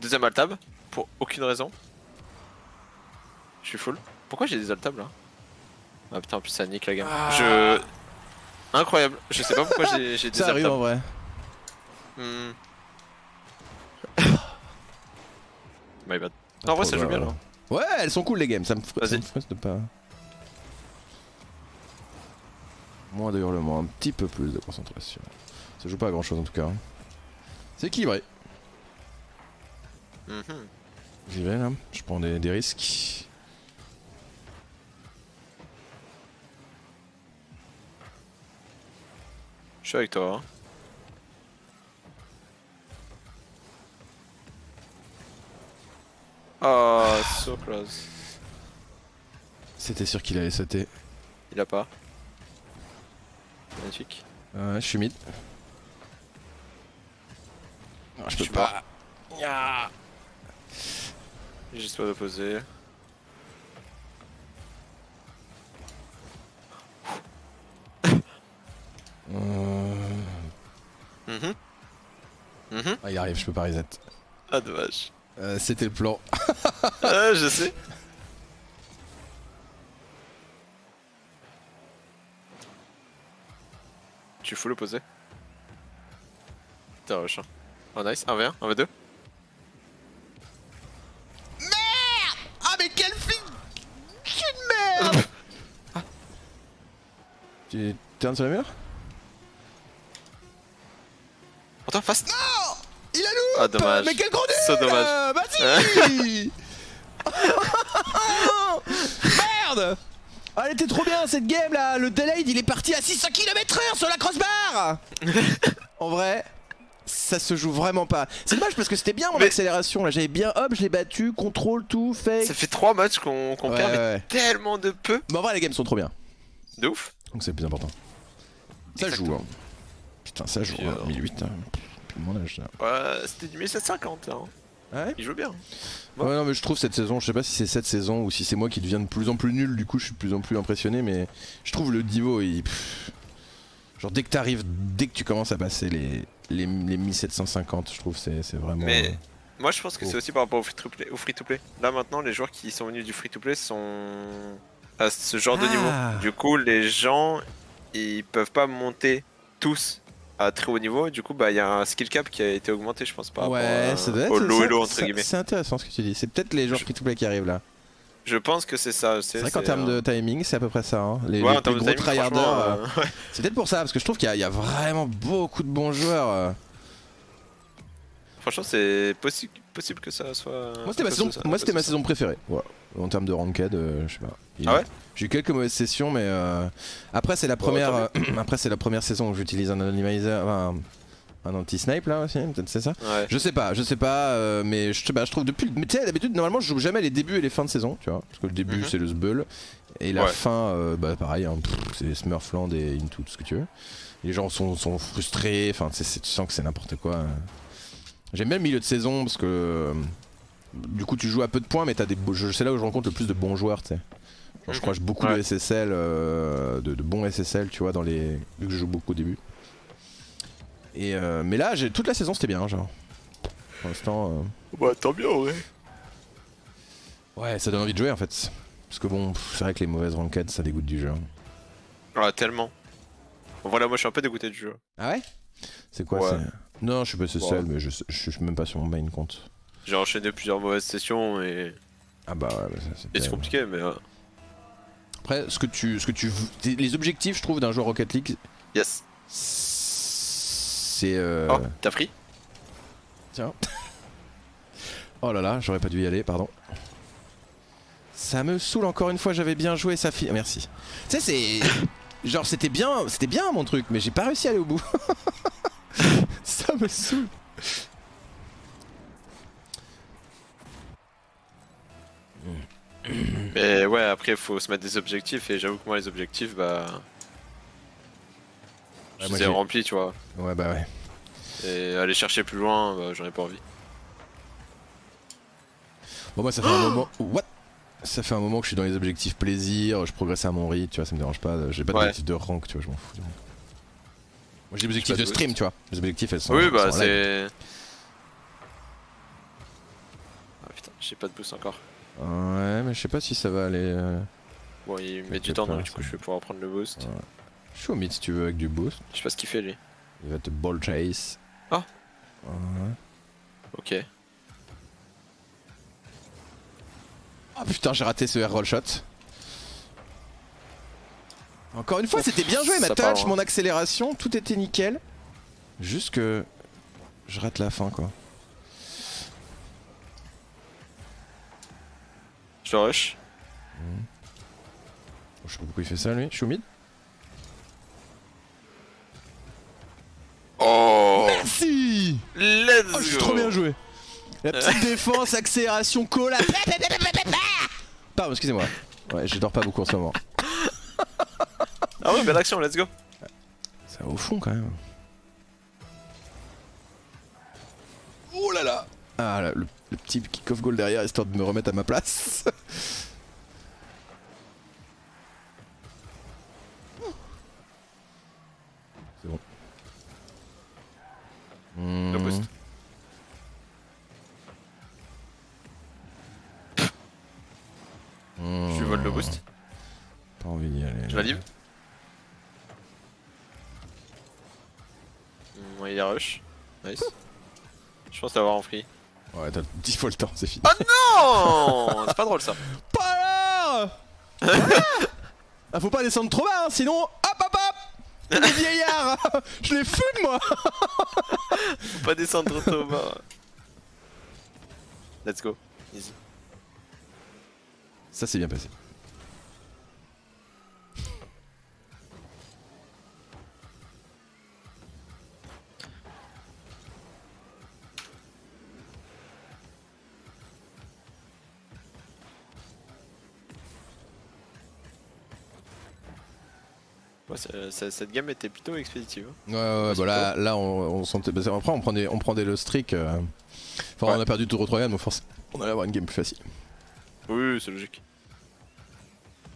Deuxième altab, pour aucune raison. Je suis full. Pourquoi j'ai des altabs là? Ah putain, en plus ça nique la gamme. Je. Incroyable, je sais pas pourquoi j'ai des Ça arrive en altabs. vrai. Hmm. My bad. Non, en vrai, ça joue bien là. Ouais, elles sont cool les games, ça me, ça frustre de pas. Moins de hurlements, un petit peu plus de concentration. Ça joue pas à grand chose en tout cas. hein. C'est équilibré. Mhm. J'y vais là, je prends des, des risques. Je suis avec toi. hein. Oh, so close. C'était sûr qu'il allait sauter. Il a pas. Magnifique. Ouais, je suis mid. Non, je peux pas. J'ai juste pas d'opposé. Euh, Mhm. Mhm. Ah, il arrive, je peux pas reset. Ah, dommage. Euh, C'était le plan. ah, je sais. Tu fous l'opposé T'es rush. hein. Oh nice, 1v1, 1v2 Ah, mais quelle fille de merde Tu turnes sur la mur? Attends, a nous Ah, dommage. Mais quel gros nul So dommage. euh, si Merde Ah, elle était trop bien cette game là Le delayed il est parti à 600 km/h sur la crossbar En vrai, ça se joue vraiment pas. C'est dommage parce que c'était bien mon Mais- accélération là. J'avais bien hop, je l'ai battu, contrôle, tout, fake. Ça fait 3 matchs qu'on Ouais, perd, ouais, tellement de peu Mais en vrai, les games sont trop bien. De ouf Donc c'est le plus important. Ça Exactement. joue. Hein. Putain, ça joue. Hein. euh, 1008. Hein. Plus mon âge. là. Ouais, c'était du 1750 là. hein. Ouais Il joue bien. Ouais, non, mais je trouve cette saison, je sais pas si c'est cette saison ou si c'est moi qui deviens de plus en plus nul, du coup je suis de plus en plus impressionné, mais je trouve le niveau, il. pff, genre dès que t'arrives, dès que tu commences à passer les, les, les 1750, je trouve c'est c'est vraiment. Mais- euh, Moi je pense que Oh. c'est aussi par rapport au free-to-play. Au free-to-play. Là maintenant, les joueurs qui sont venus du free-to-play sont à ce genre de Ah. niveau. Du coup, les gens, ils peuvent pas monter tous à très haut niveau. Du coup, bah il y a un skill cap qui a été augmenté, je pense, par ouais, rapport ça à- doit être. au low ça- elo entre guillemets. C'est intéressant ce que tu dis. C'est peut-être les joueurs Je- free-to-play qui arrivent là. Je pense que c'est ça. C'est vrai qu'en termes de timing, c'est à peu près ça. hein. Les, Ouais, les en plus gros timing, tryharders. euh, euh, ouais. C'est peut-être pour ça, parce que je trouve qu'il y, a- il y a vraiment beaucoup de bons joueurs. euh. Franchement, c'est possi- possible que ça soit. Moi c'était ma, saison, ça, moi, ma préférée. Voilà. En termes de ranked, euh, je sais pas. Il- Ah ouais J'ai eu quelques mauvaises sessions, mais euh, après c'est la première. euh, après c'est la première saison où j'utilise un anonymizer, enfin, un, anti-snipe là aussi, peut-être c'est ça. Ouais. Je sais pas, je sais pas, euh, mais je, bah, je trouve depuis. Mais tu sais, d'habitude normalement je joue jamais les débuts et les fins de saison, tu vois, parce que le début Mhm. c'est le sbull et la Ouais. fin, euh, bah pareil, hein, c'est Smurfland et Into tout ce que tu veux. Les gens sont, sont frustrés, enfin tu sens que c'est n'importe quoi. euh. J'aime bien le milieu de saison parce que euh, du coup tu joues à peu de points, mais t'as des beaux- c'est là où je rencontre le plus de bons joueurs, tu sais. Genre, je croise beaucoup de. SSL, euh, de, de bons SSL, tu vois, dans les vu que je joue beaucoup au début. Et euh, mais là, j'ai toute la saison c'était bien, genre. Pour l'instant, euh, Bah, tant mieux, ouais. ouais, ça donne envie de jouer en fait. Parce que bon, c'est vrai que les mauvaises ranked, ça dégoûte du jeu. Ah, tellement. Voilà, moi je suis un peu dégoûté du jeu. Ah ouais? C'est quoi Ouais. Non, je suis pas SSL, Ouais. mais je, je suis même pas sur mon main compte. J'ai enchaîné plusieurs mauvaises sessions et, Ah bah ouais, bah, ça, c'est compliqué, mais. euh, Après, ce que tu, ce que tu, les objectifs, je trouve, d'un joueur Rocket League, Yes. c'est. euh, Oh, t'as pris? Tiens. Oh là là, j'aurais pas dû y aller, pardon. Ça me saoule encore une fois, j'avais bien joué sa fille. Merci. Tu sais, c'est. Genre, c'était bien, c'était bien mon truc, mais j'ai pas réussi à aller au bout. Ça me saoule. Mais ouais, après faut se mettre des objectifs et j'avoue que moi les objectifs, bah. Je Ouais, les ai j'ai- remplis, tu vois. Ouais, bah ouais. Et aller chercher plus loin, bah, j'en ai pas envie. Bon, moi, ça fait un moment. What? Ça fait un moment que je suis dans les objectifs plaisir, je progresse à mon rythme, tu vois, ça me dérange pas. J'ai pas Ouais. d'objectif de rank, tu vois, je m'en fous. Moi, j'ai des objectifs de stream, tu vois. Les objectifs, elles sont. oui, bah c'est. Ah putain, j'ai pas de boost encore. Ouais, mais je sais pas si ça va aller. euh, Bon, il met du temps, donc du coup je vais pouvoir prendre le boost. Ouais. Je suis au mid si tu veux avec du boost. Je sais pas ce qu'il fait lui. Il va te ball chase. Ah. Ouais. Ok. Oh putain, j'ai raté ce air roll shot. Encore une fois, c'était bien joué, ma part touch, loin. mon accélération, tout était nickel. Juste que je rate la fin, quoi. Je rush. Je sais pas pourquoi il fait ça, lui. Je suis au mid. Oh Merci Let's Oh, je suis go trop bien joué. La petite défense, accélération, cola. Pardon, excusez-moi. Ouais, je dors pas beaucoup en ce moment. Ah ouais, belle action, let's go Ça va au fond quand même. Oh là là Ah là, le, le petit kick-off goal derrière histoire de me remettre à ma place. C'est bon. Le boost. Mmh. Je vole le boost? Pas envie d'y aller. Je la live. Ouais, il a rush. Nice. Je pense l'avoir en free. Ouais, t'as 10 fois le temps, c'est fini. Non C'est pas drôle ça. Pas là Ah faut pas descendre trop bas, hein, sinon hop hop hop Les vieillards Je les fume moi Faut pas descendre trop bas. Let's go. Easy. Ça c'est bien passé. Ouais, cette game était plutôt expéditive. hein. Ouais ouais, ouais bah là, là on, on sentait... bah, après on prenait, on prenait le streak. euh, Enfin on a perdu tout Royal donc forcément on allait avoir une game plus facile. Oui, oui, c'est logique.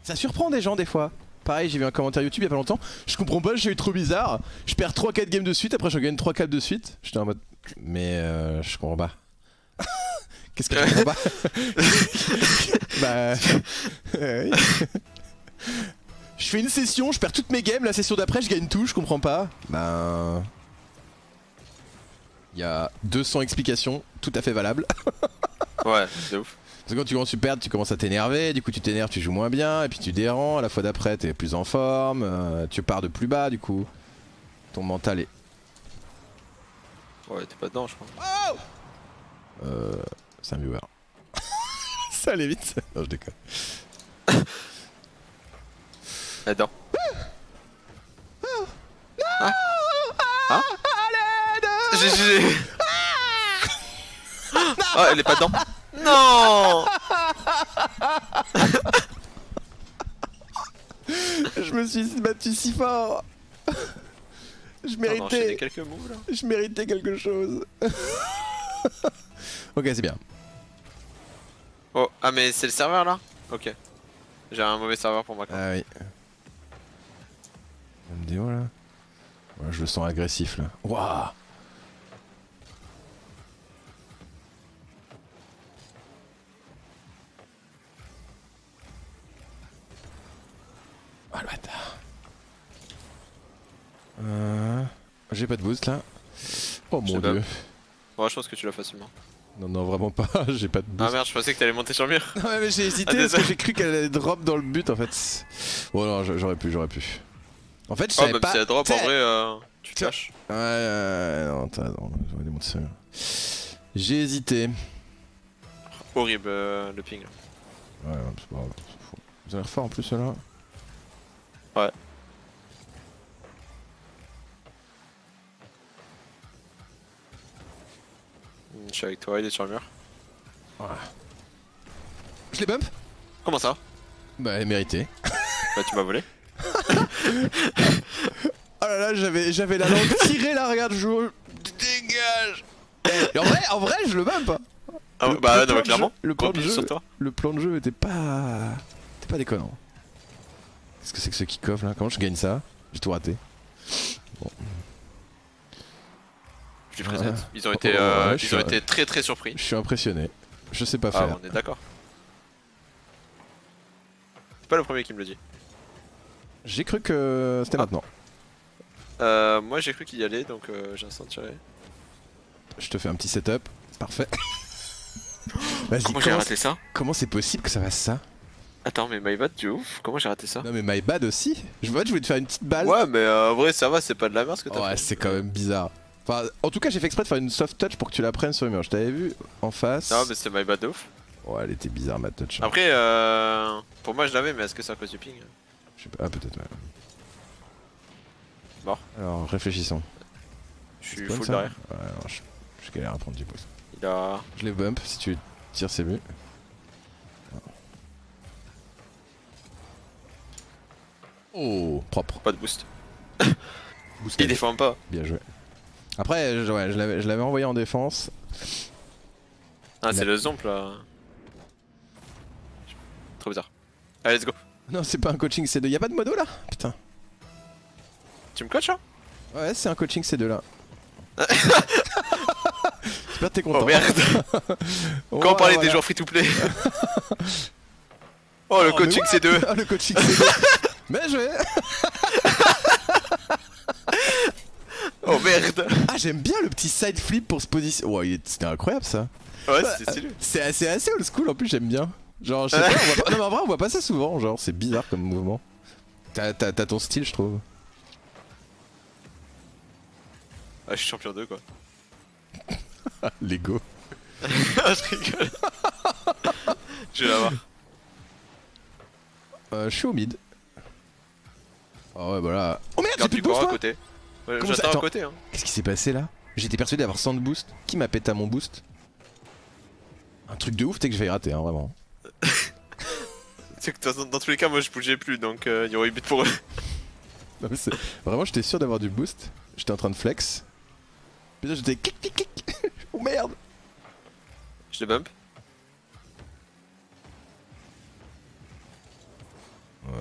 Ça surprend des gens des fois. Pareil, j'ai vu un commentaire YouTube il y a pas longtemps. Je comprends pas, j'ai eu trop bizarre. Je perds 3-4 games de suite, après je gagne 3-4 de suite. J'étais en mode. Mais euh, je comprends pas. Qu'est-ce que je comprends pas? Bah. Je fais une session, je perds toutes mes games, la session d'après je gagne tout, je comprends pas. Ben. Il y a 200 explications, tout à fait valables. Ouais, c'est ouf. Parce que quand tu commences à perdre, tu commences à t'énerver, du coup tu t'énerves, tu joues moins bien, et puis tu déranges, à la fois d'après t'es plus en forme, euh, tu pars de plus bas du coup. Ton mental est... Ouais, t'es pas dedans, je crois. Euh, c'est un viewer. Ça allait vite. Non, je déconne. Là-dedans. Ah Ah GG Ah, elle est pas dedans Non Je me suis battu si fort Je méritais... quelques moves là. Je méritais quelque chose. ok, c'est bien. Oh, ah mais c'est le serveur là? Ok. J'ai un mauvais serveur pour moi. Ah oui. Là je le sens agressif là. Waouh Ah le bâtard. Euh... J'ai pas de boost là. Oh mon dieu. Ouais, je pense que tu l'as facilement. Non, non, vraiment pas. J'ai pas de boost. Ah merde, je pensais que t'allais monter sur le mur. Non mais j'ai hésité Ah, parce que j'ai cru qu'elle allait drop dans le but en fait. Bon non, j'a- j'aurais pu, j'aurais pu. En fait, je Oh, savais même pas. si elle drop en vrai, euh, tu lâches. Ouais, ouais, ouais, non, t'as raison, j'aurais dû monter ça. J'ai hésité. Horrible euh, le ping. Ouais, ouais, c'est pas grave. Vous avez l'air fort en plus là. Ouais. Je suis avec toi, il est sur le mur. Je les bump? Comment ça? Bah, mérité. Bah tu m'as volé. Oh là là, j'avais, j'avais la langue tirée là, regarde, je joue. Dégage Et en vrai, en vrai, je le bump. hein. Ah, Le- bah le non, clairement. jeu- le plan de jeu. sur toi. Le plan de jeu était pas. était pas déconnant. Qu'est-ce que c'est que ce kick-off là? Comment je gagne ça? J'ai tout raté. Je lui présente. Ils ont Oh, été, oh, euh, ouais, ils ont été très très surpris. Je suis impressionné. Je sais pas Ah, faire. on est d'accord. C'est pas le premier qui me le dit. J'ai cru que c'était Ah. maintenant. Euh, moi j'ai cru qu'il y allait donc euh, j'ai instant tiré. Je te fais un petit setup. Parfait. Vas-y, Comment j'ai raté ça comment c'est possible que ça fasse ça Attends, mais my bad, du ouf. Comment j'ai raté ça Non mais my bad aussi. Je vois, je voulais te faire une petite balle. Ouais, mais euh, en vrai, ça va, c'est pas de la merde ce que t'as Ouais, fait. c'est quand même bizarre. Enfin, en tout cas, j'ai fait exprès de faire une soft touch pour que tu la prennes sur le mur. Je t'avais vu en face. Non, mais c'est my bad de ouf. Ouais, elle était bizarre ma touch. Après, euh... pour moi, je l'avais, mais est-ce que c'est à cause du ping? Je sais pas. Ah, peut-être, ouais. Mort. Alors, réfléchissons. Je suis full derrière. Ouais, je, je galère à prendre du boost. Il a. Je les bump, si tu tires, c'est mieux. Oh, propre. Pas de boost. Il défend pas. Bien joué. Après, je, ouais, je l'avais envoyé en défense. Ah, c'est le zomp là. Trop bizarre. Allez, let's go. Non, c'est pas un coaching C2. Y'a pas de modo là Putain. Tu me coaches hein Ouais, c'est un coaching C2 là. J'espère que t'es content. Oh merde Oh, Quand on parlait voilà. des joueurs free to play. oh, le Oh, coaching mais c'est deux. Ah, le coaching C2. Mais joué Oh merde Ah, j'aime bien le petit side flip pour se positionner. Est- c'était incroyable ça. Ouais, c'était stylé. C'est assez, assez old school en plus, j'aime bien. Genre, je sais pas, on voit pas... Non, mais en vrai, on voit pas ça souvent. Genre, c'est bizarre comme mouvement. T'as ton style, je trouve. Ah, je suis champion 2 quoi. Lego. je rigole. je vais l'avoir. Euh, je suis au mid. Oh ouais, voilà. Oh merde, j'ai plus de boost à côté. Ouais, J'attends Attends. à côté hein. Qu'est-ce qui s'est passé là? J'étais persuadé d'avoir 100 de boost. Qui m'a pété à mon boost? Un truc de ouf, t'es que je vais rater, hein, vraiment. C'est que façon, dans tous les cas, moi je bougeais plus donc euh, il y aurait eu but pour eux. Non, mais c'est- Vraiment, j'étais sûr d'avoir du boost. J'étais en train de flex. Puis là, j'étais clic clic clic. oh merde Je les bump. Ouais.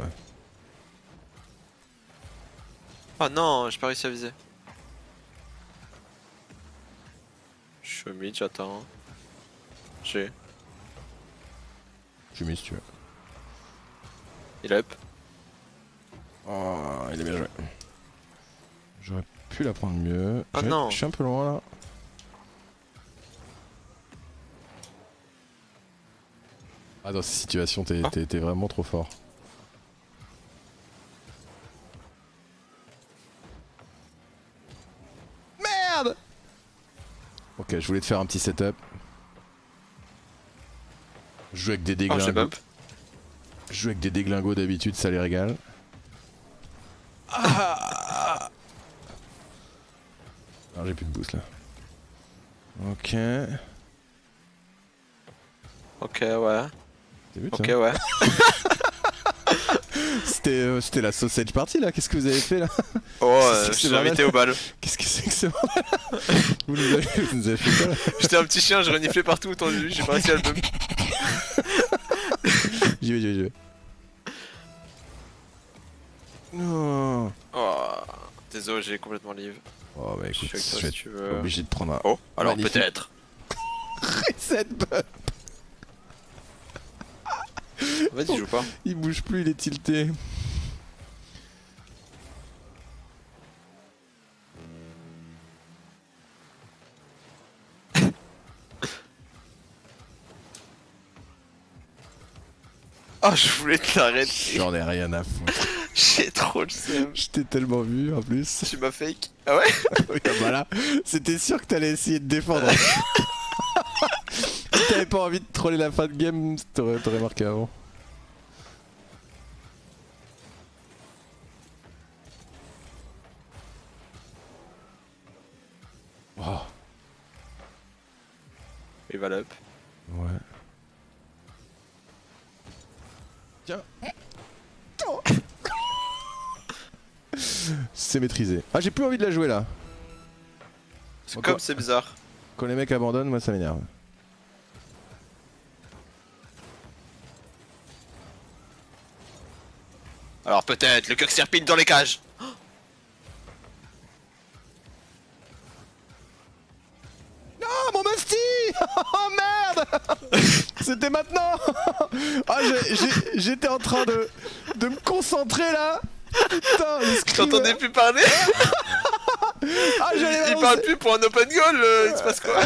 Ah non, j'ai pas réussi à viser. Je suis au mid, j'attends. J'ai. Je suis mis si tu veux. Il est up. Oh, il est bien joué. J'aurais pu la prendre mieux. Ah non. Je suis un peu loin là. Ah, dans cette situation, t'es Ah. vraiment trop fort. Merde Ok, je voulais te faire un petit setup. Je joue avec des Oh, je les déglingos. bump. Je joue avec des déglingos d'habitude, ça les régale. Ah j'ai plus de boost là. Ok. Ok, ouais. Ok, ouais. C'était euh, c'était la sausage party là, qu'est-ce que vous avez fait là? Oh, euh, je suis invité au bal. Qu'est-ce que c'est que ce bordel? Vous, nous avez, vous nous avez fait quoi là? J'étais un petit chien, je reniflais partout lui, j'ai pas réussi à le. J'y vais, j'y vais, j'y vais. Non. Oh, désolé, j'ai complètement live. Oh bah Je suis écoute, je vais si tu être veux. obligé de prendre un Oh, alors peut-être. reset bump. Vas-y, joue pas. Il bouge plus, il est tilté. Oh, je voulais te l'arrêter. J'en ai rien à foutre. J'ai trop le seum. Je t'ai tellement vu en plus. Tu m'as fake. Ah ouais Oui, ah bah là, c'était sûr que t'allais essayer de défendre. si t'avais pas envie de troller la fin de game, t'aurais t'aurais marqué avant. Oh, Il va up. ouais. Tiens. C'est maîtrisé. Ah, j'ai plus envie de la jouer là. Comme c'est bizarre. Quand les mecs abandonnent, moi ça m'énerve. Alors peut-être, le coq serpine dans les cages. Oh merde C'était maintenant Ah j'étais en train de, de me concentrer là Putain Je t'entendais plus parler. Ah Il parle plus pour un open goal. euh, il se passe quoi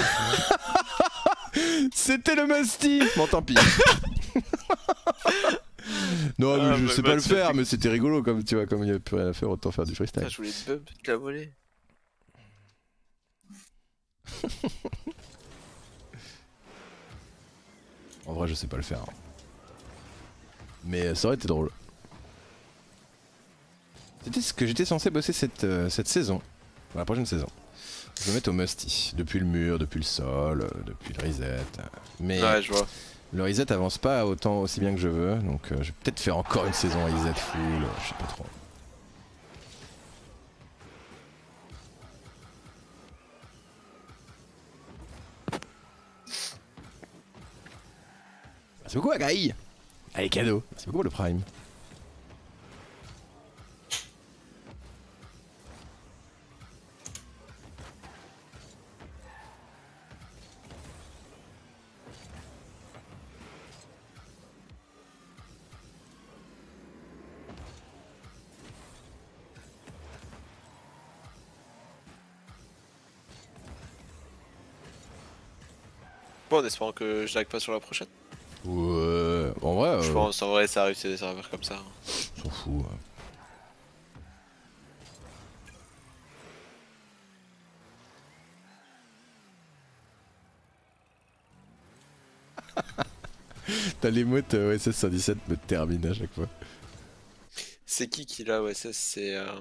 C'était le Musty Bon tant pis Non, mais Ah, je bah, sais bah, pas le tu faire, mais c'était rigolo comme tu vois, comme il y avait plus rien à faire, autant faire du freestyle. Putain, je voulais te bump, te la voler. En vrai, je sais pas le faire. Mais ça aurait été drôle. C'était ce que j'étais censé bosser cette, euh, cette saison. La prochaine saison. Je vais mettre au musty. Depuis le mur, depuis le sol, euh, depuis le reset. Mais Ouais, je vois. le reset avance pas autant aussi bien que je veux. Donc euh, je vais peut-être faire encore une saison reset full. euh, je sais pas trop. Merci beaucoup, Agai Allez, cadeau Merci beaucoup le Prime. Bon, en espérant que je lag pas sur la prochaine. Ouais, en vrai, Je euh, pense en vrai ça arrive, c'est des serveurs comme ça. on s'en fout. ouais. T'as les mots euh, OSS 117 me termine à chaque fois. C'est qui qui l'a ça c'est. Euh...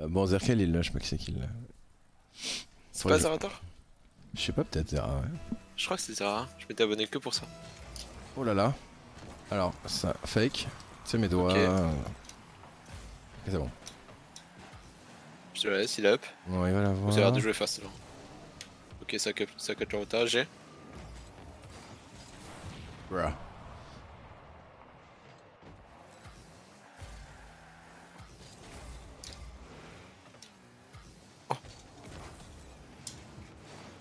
Euh, bon, Zerkel il l'a, je sais pas qui c'est qui l'a? C'est pas je- Zerator? Je sais pas, peut-être Zera, ouais. Je crois que c'est Zera. Je m'étais abonné que pour ça. Oh là là. Alors, ça, fake. C'est mes doigts. Ok. Ok, c'est bon. Je te la laisse, il est up. Bon, il va l'avoir. Vous avez l'air de jouer fast là. Ok, ça cut, ça cut le retard. J'ai. Bruh.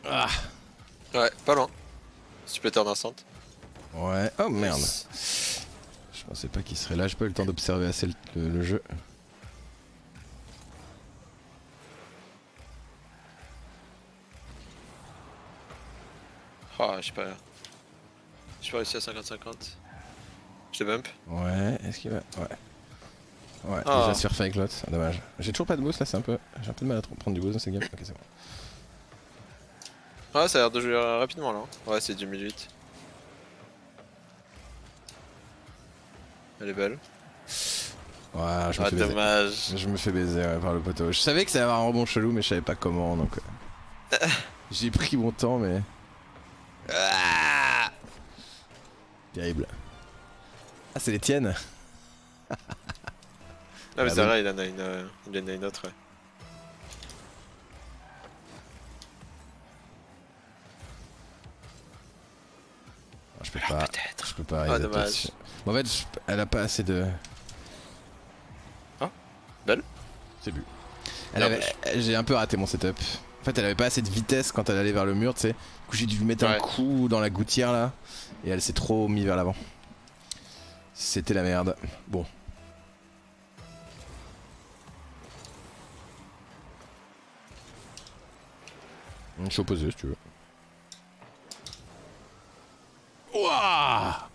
Ah Ouais, pas loin. Suppléteur d'instant. Ouais. Oh merde. Je pensais pas qu'il serait là. J'ai pas eu le temps d'observer assez le, le- le jeu. Ah, j'ai pas. J'ai pas réussi à 50-50. Je te bump. Ouais. Est-ce qu'il va? Ouais. Ouais. Il va se faire fake l'autre. Dommage. J'ai toujours pas de boost là. C'est un peu. J'ai un peu de mal à prendre du boost dans cette game. Ok, c'est bon. Ah, ça a l'air de jouer rapidement là. Ouais, c'est 2008. Elle est belle. Ouais. Je me Ah, fais baiser. Je me fais baiser ouais, par le poteau. Je savais que ça allait avoir un rebond chelou, mais je savais pas comment, donc... euh, J'ai pris mon temps, mais... Ah Terrible. Ah, c'est les tiennes Ah, mais Ah Zara, il en a une, euh, il en a une autre, ouais. Ah, Je peux pas... Je peux pas Ah, reset dommage. dessus. En fait, je- elle a pas assez de... Ah, belle. C'est bu. Avait- J'ai un peu raté mon setup. En fait, elle avait pas assez de vitesse quand elle allait vers le mur, tu sais. Du coup, j'ai dû lui mettre un coup dans la gouttière, là. Et elle s'est trop mis vers l'avant. C'était la merde. Bon. Je suis opposé si tu veux. Ouah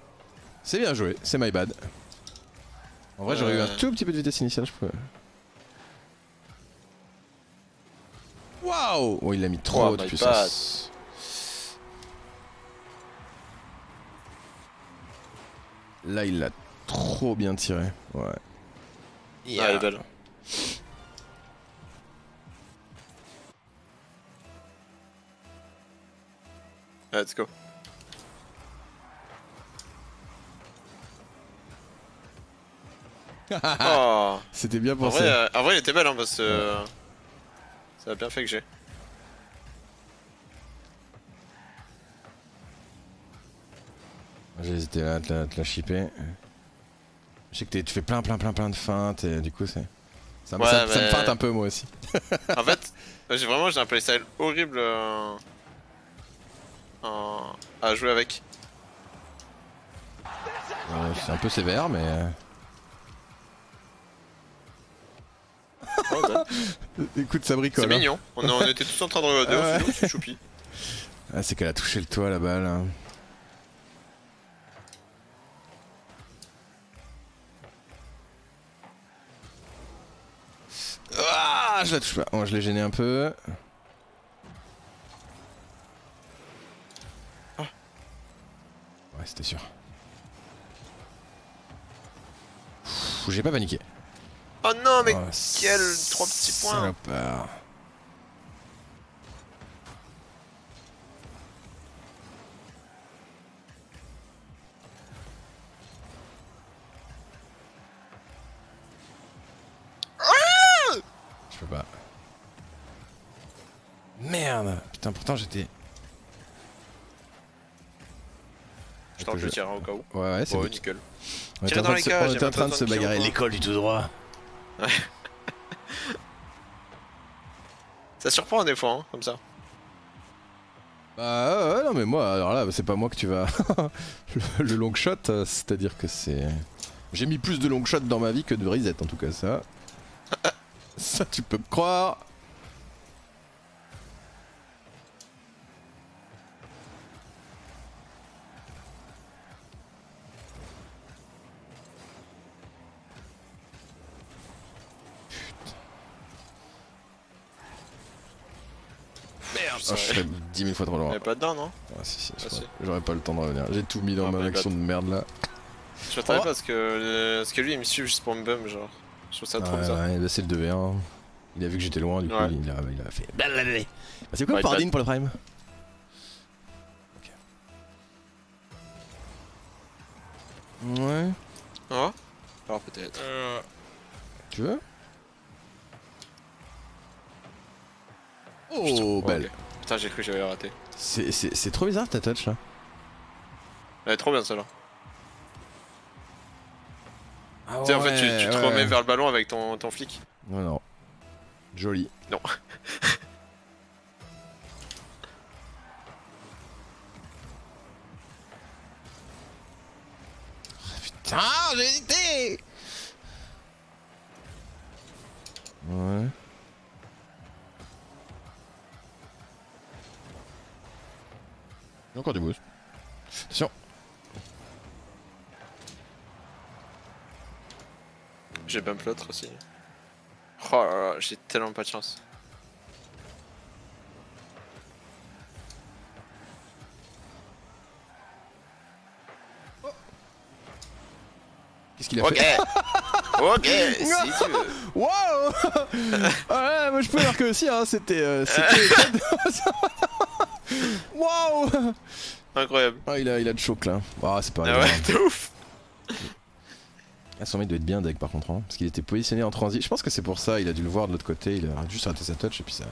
C'est bien joué, c'est my bad. En vrai, j'aurais eu un Euh. tout petit peu de vitesse initiale, je peux. Waouh Oh, il l'a mis trop Oh, my puissance. Là, il l'a trop bien tiré. Ouais. Ah, elle est belle. Let's go. Oh C'était bien En pensé. vrai, euh, en vrai, elle était belle, hein, parce que. euh, Ça a bien fait que j'ai. J'ai hésité à te la, te la shipper. Je sais que tu fais plein, plein, plein, plein de feintes et du coup, c'est. Ça, me- Ouais, ça- ça me mais- feinte un peu moi aussi. En fait, j'ai vraiment j'ai un playstyle horrible euh, en- à jouer avec. Euh, c'est un peu sévère, mais. Écoute, ça bricole. C'est hein. mignon. On, était tous en train de regarder. Ah ouais. Oh, c'est choupi. Ah, c'est qu'elle a touché le toit la balle. Hein. Ah, je la touche pas. Oh, je l'ai gêné un peu. Ah. Ouais, c'était sûr. J'ai pas paniqué. Oh non, mais Oh, quel trois petits points. salopard. Je peux pas. Merde Putain, pourtant j'étais. je tente de tirer au cas où. Ouais, ouais, c'est Oh, bon. nickel. On était en dans train les de se- bagarrer l'école du tout droit. Ça surprend des fois, hein, comme ça. Bah ouais, ouais, non mais moi, alors là, c'est pas moi que tu vas... le, le long shot, c'est-à-dire que c'est... J'ai mis plus de long shot dans ma vie que de reset en tout cas, ça. ça tu peux me croire. Merde, Oh, je serais 10 000 fois trop loin. Pas dedans, non Ah, si, si, Ah. J'aurais pas le temps de revenir. J'ai tout mis dans Ah, ma action de merde là. Je m'attendais Oh. pas parce que, euh, parce que lui il me suit juste pour me bum, genre. Je trouve ça trop bizarre. ouais, là c'est le 2v1. Il a vu que j'étais loin, du coup Ouais. il, a, il a fait. Bah, c'est quoi Ouais, Pardine pour le prime? Ok. Ouais. Oh Alors peut-être. Tu veux? Oh, belle. Putain, j'ai cru que j'avais raté. C'est- C'est c'est trop bizarre ta touch là. Elle est trop bien celle-là. Ah tu sais, en fait, tu, tu te remets vers le ballon avec ton, ton flic. Non, non. Joli. Non. Putain, j'ai hésité Ouais. Il y a encore du boost. Attention. J'ai bump l'autre aussi. Oh là là, j'ai tellement pas de chance. Qu'est-ce qu'il a Ok fait Ok, si tu veux. Wow Ouais, moi je peux marquer aussi, hein, c'était... euh, wow Incroyable. Ah, il a, il a de choc là. Ah, c'est pas Ah ouais, de ouf. Ah, son mec doit être bien deck par contre, hein, parce qu'il était positionné en transit. Je pense que c'est pour ça, il a dû le voir de l'autre côté, il a juste raté sa touch et puis ça.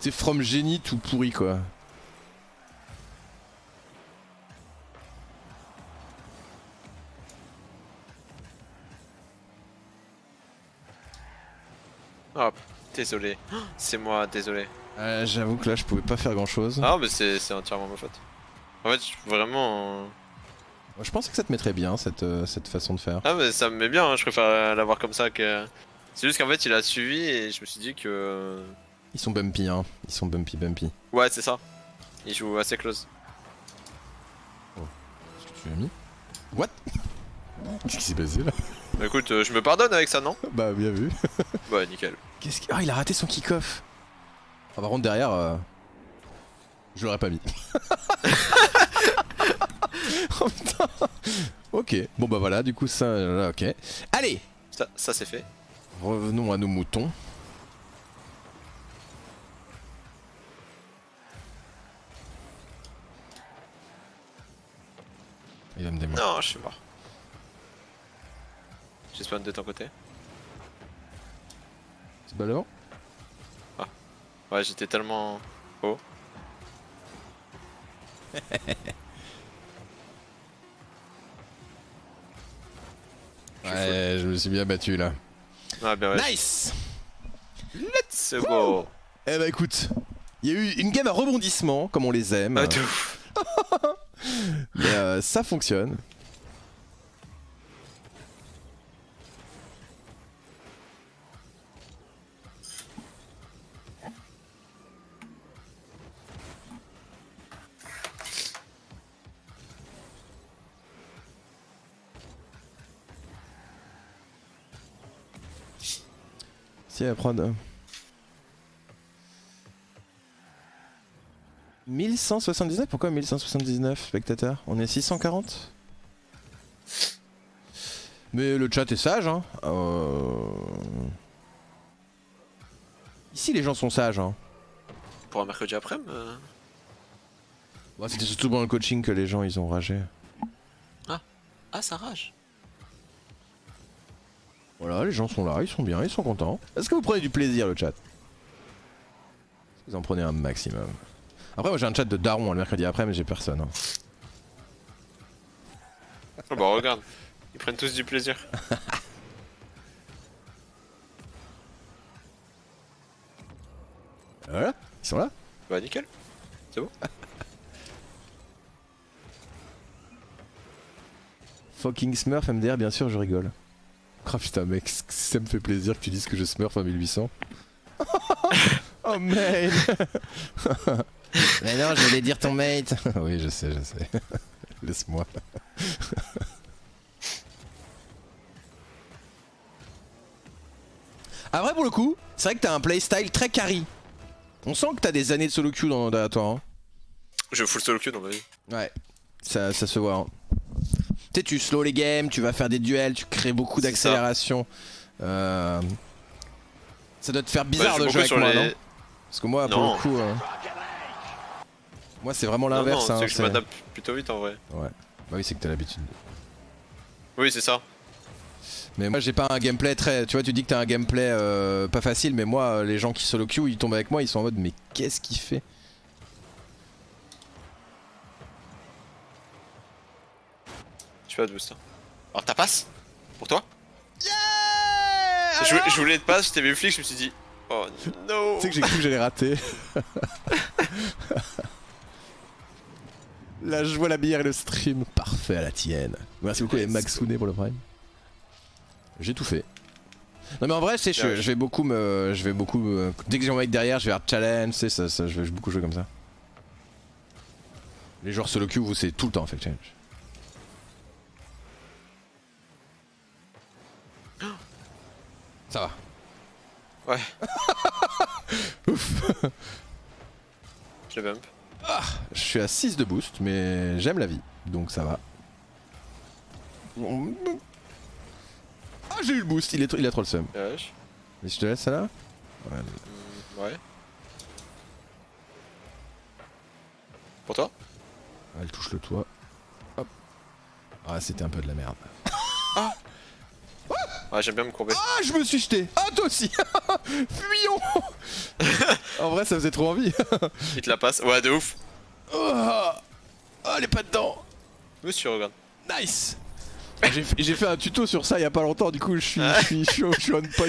C'est from génie tout pourri quoi. Ah, désolé. C'est moi, désolé. Euh, J'avoue que là je pouvais pas faire grand chose. Ah, mais c'est entièrement ma faute. En fait, je- vraiment. euh, je pensais que ça te mettrait bien cette, euh, cette façon de faire. Ah, mais ça me met bien, hein, je préfère l'avoir comme ça que. C'est juste qu'en fait, il a suivi et je me suis dit que. Ils sont bumpy, hein. Ils sont bumpy, bumpy. Ouais, c'est ça. Il joue assez close. Qu'est-ce que tu as mis? What? Qu'est-ce qui s'est passé là? Bah, écoute, euh, je me pardonne avec ça, non? Bah, bien vu. Bah, nickel. Qu'est-ce. Ah, il a raté son kick-off Ah, par contre, derrière. euh, Je l'aurais pas mis. oh putain Ok, bon bah voilà, du coup ça, là, ok. Allez Ça, ça c'est fait. Revenons à nos moutons. Il va me démolir. Non, je suis mort. Spawn de ton côté. C'est pas Ouais, j'étais tellement haut. Ouais, je me suis bien battu là. Ah, ouais. Nice Let's go. Eh bah écoute, il y a eu une game à rebondissement, comme on les aime. Ah. Mais euh, ça fonctionne. À prod. Euh, 1179 Pourquoi 1179 spectateurs On est 640 Mais le chat est sage. Hein. Euh, ici, les gens sont sages. Hein. Pour un mercredi après-midi euh. C'était surtout dans le coaching que les gens ils ont ragé. Ah, ah ça rage voilà, les gens sont là, ils sont bien, ils sont contents. Est-ce que vous prenez du plaisir le chat? Est-ce que Vous en prenez un maximum? Après, moi j'ai un chat de daron hein, le mercredi après, mais j'ai personne. hein. Oh bah regarde, ils prennent tous du plaisir. Voilà, ils sont là. Bah nickel. Fucking Smurf MDR, bien sûr, je rigole. Oh putain, mec, ça me fait plaisir que tu dises que je Smurf en 1800. oh man Mais non, je voulais dire ton mate. oui, je sais, je sais. Laisse-moi. Après, pour le coup, c'est vrai que t'as un playstyle très carry. On sent que t'as des années de solo queue dans, dans toi. hein. Je full solo queue dans ma vie. Ouais, ça, ça se voit. hein. Tu sais, tu slow les games, tu vas faire des duels, tu crées beaucoup C'est ça. d'accélération. Euh, Ça doit te faire bizarre je de joue jouer avec moi, les- non? Parce que moi, pour le coup. euh, Moi, c'est vraiment l'inverse. non, hein, c'est que je c'est- m'adapte plutôt vite en vrai. Ouais. Bah oui, c'est que t'as l'habitude. Oui, c'est ça. Mais moi, j'ai pas un gameplay très. Tu vois, tu dis que t'as un gameplay euh, pas facile, mais moi, les gens qui solo queue, ils tombent avec moi, ils sont en mode, mais qu'est-ce qu'il fait? Vas de boost. hein. Alors ta passe Pour toi Yeah je, je voulais te passe, t'ai vu flic, je me suis dit. Oh no Tu sais que j'ai cru que j'allais rater. Là, je vois la bière et le stream. Parfait à la tienne. Merci beaucoup, les Maxune pour le prime. J'ai tout fait. Non mais en vrai, c'est je, je vais beaucoup me, je vais beaucoup me- dès que j'ai un mec derrière, je vais faire challenge, ça, ça, je vais je vais beaucoup jouer comme ça. Les joueurs solo queue, vous c'est tout le temps en fait challenge. Ça va. Ouais. Je le bump. Je suis à 6 de boost, mais j'aime la vie, donc ça va. Ah, j'ai eu le boost, il, est il a trop le seum. Wesh. Mais je te laisse ça là Ouais. Hmm, ouais. Pour toi? Elle touche le toit. Hop. Ah, c'était un peu de la merde. Ouais, j'aime bien me courber. Ah, je me suis jeté Ah, toi aussi Fuyons En vrai, ça faisait trop envie. Il te la passe. Ouais, de ouf. Oh, ah, elle est pas dedans Monsieur, regarde. Nice J'ai fait- un tuto sur ça il y a pas longtemps, du coup je suis, je suis, chaud, je suis on point.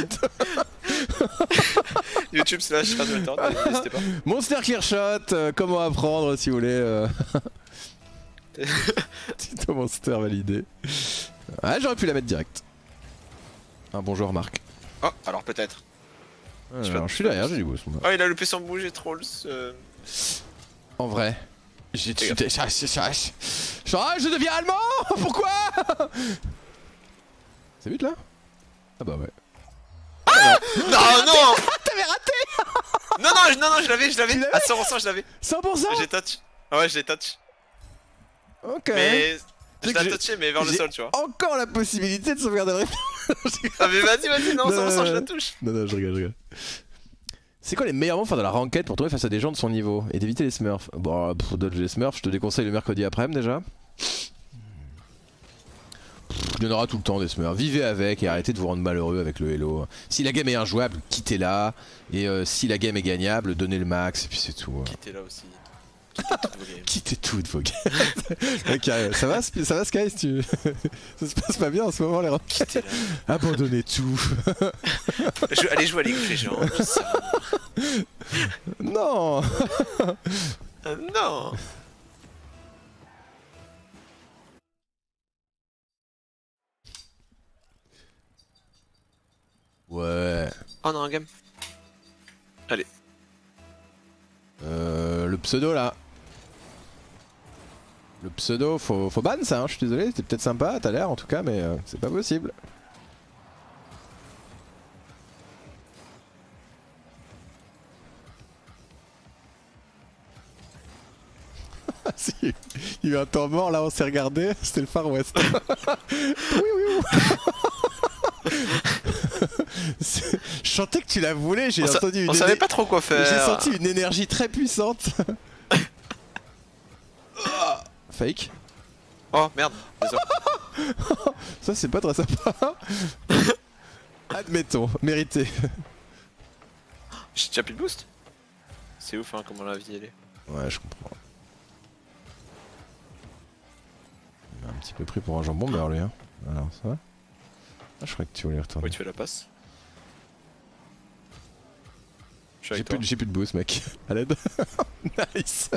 YouTube slash n'hésitez pas. Monster Clear Shot, euh, comment apprendre si vous voulez. euh. Tuto Monster validé. Ouais, j'aurais pu la mettre direct. Un bonjour Marc. Oh, alors peut-être. Ouais, Je suis derrière, j'ai du boost. Oh, il a loupé son bouge et troll. ce- En vrai, j'ai tué. Je ah, je deviens allemand Pourquoi C'est vite là Ah bah ouais. Non, non T'avais raté Non, non, je- non, non, je l'avais, je l'avais. À 100%, je l'avais. 100% J'ai touch. Ah ouais, je l'ai touch. Ok. Mais. C'est Je que l'ai j'ai- touché, mais vers le j'ai- sol, tu vois. Encore la possibilité de sauvegarder le replay. Ah, mais vas-y, vas-y, non, Non, 100%, je non, la non. touche. Non, non, je rigole, je rigole. C'est quoi les meilleurs moments pour faire de la ranked pour tomber face à des gens de son niveau et d'éviter les smurfs? Bon, pour dodger les smurfs, je te déconseille le mercredi après-midi déjà. Il y en aura tout le temps des smurfs. Vivez avec et arrêtez de vous rendre malheureux avec le hello. Si la game est injouable, quittez-la. Et euh, si la game est gagnable, donnez le max et puis c'est tout. Qui était là aussi. Quittez toutes vos games. Quittez tout de vos games. Ok, ça va, ça va Sky si tu... Ça se passe pas bien en ce moment les Quittez. Abandonnez tout. Je- Allez jouer à League of Legends. non Euh, non Ouais. Oh non, un game. Euh, le pseudo là. Le pseudo, faut, faut ban ça, hein, je suis désolé, c'était peut-être sympa, t'as l'air en tout cas, mais euh, c'est pas possible. Si, Il y a eu un temps mort là, on s'est regardé, c'était le Far West. oui, oui, oui. Je sentais que tu la voulais, j'ai entendu une on savait pas trop quoi faire. J'ai senti une énergie très puissante. Fake Oh merde. Désolé. Ça c'est pas très sympa. Admettons, mérité. J'ai déjà plus de boost C'est ouf hein, comment la vie elle est. Ouais, je comprends. Il m'a un petit peu pris pour un jambon beurre lui. Hein. Alors ça va Ah, je crois que tu voulais retourner. Oui, tu fais la passe. Plus, de- j'ai plus de boost mec. À l'aide. nice.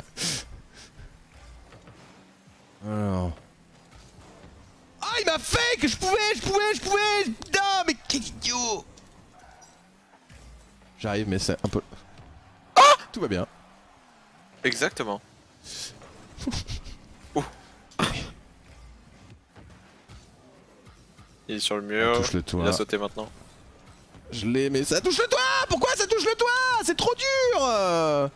Alors. Ah il m'a fait que je pouvais, je pouvais, je pouvais Non mais quel idiot J'arrive mais c'est un peu... Ah Tout va bien. Exactement. Ouh. Il est sur le mur. touche le Il toit. a sauté maintenant. Je l'ai mais ça touche le toit Pourquoi ça touche le toit? C'est trop dur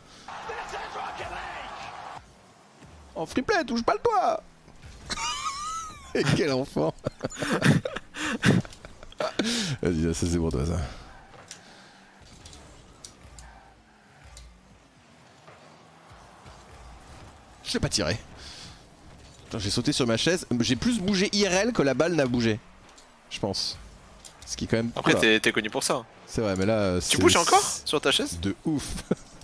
En freeplay, touche pas le toit Et quel enfant Vas-y, ça c'est pour toi ça. Je l'ai pas tiré. J'ai sauté sur ma chaise, j'ai plus bougé IRL que la balle n'a bougé. Je pense. Ce qui est quand même... Après, t'es t'es connu pour ça. C'est vrai, mais là. Tu bouges encore sur ta chaise? De ouf.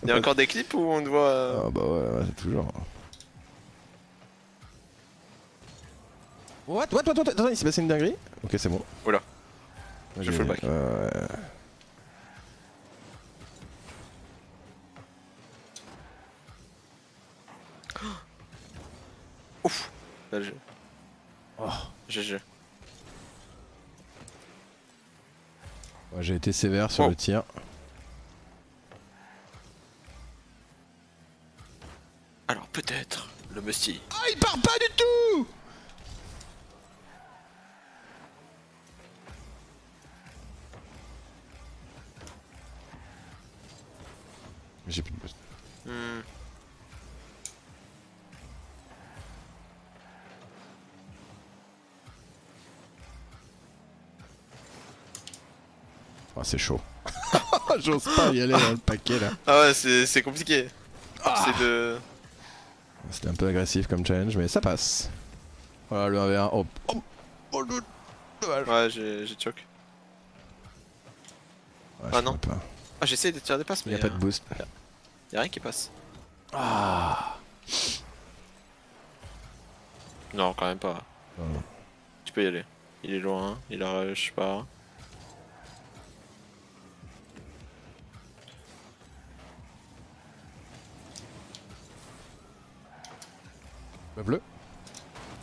Il y a encore des clips où on te voit. euh, Ah bah ouais, ouais, c'est toujours. What, what, what, what, attends, il s'est passé une dinguerie Ok, c'est bon. Oula. Ouais, Je j'ai- full back. ouais, ouais. Ouf. Je- Oh. GG. Ouais, J'ai été sévère sur Oh. le tir. Alors peut-être le Musty. Ah, il part pas du tout J'ai plus de boost. Hmm. Ah, c'est chaud. J'ose pas y aller dans le paquet là. Ah ouais, c'est c'est compliqué. Ah. C'est de. C'était un peu agressif comme challenge, mais ça passe. Voilà le 1v1. Oh, oh, oh, le- dommage. Ouais, j'ai j'ai choc. Ouais, Ah non. pas. Ah, j'essaie de tirer des passes, Il mais n'y a pas de euh, boost. y a rien qui passe. Ah Non, quand même pas. Non. Tu peux y aller. Il est loin, il a rush pas. Bah, bleu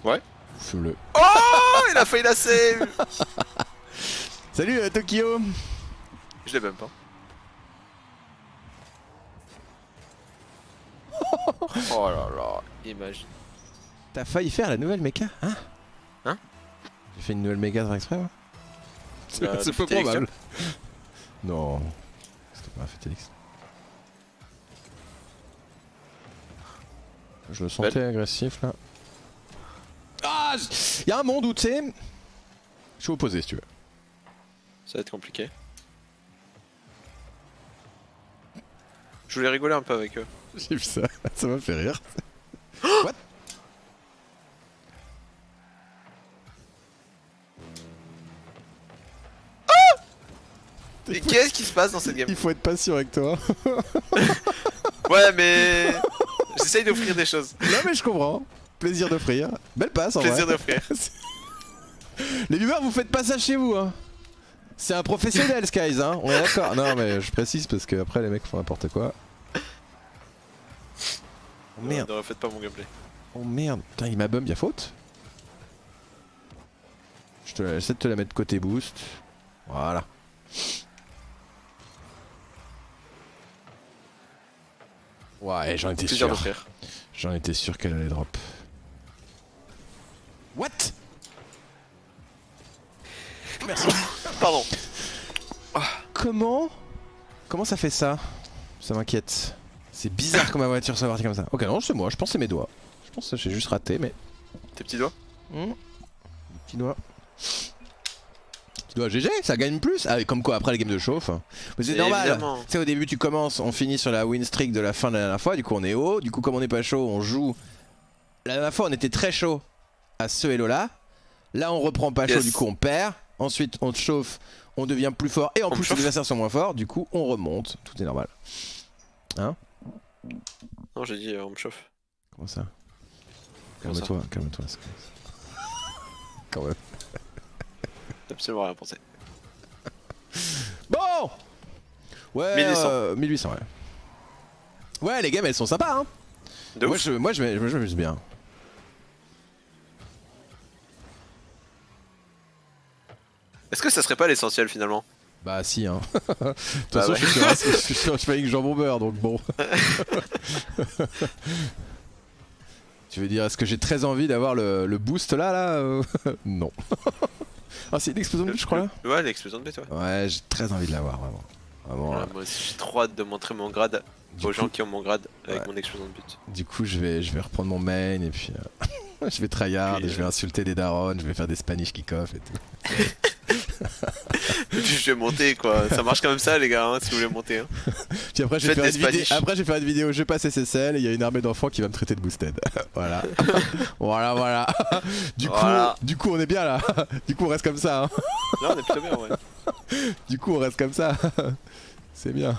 Ouais. Feu-le. Oh, il a failli la save Salut euh, Tokyo Je l'ai même pas. oh là là, imagine. T'as failli faire la nouvelle méca Hein? Hein? J'ai fait une nouvelle méca sans exprès moi? Euh, C'est de peu probable. Non. C'était pas un Félix. Je le sentais agressif là. Ah Il y a un monde où tu sais. Je suis opposé si tu veux. Ça va être compliqué. Je voulais rigoler un peu avec eux. J'ai vu ça, ça m'a fait rire. What? Et qu'est-ce qui se passe dans cette game? Il faut être patient avec toi. Ouais, mais. J'essaye d'offrir des choses. non mais je comprends. Plaisir d'offrir. Belle passe en Plaisir vrai. d'offrir. Les viewers, vous faites pas ça chez vous, hein. C'est un professionnel, Skies, hein. On est d'accord. Non, mais je précise parce que après les mecs font n'importe quoi. Oh merde, Ne refaites pas mon gameplay. oh merde. Putain, il m'a bum, y'a faute. Je te la- j'essaie de te la mettre côté boost. Voilà. Ouais, j'en étais sûr. J'en étais sûr qu'elle allait drop. What? Pardon. Comment Comment ça fait ça? Ça m'inquiète. C'est bizarre que ma voiture soit partie comme ça. Ok, non, c'est moi, je pense que c'est mes doigts. Je pense que j'ai juste raté, mais. Tes petits doigts? Hmm? Petit doigt. Petit doigt GG, ça gagne plus. Ah, comme quoi, après les games de chauffe. Mais c'est normal. Tu sais, au début, tu commences, on finit sur la win streak de la fin de la dernière fois. Du coup, on est haut. Du coup, comme on n'est pas chaud, on joue. La dernière fois, on était très chaud à ce Hello là. Là, on reprend pas chaud, du coup, on perd. Ensuite, on te chauffe, on devient plus fort. Et en On plus, les adversaires sont moins forts. Du coup, on remonte. Tout est normal. Non, j'ai dit, euh, on me chauffe. Comment ça? Calme-toi, calme-toi. Quand même. Absolument rien pensé. Bon Ouais, 1800. euh, 1800, ouais. Ouais, les games, elles sont sympas, hein. De moi, ouf. je, moi, je, m'ai- je m'amuse bien. Est-ce que ça serait pas l'essentiel finalement? Bah, si, hein. De toute Bah façon, ouais. je suis sur, je suis sur, je suis avec jambon beurre, donc bon. tu veux dire, est-ce que j'ai très envie d'avoir le, le boost là, là euh, Non. ah, c'est une explosion de but, je crois, là? Ouais, l'explosion de bête, ouais. Ouais, j'ai très envie de l'avoir, vraiment. Vraiment, Ouais, là. moi aussi, j'ai trop hâte de montrer mon grade Du aux coup- gens qui ont mon grade avec Ouais. mon explosion de but. Du coup, je vais, je vais reprendre mon main et puis euh, je vais tryhard et je vais insulter des darons, je vais faire des Spanish kick-off et tout. Je vais monter quoi. Ça marche comme ça, les gars, hein, si vous voulez monter. hein. Puis après, je vais faire une vidéo, après, je vais faire une vidéo, je passe SSL et il y a une armée d'enfants qui va me traiter de boosted. voilà. voilà, voilà. Du coup, Voilà. du coup, on est bien là. Du coup, on reste comme ça. hein. Là, on est plutôt bien, ouais. Du coup, on reste comme ça. C'est bien.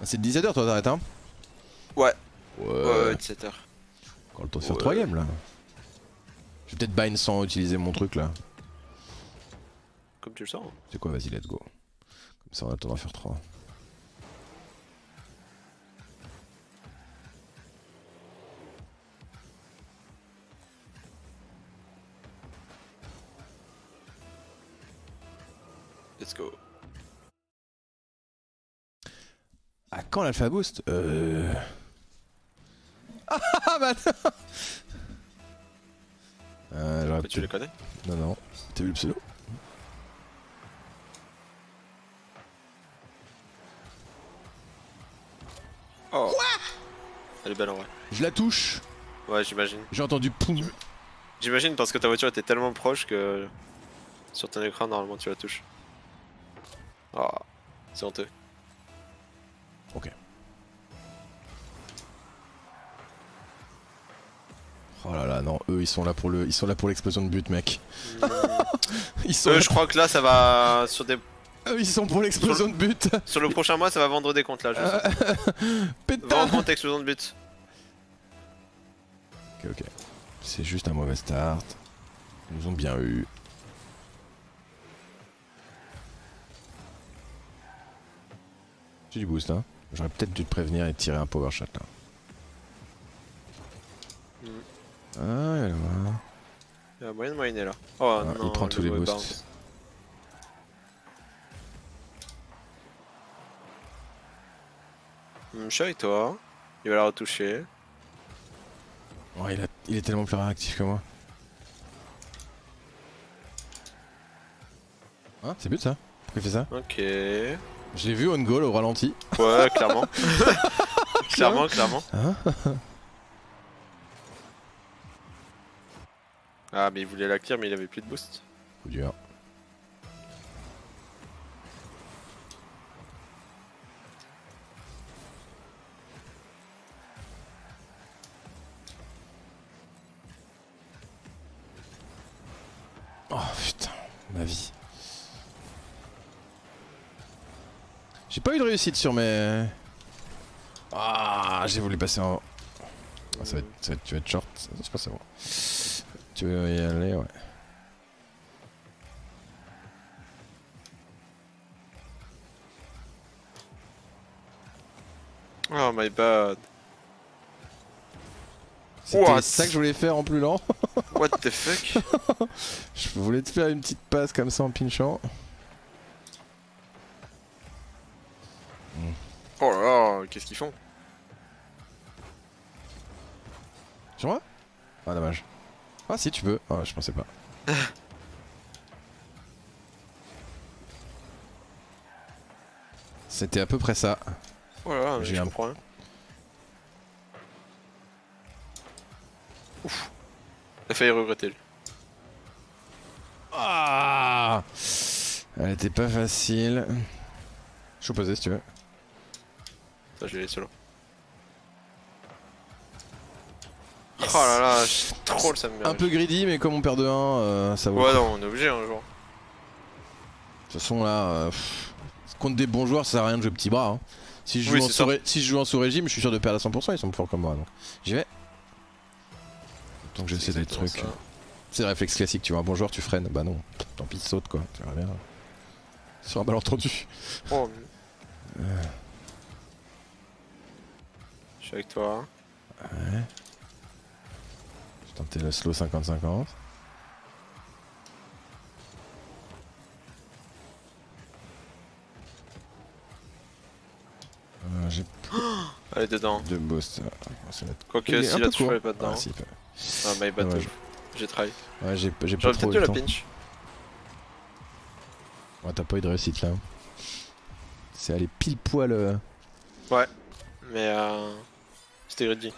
Ah, C'est 17h toi t'arrêtes hein Ouais. Ouais, Ouais, ouais, 17h. Encore le temps de faire Ouais. 3 games là. Je vais peut-être bind sans utiliser mon truc là. Comme tu le sens. C'est quoi vas-y let's go. Comme ça on a le temps d'en faire 3. Let's go. À quand l'alpha boost Euh? Ah bah attends euh, tu les connais? Non non. T'as vu le pseudo? Oh. Elle est belle en vrai. Je la touche Ouais, j'imagine. J'ai entendu poum J'imagine parce que ta voiture était tellement proche que sur ton écran, normalement, tu la touches. Oh, c'est honteux. Oh là là non eux ils sont là pour le ils sont là pour l'explosion de but mec. Ils sont là- je crois que là, ça va sur des eux, ils sont pour l'explosion de but. sur le prochain mois, ça va vendre des comptes là. Je. Pétard Vendre compte explosion de but. Ok, ok. C'est juste un mauvais start. Ils nous ont bien eu. Du boost, hein. J'aurais peut-être dû te prévenir et tirer un power shot là. Mm. Ah. Il y a moyen de moyenner là. Oh Ah, non, il prend tous les boosts. bounce. Hmm, je suis avec toi. Il va la retoucher. Oh, il, a- il est tellement plus réactif que moi. Hein, c'est but ça? Pourquoi il fait ça? Ok. Je l'ai vu on goal au ralenti. Ouais, clairement. clairement, clairement. Hein Ah, mais il voulait la clear, mais il avait plus de boost. Coup dur. Oh putain, ma vie. J'ai pas eu de réussite sur mes. Ah, j'ai voulu passer en. Ah, ça va être, ça va être- tu vas être short, c'est pas ça bon. Tu veux y aller, ouais. Oh my bad. C'était ça que je voulais faire en plus lent. What the fuck? Je voulais te faire une petite passe comme ça en pinchant. Qu'est-ce qu'ils font Sur moi Ah, dommage. Ah, si, tu peux. Ah, je pensais pas. C'était à peu près ça. Voilà, mais J'ai un- comprends. hein. Ouf. Il a failli regretter. lui. Ah Elle était pas facile. Je suis opposé si tu veux. Ça, je l'ai laissé là. Oh là là, trop le Sam Un peu greedy, mais comme on perd de 1, ça vaut. Ouais, non, on est obligé un jour. De toute façon, là, euh, pff, contre des bons joueurs, ça sert à rien de jouer petit bras. hein. Si, je joue Oui, en sous ça. ré- si je joue en sous-régime, je suis sûr de perdre à 100%, ils sont plus forts comme moi. Donc j'y vais. Donc j'essaie des trucs. ça. C'est le réflexe classique, tu vois, un bon joueur, tu freines. Bah non, tant pis, saute quoi, tu verras bien. Sur un malentendu. Oh. Je suis avec toi. Ouais. Je tentais le slow 50-50. Euh, J'ai Allez, dedans. deux boosts. Quoique, est si tu court. fallait pas dedans. Ah, si. Ah, my bad. Dommage. J'ai try. Ouais, j'ai j'ai pas trop peut-être dû la pinch. Ouais, t'as pas eu de réussite là. C'est aller pile poil. euh, Mais euh. C'était greedy.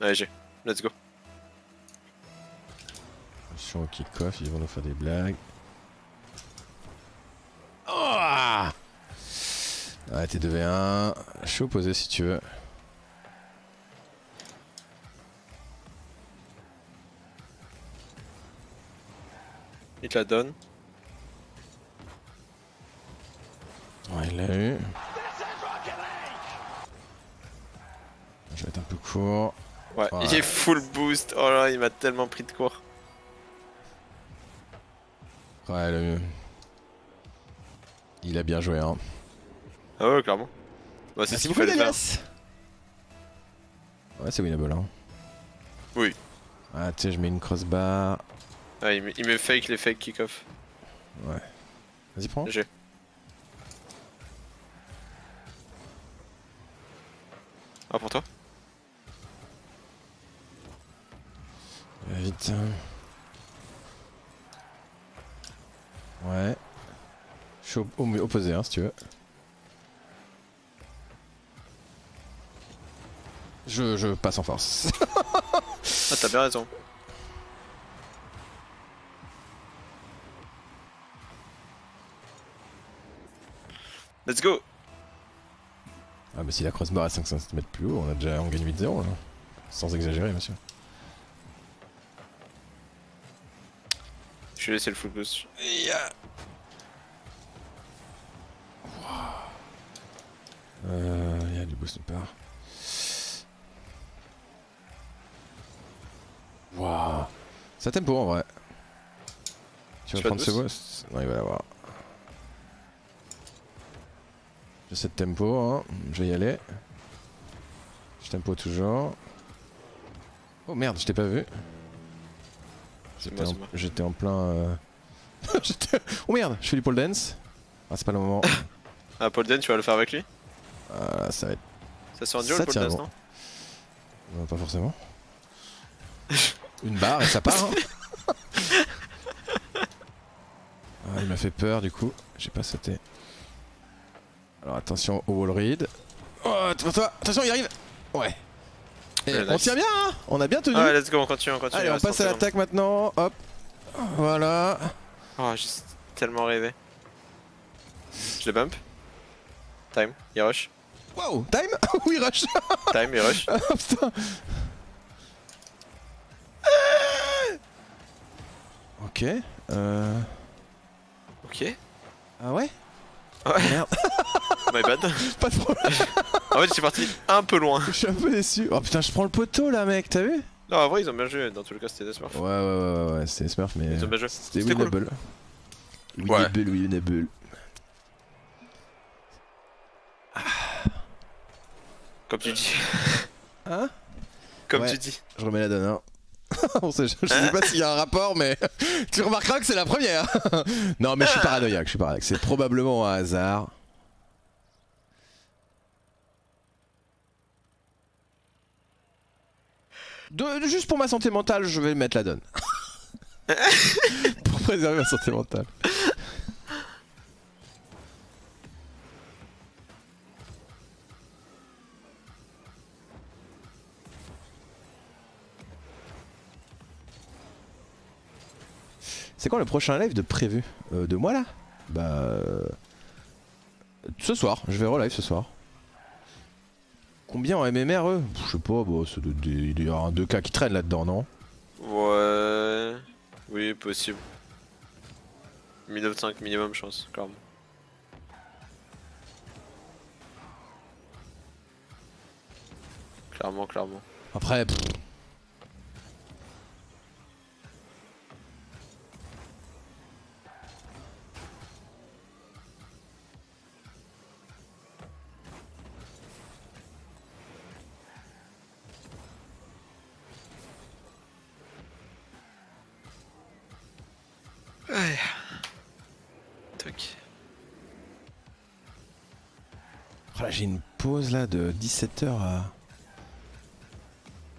Allez, j'ai. Let's go. Attention au kick-off, ils vont nous faire des blagues. Oh ouais, t'es 2v1. Je suis opposé si tu veux. Il te la donne. Ouais, il l'a eu. Je vais être un peu court. Ouais, il est full boost. Oh là, il m'a tellement pris de court. Ouais, a eu. Il a bien joué, hein. Ah ouais, clairement. Bah, c'est ce qu'il fallait faire. Ouais, c'est winnable, hein. Oui. Ah, tu sais, je mets une crossbar. Ah, il, me, il me fake les fake kick-off. Ouais. Vas-y, prends. J'ai. Ah, pour toi Vite. Ouais. Je suis opposé, hein, si tu veux. Je, je passe en force. Ah, t'as bien raison. Let's go ah, mais si la crossbar est 500 cm plus haut, on a déjà on gagne 8-0 là. Sans exagérer, monsieur. Je vais laisser le full boost. Euh, il y a du boost de part. Waouh. Ça tempo en vrai. Tu vas prendre ce boost boost Non, il va l'avoir. J'essaie de tempo, hein. je vais y aller. Je tempo toujours. Oh merde, je t'ai pas vu. J'étais en, plein. euh, oh merde, je fais du pole dance. Ah, c'est pas le moment. Ah, Paul Den, tu vas le faire avec lui? Ah, ça va être. Ça duo Ça le tient Dance, bon. non? Non, pas forcément. Une barre et ça part. hein. ah, il m'a fait peur du coup. J'ai pas sauté. Alors attention au wall read. Oh, attention, il arrive. Ouais. Et Ouais, on nice. tient bien, hein on a bien tenu. Ah, let's go, on continue, on continue. Allez, on passe à 30 secondes. l'attaque maintenant. Hop. Voilà. Oh, j'ai tellement rêvé. Je le bump. Time, il rush. Wow, time Oui, rush Time, il rush. Ah, putain Ok. Euh... Ok. Ah ouais Ouais. Merde, My bad. pas de problème. En fait, je suis parti un peu loin. Je suis un peu déçu. Oh putain, je prends le poteau là, mec, t'as vu? Non, en vrai, ils ont bien joué. Dans tous les cas, c'était des smurfs. Ouais, ouais, ouais, ouais, ouais, c'était Smurf, mais. Ils ont bien joué. C'était C'était cool. winnable. Ouais. Winnable, winnable. Comme tu dis. Hein? Comme Ouais. tu dis. Je remets la donne, hein. On sait, je, je sais pas s'il y a un rapport, mais tu remarqueras que c'est la première. non, mais je suis paranoïaque, je suis paranoïaque. C'est probablement un hasard. De- juste pour ma santé mentale, je vais mettre la donne. pour préserver ma santé mentale. C'est quand le prochain live de prévu Euh, De moi là? Bah. euh, Ce soir, je vais relive ce soir. Combien en MMR eux Je sais pas, bah, il y a un 2K qui traîne là-dedans, non? Ouais. Oui, possible. 1095 minimum, je pense, clairement. Clairement, clairement. Après, pff, j'ai une pause là de 17h à.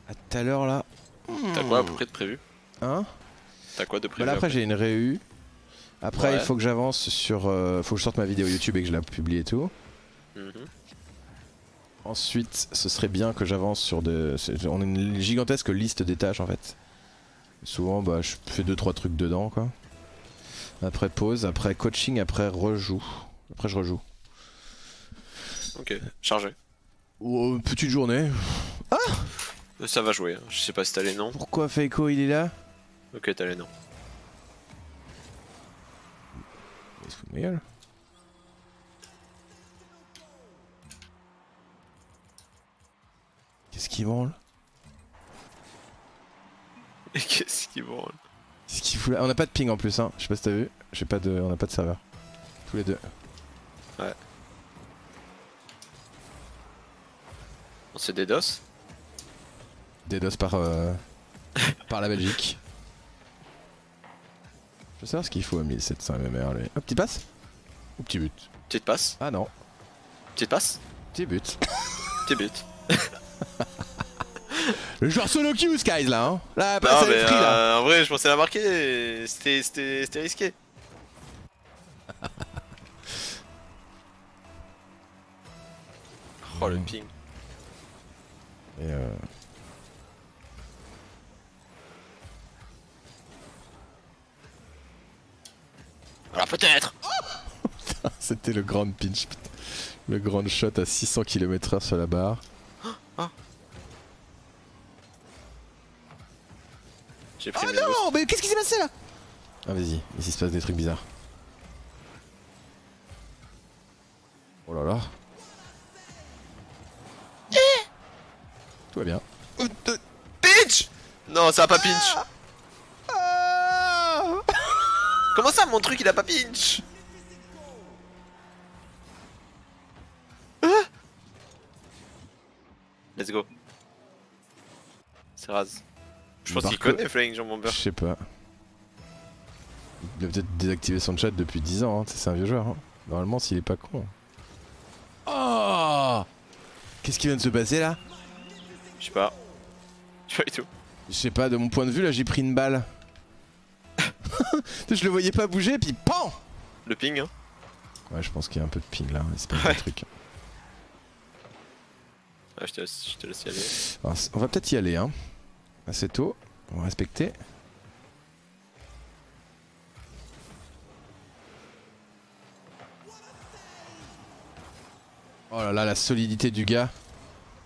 à tout à l'heure là. T'as quoi à peu près de prévu? Hein? T'as quoi de Bah prévu là, après, j'ai une réu. Après, Ouais. il faut que j'avance sur. euh, faut que je sorte ma vidéo YouTube et que je la publie et tout. Mhm. Ensuite, ce serait bien que j'avance sur de. On a une gigantesque liste des tâches en fait. Souvent, bah, je fais 2-3 trucs dedans quoi. Après pause, après coaching, après rejoue. Après, je rejoue. Ok, chargé. Oh, petite journée. Euh, Ça va jouer, hein. je sais pas si t'as les noms. Pourquoi Feiko il est là Ok, t'as les noms. Il se fout de ma gueule. Qu'est-ce qu'il branle qu'est-ce qui branle Qu'est-ce qu'il fout là On a pas de ping en plus, hein. Je sais pas si t'as vu. J'ai pas de... On a pas de serveur. Tous les deux. On c'est des DOS DDoS par, euh, par la Belgique. Je veux savoir ce qu'il faut à 1700 MMR lui. Hop, petit passe Ou petit but Petite passe Ah non, Petite passe petit but. Petit but. Le joueur solo queue, Skies là, hein Là, Non mais free là euh, en vrai je pensais la marquer, c'était- risqué. Oh le ping. Et euh... Alors peut-être C'était le grand pinch. Le grand shot à 600 km/h sur la barre. Oh non, mais qu'est-ce qui s'est passé là? Ah vas-y, ici se passe des trucs bizarres. Oh là là. Tout va bien. Pinch Non ça a pas pinch Comment ça mon truc il a pas pinch Hein Let's go. C'est rase. Je pense qu'il connaît Flying Jean Je Bomber. sais pas. Il a peut-être désactivé son chat depuis 10 ans, hein. c'est un vieux joueur. hein. Normalement, s'il est pas con. Oh Qu'est-ce qui vient de se passer là? Je sais pas. Je sais pas du tout. Je sais pas, de mon point de vue, là j'ai pris une balle. je le voyais pas bouger, puis PAN Le ping hein. Ouais, je pense qu'il y a un peu de ping là, mais c'est pas un Ouais. truc. Ah, je te laisse, je te laisse y aller. Alors, on va peut-être y aller, hein. Assez tôt, on va respecter. Oh là là, la solidité du gars.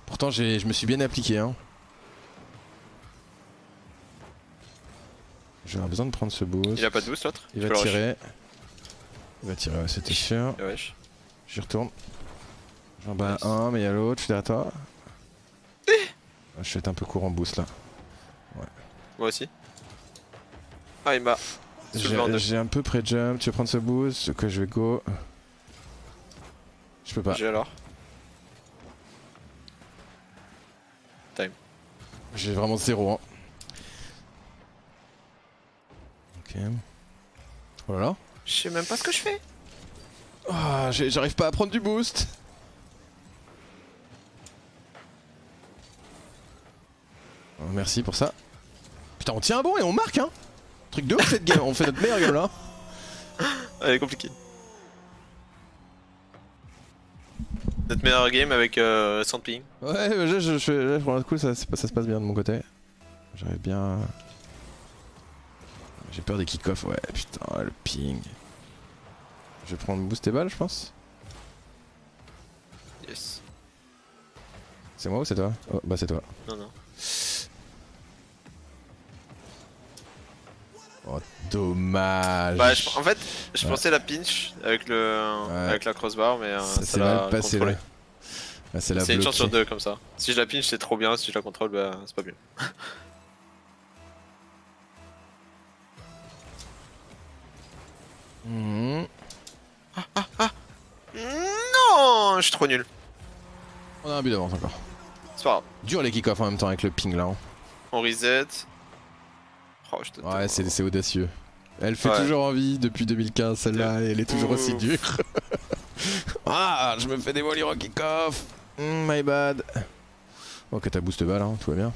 Pourtant, j'ai- je me suis bien appliqué, hein. J'aurais besoin de prendre ce boost. Il a pas de boost l'autre Il va tirer. Il va tirer, ouais, c'était sûr. Ouais, wesh. J'y retourne. J'en bats Nice. un, mais il y a l'autre, je suis derrière toi. Ah, Je vais être un peu court en boost là. Moi aussi. Ah il m'a. J'ai un peu pré-jump, tu veux prendre ce boost Que je vais go. Je peux pas. J'ai alors. J'ai vraiment zéro. Hein. Ok. Oh là là. Je sais même pas ce que je fais. Ah, J'arrive pas à prendre du boost. Oh, merci pour ça. Putain, on tient bon et on marque, hein Truc de ouf cette game, on fait notre meilleure game là. Elle est compliquée. Notre meilleure game avec euh, 100 ping. Ouais, je, je, je, pour le coup, ça se passe bien de mon côté. J'arrive bien. J'ai peur des kick-offs, ouais, putain, le ping. Je vais prendre boost et balle, je pense. Yes. C'est moi ou c'est toi? Oh, bah c'est toi. Non, non. Oh, dommage. Bah, je- en fait, je Ouais. pensais la pinch avec le Ouais. avec la crossbar, mais euh, ça ça l'a passé contrôlé. là. Ah, c'est une chance sur deux comme ça. Si je la pinch, c'est trop bien. Si je la contrôle, bah, c'est pas bien. Mhm. Non, je suis trop nul. On a un but d'avance encore. C'est pas grave. Dur les kick-offs en même temps avec le ping là. hein. On reset. Oh, je te Ouais, c'est audacieux. Elle fait Ouais. toujours envie depuis 2015 celle-là et elle est toujours aussi dure. ah, je me fais démolir en kick-off. Mm, my bad. Ok, t'as boost balle, hein, tout va bien.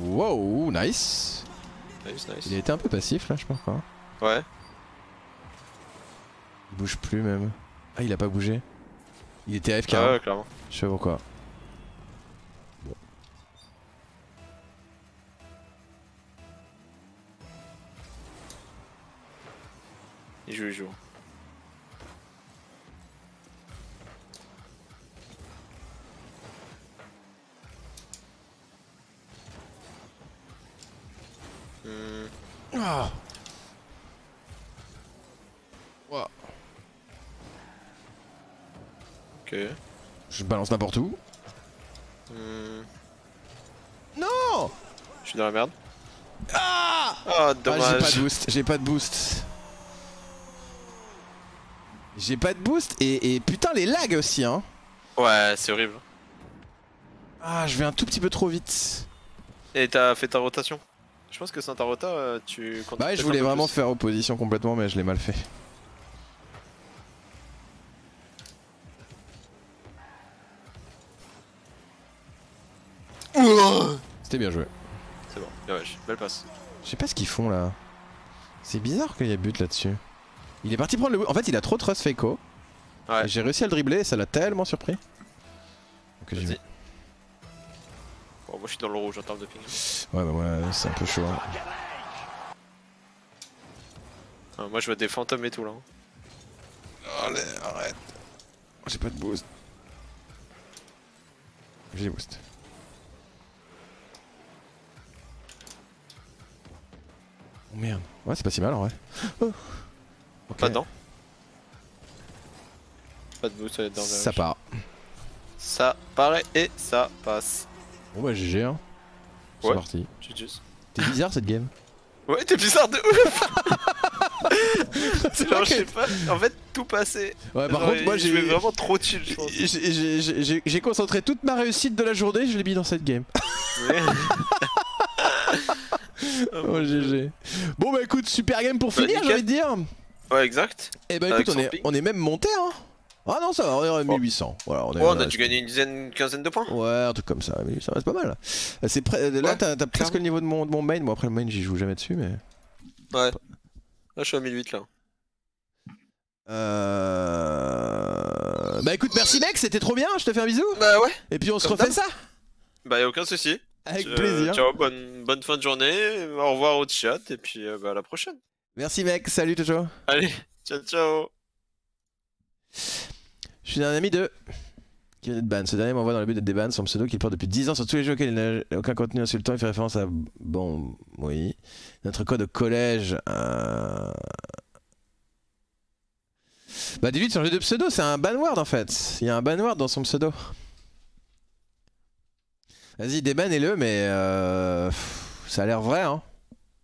Wow, nice. Nice, nice. Il a été un peu passif là, je pense pas. Ouais. Il bouge plus même. Ah, il a pas bougé. Il était AFK. Ah hein. ouais, clairement. Je sais pas pourquoi. Joue. Hmm, Ah. Ok. Je balance n'importe où. Hmm, Non je suis dans la merde. Ah Oh, Ah, j'ai pas dommage. de boost, j'ai pas de boost. J'ai pas de boost et, et putain les lags aussi hein. ouais, c'est horrible. Ah je vais un tout petit peu trop vite. Et t'as fait ta rotation? Je pense que sans ta rota, euh, tu Bah ouais je voulais vraiment plus. faire opposition complètement mais je l'ai mal fait. C'était bien joué. C'est bon, bien wesh, belle passe. Je sais pas ce qu'ils font là. C'est bizarre qu'il y ait but là-dessus. Il est parti prendre le... En fait il a trop trust Faco. Ouais. J'ai réussi à le dribbler et ça l'a tellement surpris. Donc j'y Vas-y. vais. Bon, moi je suis dans le rouge en termes de ping. Ouais bah ouais c'est un peu chaud. hein. Ah, moi je vois des fantômes et tout là. Allez, arrête. J'ai pas de boost. J'ai des boosts. Oh merde. Ouais, c'est pas si mal en vrai. Oh. Pas dedans. Pas de boost, ça va être dans Ça part. Ça paraît et ça passe. Bon bah GG hein. C'est Ouais. parti. T'es bizarre cette game. Ouais, t'es bizarre de ouf C'est Genre, vrai je que- sais pas, en fait tout passé. Ouais, par Genre, contre, moi j'ai. vraiment trop chill, je pense. J'ai- concentré toute ma réussite de la journée, je l'ai mis dans cette game. Oh GG. Bon bah écoute, super game pour Bah, finir, j'ai envie de dire. Ouais, exact. Et bah Avec écoute, on est, on est même monté hein. Ah non, ça va, on est à 1800. Voilà, on est Ouais, on a dû gagner une dizaine, une quinzaine de points. Ouais, un truc comme ça, mais ça reste pas mal. C'est près- Là, Ouais, t'as presque le niveau de mon, de mon main. Bon, après, le main, j'y joue jamais dessus, mais. Ouais. Là, je suis à 1008 là. Euh... Bah écoute, merci mec, c'était trop bien, je te fais un bisou. Bah ouais. Et puis on se refait ça Bah y'a aucun souci. Avec Euh, plaisir. Ciao, bonne, bonne fin de journée. Au revoir au chat et puis euh, bah, à la prochaine. Merci mec, salut Jojo. Allez, ciao ciao. Je suis un ami de. Qui vient d'être ban. Ce dernier m'envoie dans le but d'être déban son pseudo qu'il porte depuis 10 ans sur tous les jeux auxquels il n'a aucun contenu insultant. Il fait référence à. Bon, oui. Notre code collège. euh, Bah, dis-lui de changer de pseudo, c'est un banword en fait. Il y a un banword dans son pseudo. Vas-y, débanez-le, mais. euh, Ça a l'air vrai, hein.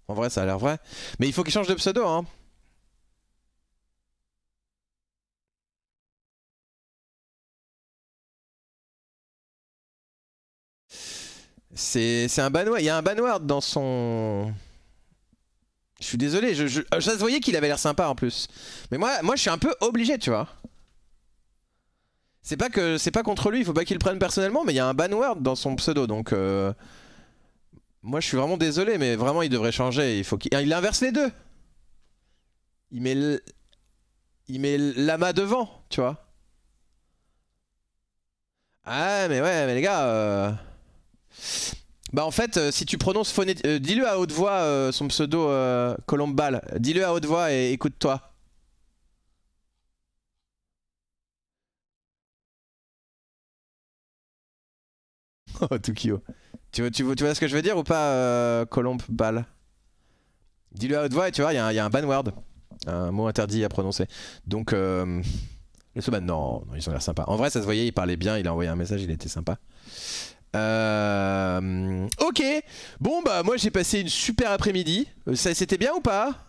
En vrai, ça a l'air vrai. Mais il faut qu'il change de pseudo, hein. C'est un banward. Il y a un banward dans son. Je suis désolé, je, je, qu'il avait l'air sympa en plus. Mais moi, moi, je suis un peu obligé, tu vois. C'est pas que c'est pas contre lui, il faut pas qu'il le prenne personnellement, mais il y a un ban word dans son pseudo, donc euh, moi je suis vraiment désolé, mais vraiment il devrait changer. Il faut qu'il il inverse les deux. Il met il met lama devant, tu vois. Ah mais ouais, mais les gars. euh, Bah en fait, euh, si tu prononces phoné... euh, dis-le à haute voix son pseudo Colombal. Dis-le à haute voix et écoute-toi. Oh Tukio. Tu vois, ce que je veux dire ou pas, euh, Colombal Dis-le à haute voix et tu vois, il y, a un- ban word. Un mot interdit à prononcer. Donc, euh, laisse ban. Non, non, ils ont l'air sympas. En vrai, ça se voyait, il parlait bien, il a envoyé un message, il était sympa. Euh, ok, bon bah moi j'ai passé une super après-midi. Euh, C'était bien ou pas?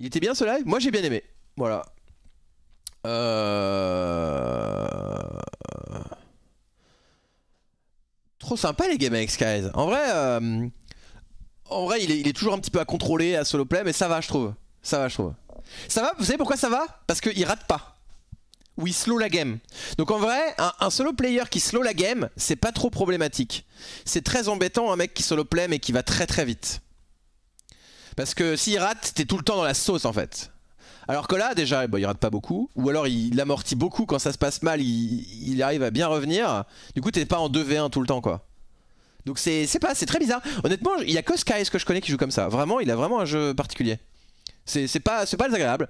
Il était bien ce live? Moi j'ai bien aimé. Voilà. Euh... Trop sympa les games avec. En vrai, euh, en vrai il, est, il est toujours un petit peu à contrôler à solo play, mais ça va je trouve. Ça va je trouve. Ça va, vous savez pourquoi ça va? Parce qu'il rate pas. Ou il slow la game. Donc en vrai, un, un solo player qui slow la game, c'est pas trop problématique. C'est très embêtant un mec qui solo play mais qui va très très vite. Parce que s'il rate, t'es tout le temps dans la sauce en fait. Alors que là, déjà, bah, il rate pas beaucoup. Ou alors il amortit beaucoup quand ça se passe mal, il, arrive à bien revenir. Du coup, t'es pas en 2v1 tout le temps quoi. Donc c'est pas, c'est très bizarre. Honnêtement, il y a que Skies que je connais qui joue comme ça. Vraiment, il a vraiment un jeu particulier. C'est pas, pas désagréable.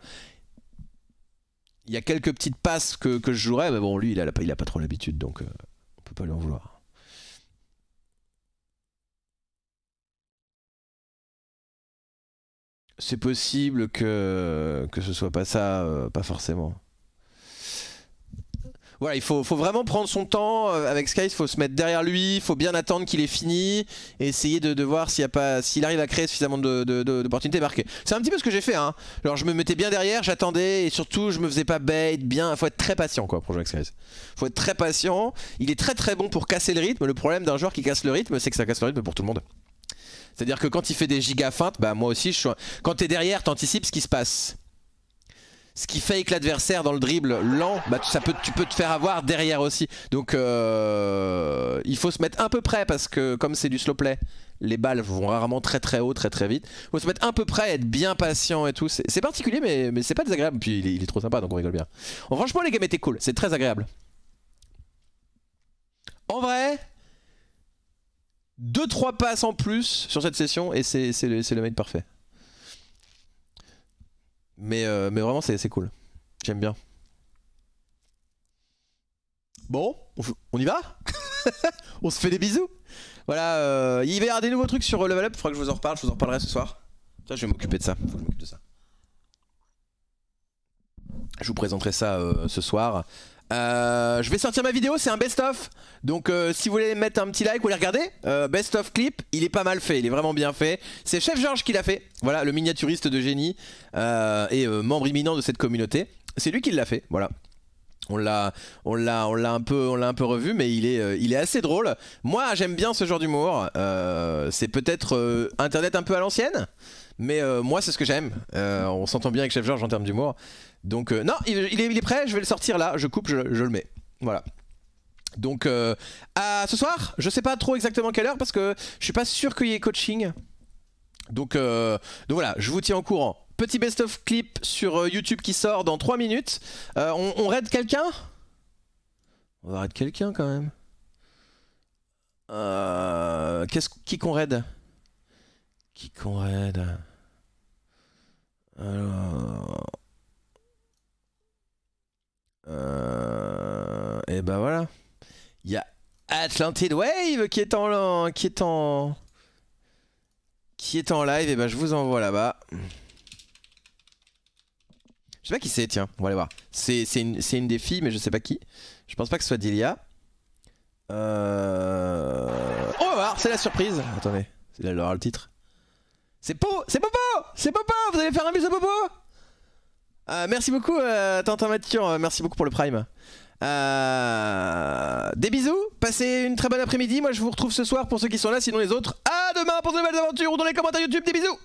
Il y a quelques petites passes que, je jouerais, mais bon, lui, il a, il a pas trop l'habitude, donc euh, on peut pas lui en vouloir. C'est possible que, que ce soit pas ça, euh, pas forcément. Voilà, il faut, faut vraiment prendre son temps euh, avec Sky, il faut se mettre derrière lui, il faut bien attendre qu'il ait fini et essayer de, voir s'il pas s'il arrive à créer suffisamment de- de- d'opportunités marquées. C'est un petit peu ce que j'ai fait hein. Alors je me mettais bien derrière, j'attendais et surtout je me faisais pas bait, bien, faut être très patient quoi pour jouer avec Sky. Faut être très patient, il est très très bon pour casser le rythme. Le problème d'un joueur qui casse le rythme, c'est que ça casse le rythme pour tout le monde. C'est-à-dire que quand il fait des giga feintes, bah moi aussi je suis quand t'es derrière, t'anticipes ce qui se passe ce qui fake l'adversaire dans le dribble lent, bah ça peut, tu peux te faire avoir derrière aussi. Donc euh, il faut se mettre un peu près parce que comme c'est du slow play, les balles vont rarement très très haut, très très vite. Il faut se mettre un peu près, être bien patient et tout. C'est particulier mais, c'est pas désagréable. Puis il est, trop sympa donc on rigole bien. Franchement les games étaient cool, c'est très agréable. En vrai, 2-3 passes en plus sur cette session et c'est le, le mate parfait. Mais, euh, mais vraiment, c'est cool. J'aime bien. Bon, on, y va? On se fait des bisous Voilà, euh, il va y avoir des nouveaux trucs sur Level Up, il faudra que je vous en reparle, je vous en reparlerai ce soir. Je vais m'occuper de ça. Je vous présenterai ça euh, ce soir. Euh, je vais sortir ma vidéo, c'est un best-of. Donc euh, si vous voulez mettre un petit like ou les regarder, euh, best-of clip, il est pas mal fait, il est vraiment bien fait. C'est Chef Georges qui l'a fait, voilà, le miniaturiste de génie et membre imminent de cette communauté. C'est lui qui l'a fait, voilà. On l'a, un peu, on l'a un peu revu, mais il est, assez drôle. Moi, j'aime bien ce genre d'humour. C'est peut-être Internet un peu à l'ancienne, mais moi, c'est ce que j'aime. On s'entend bien avec Chef Georges en termes d'humour. Donc, euh, non, il, est, prêt. Je vais le sortir là. Je coupe, je, le mets. Voilà. Donc, euh, à ce soir, je sais pas trop exactement quelle heure parce que je suis pas sûr qu'il y ait coaching. Donc, euh, voilà, je vous tiens au courant. Petit best-of clip sur euh, YouTube qui sort dans 3 minutes. On, raid quelqu'un? On va raid quelqu'un quand même. Euh, qu'est-ce qui qu'on raid? Qui qu'on raid? Alors. Euh, et ben voilà. Il y a Atlantid Wave qui est en qui est en qui est en live et ben je vous envoie là-bas. Je sais pas qui c'est, tiens, on va aller voir. C'est une, une des filles, mais je sais pas qui. Je pense pas que ce soit Delia. Euh... On va voir, c'est la surprise. Attendez, c'est là, le titre. C'est Po C'est Popo C'est Popo Vous allez faire un bisou Popo? Euh, Merci beaucoup, euh, Tintin Mathieu, euh, merci beaucoup pour le Prime. Euh, Des bisous, passez une très bonne après-midi. Moi je vous retrouve ce soir pour ceux qui sont là, sinon les autres, à demain pour de nouvelles aventures ou dans les commentaires YouTube. Des bisous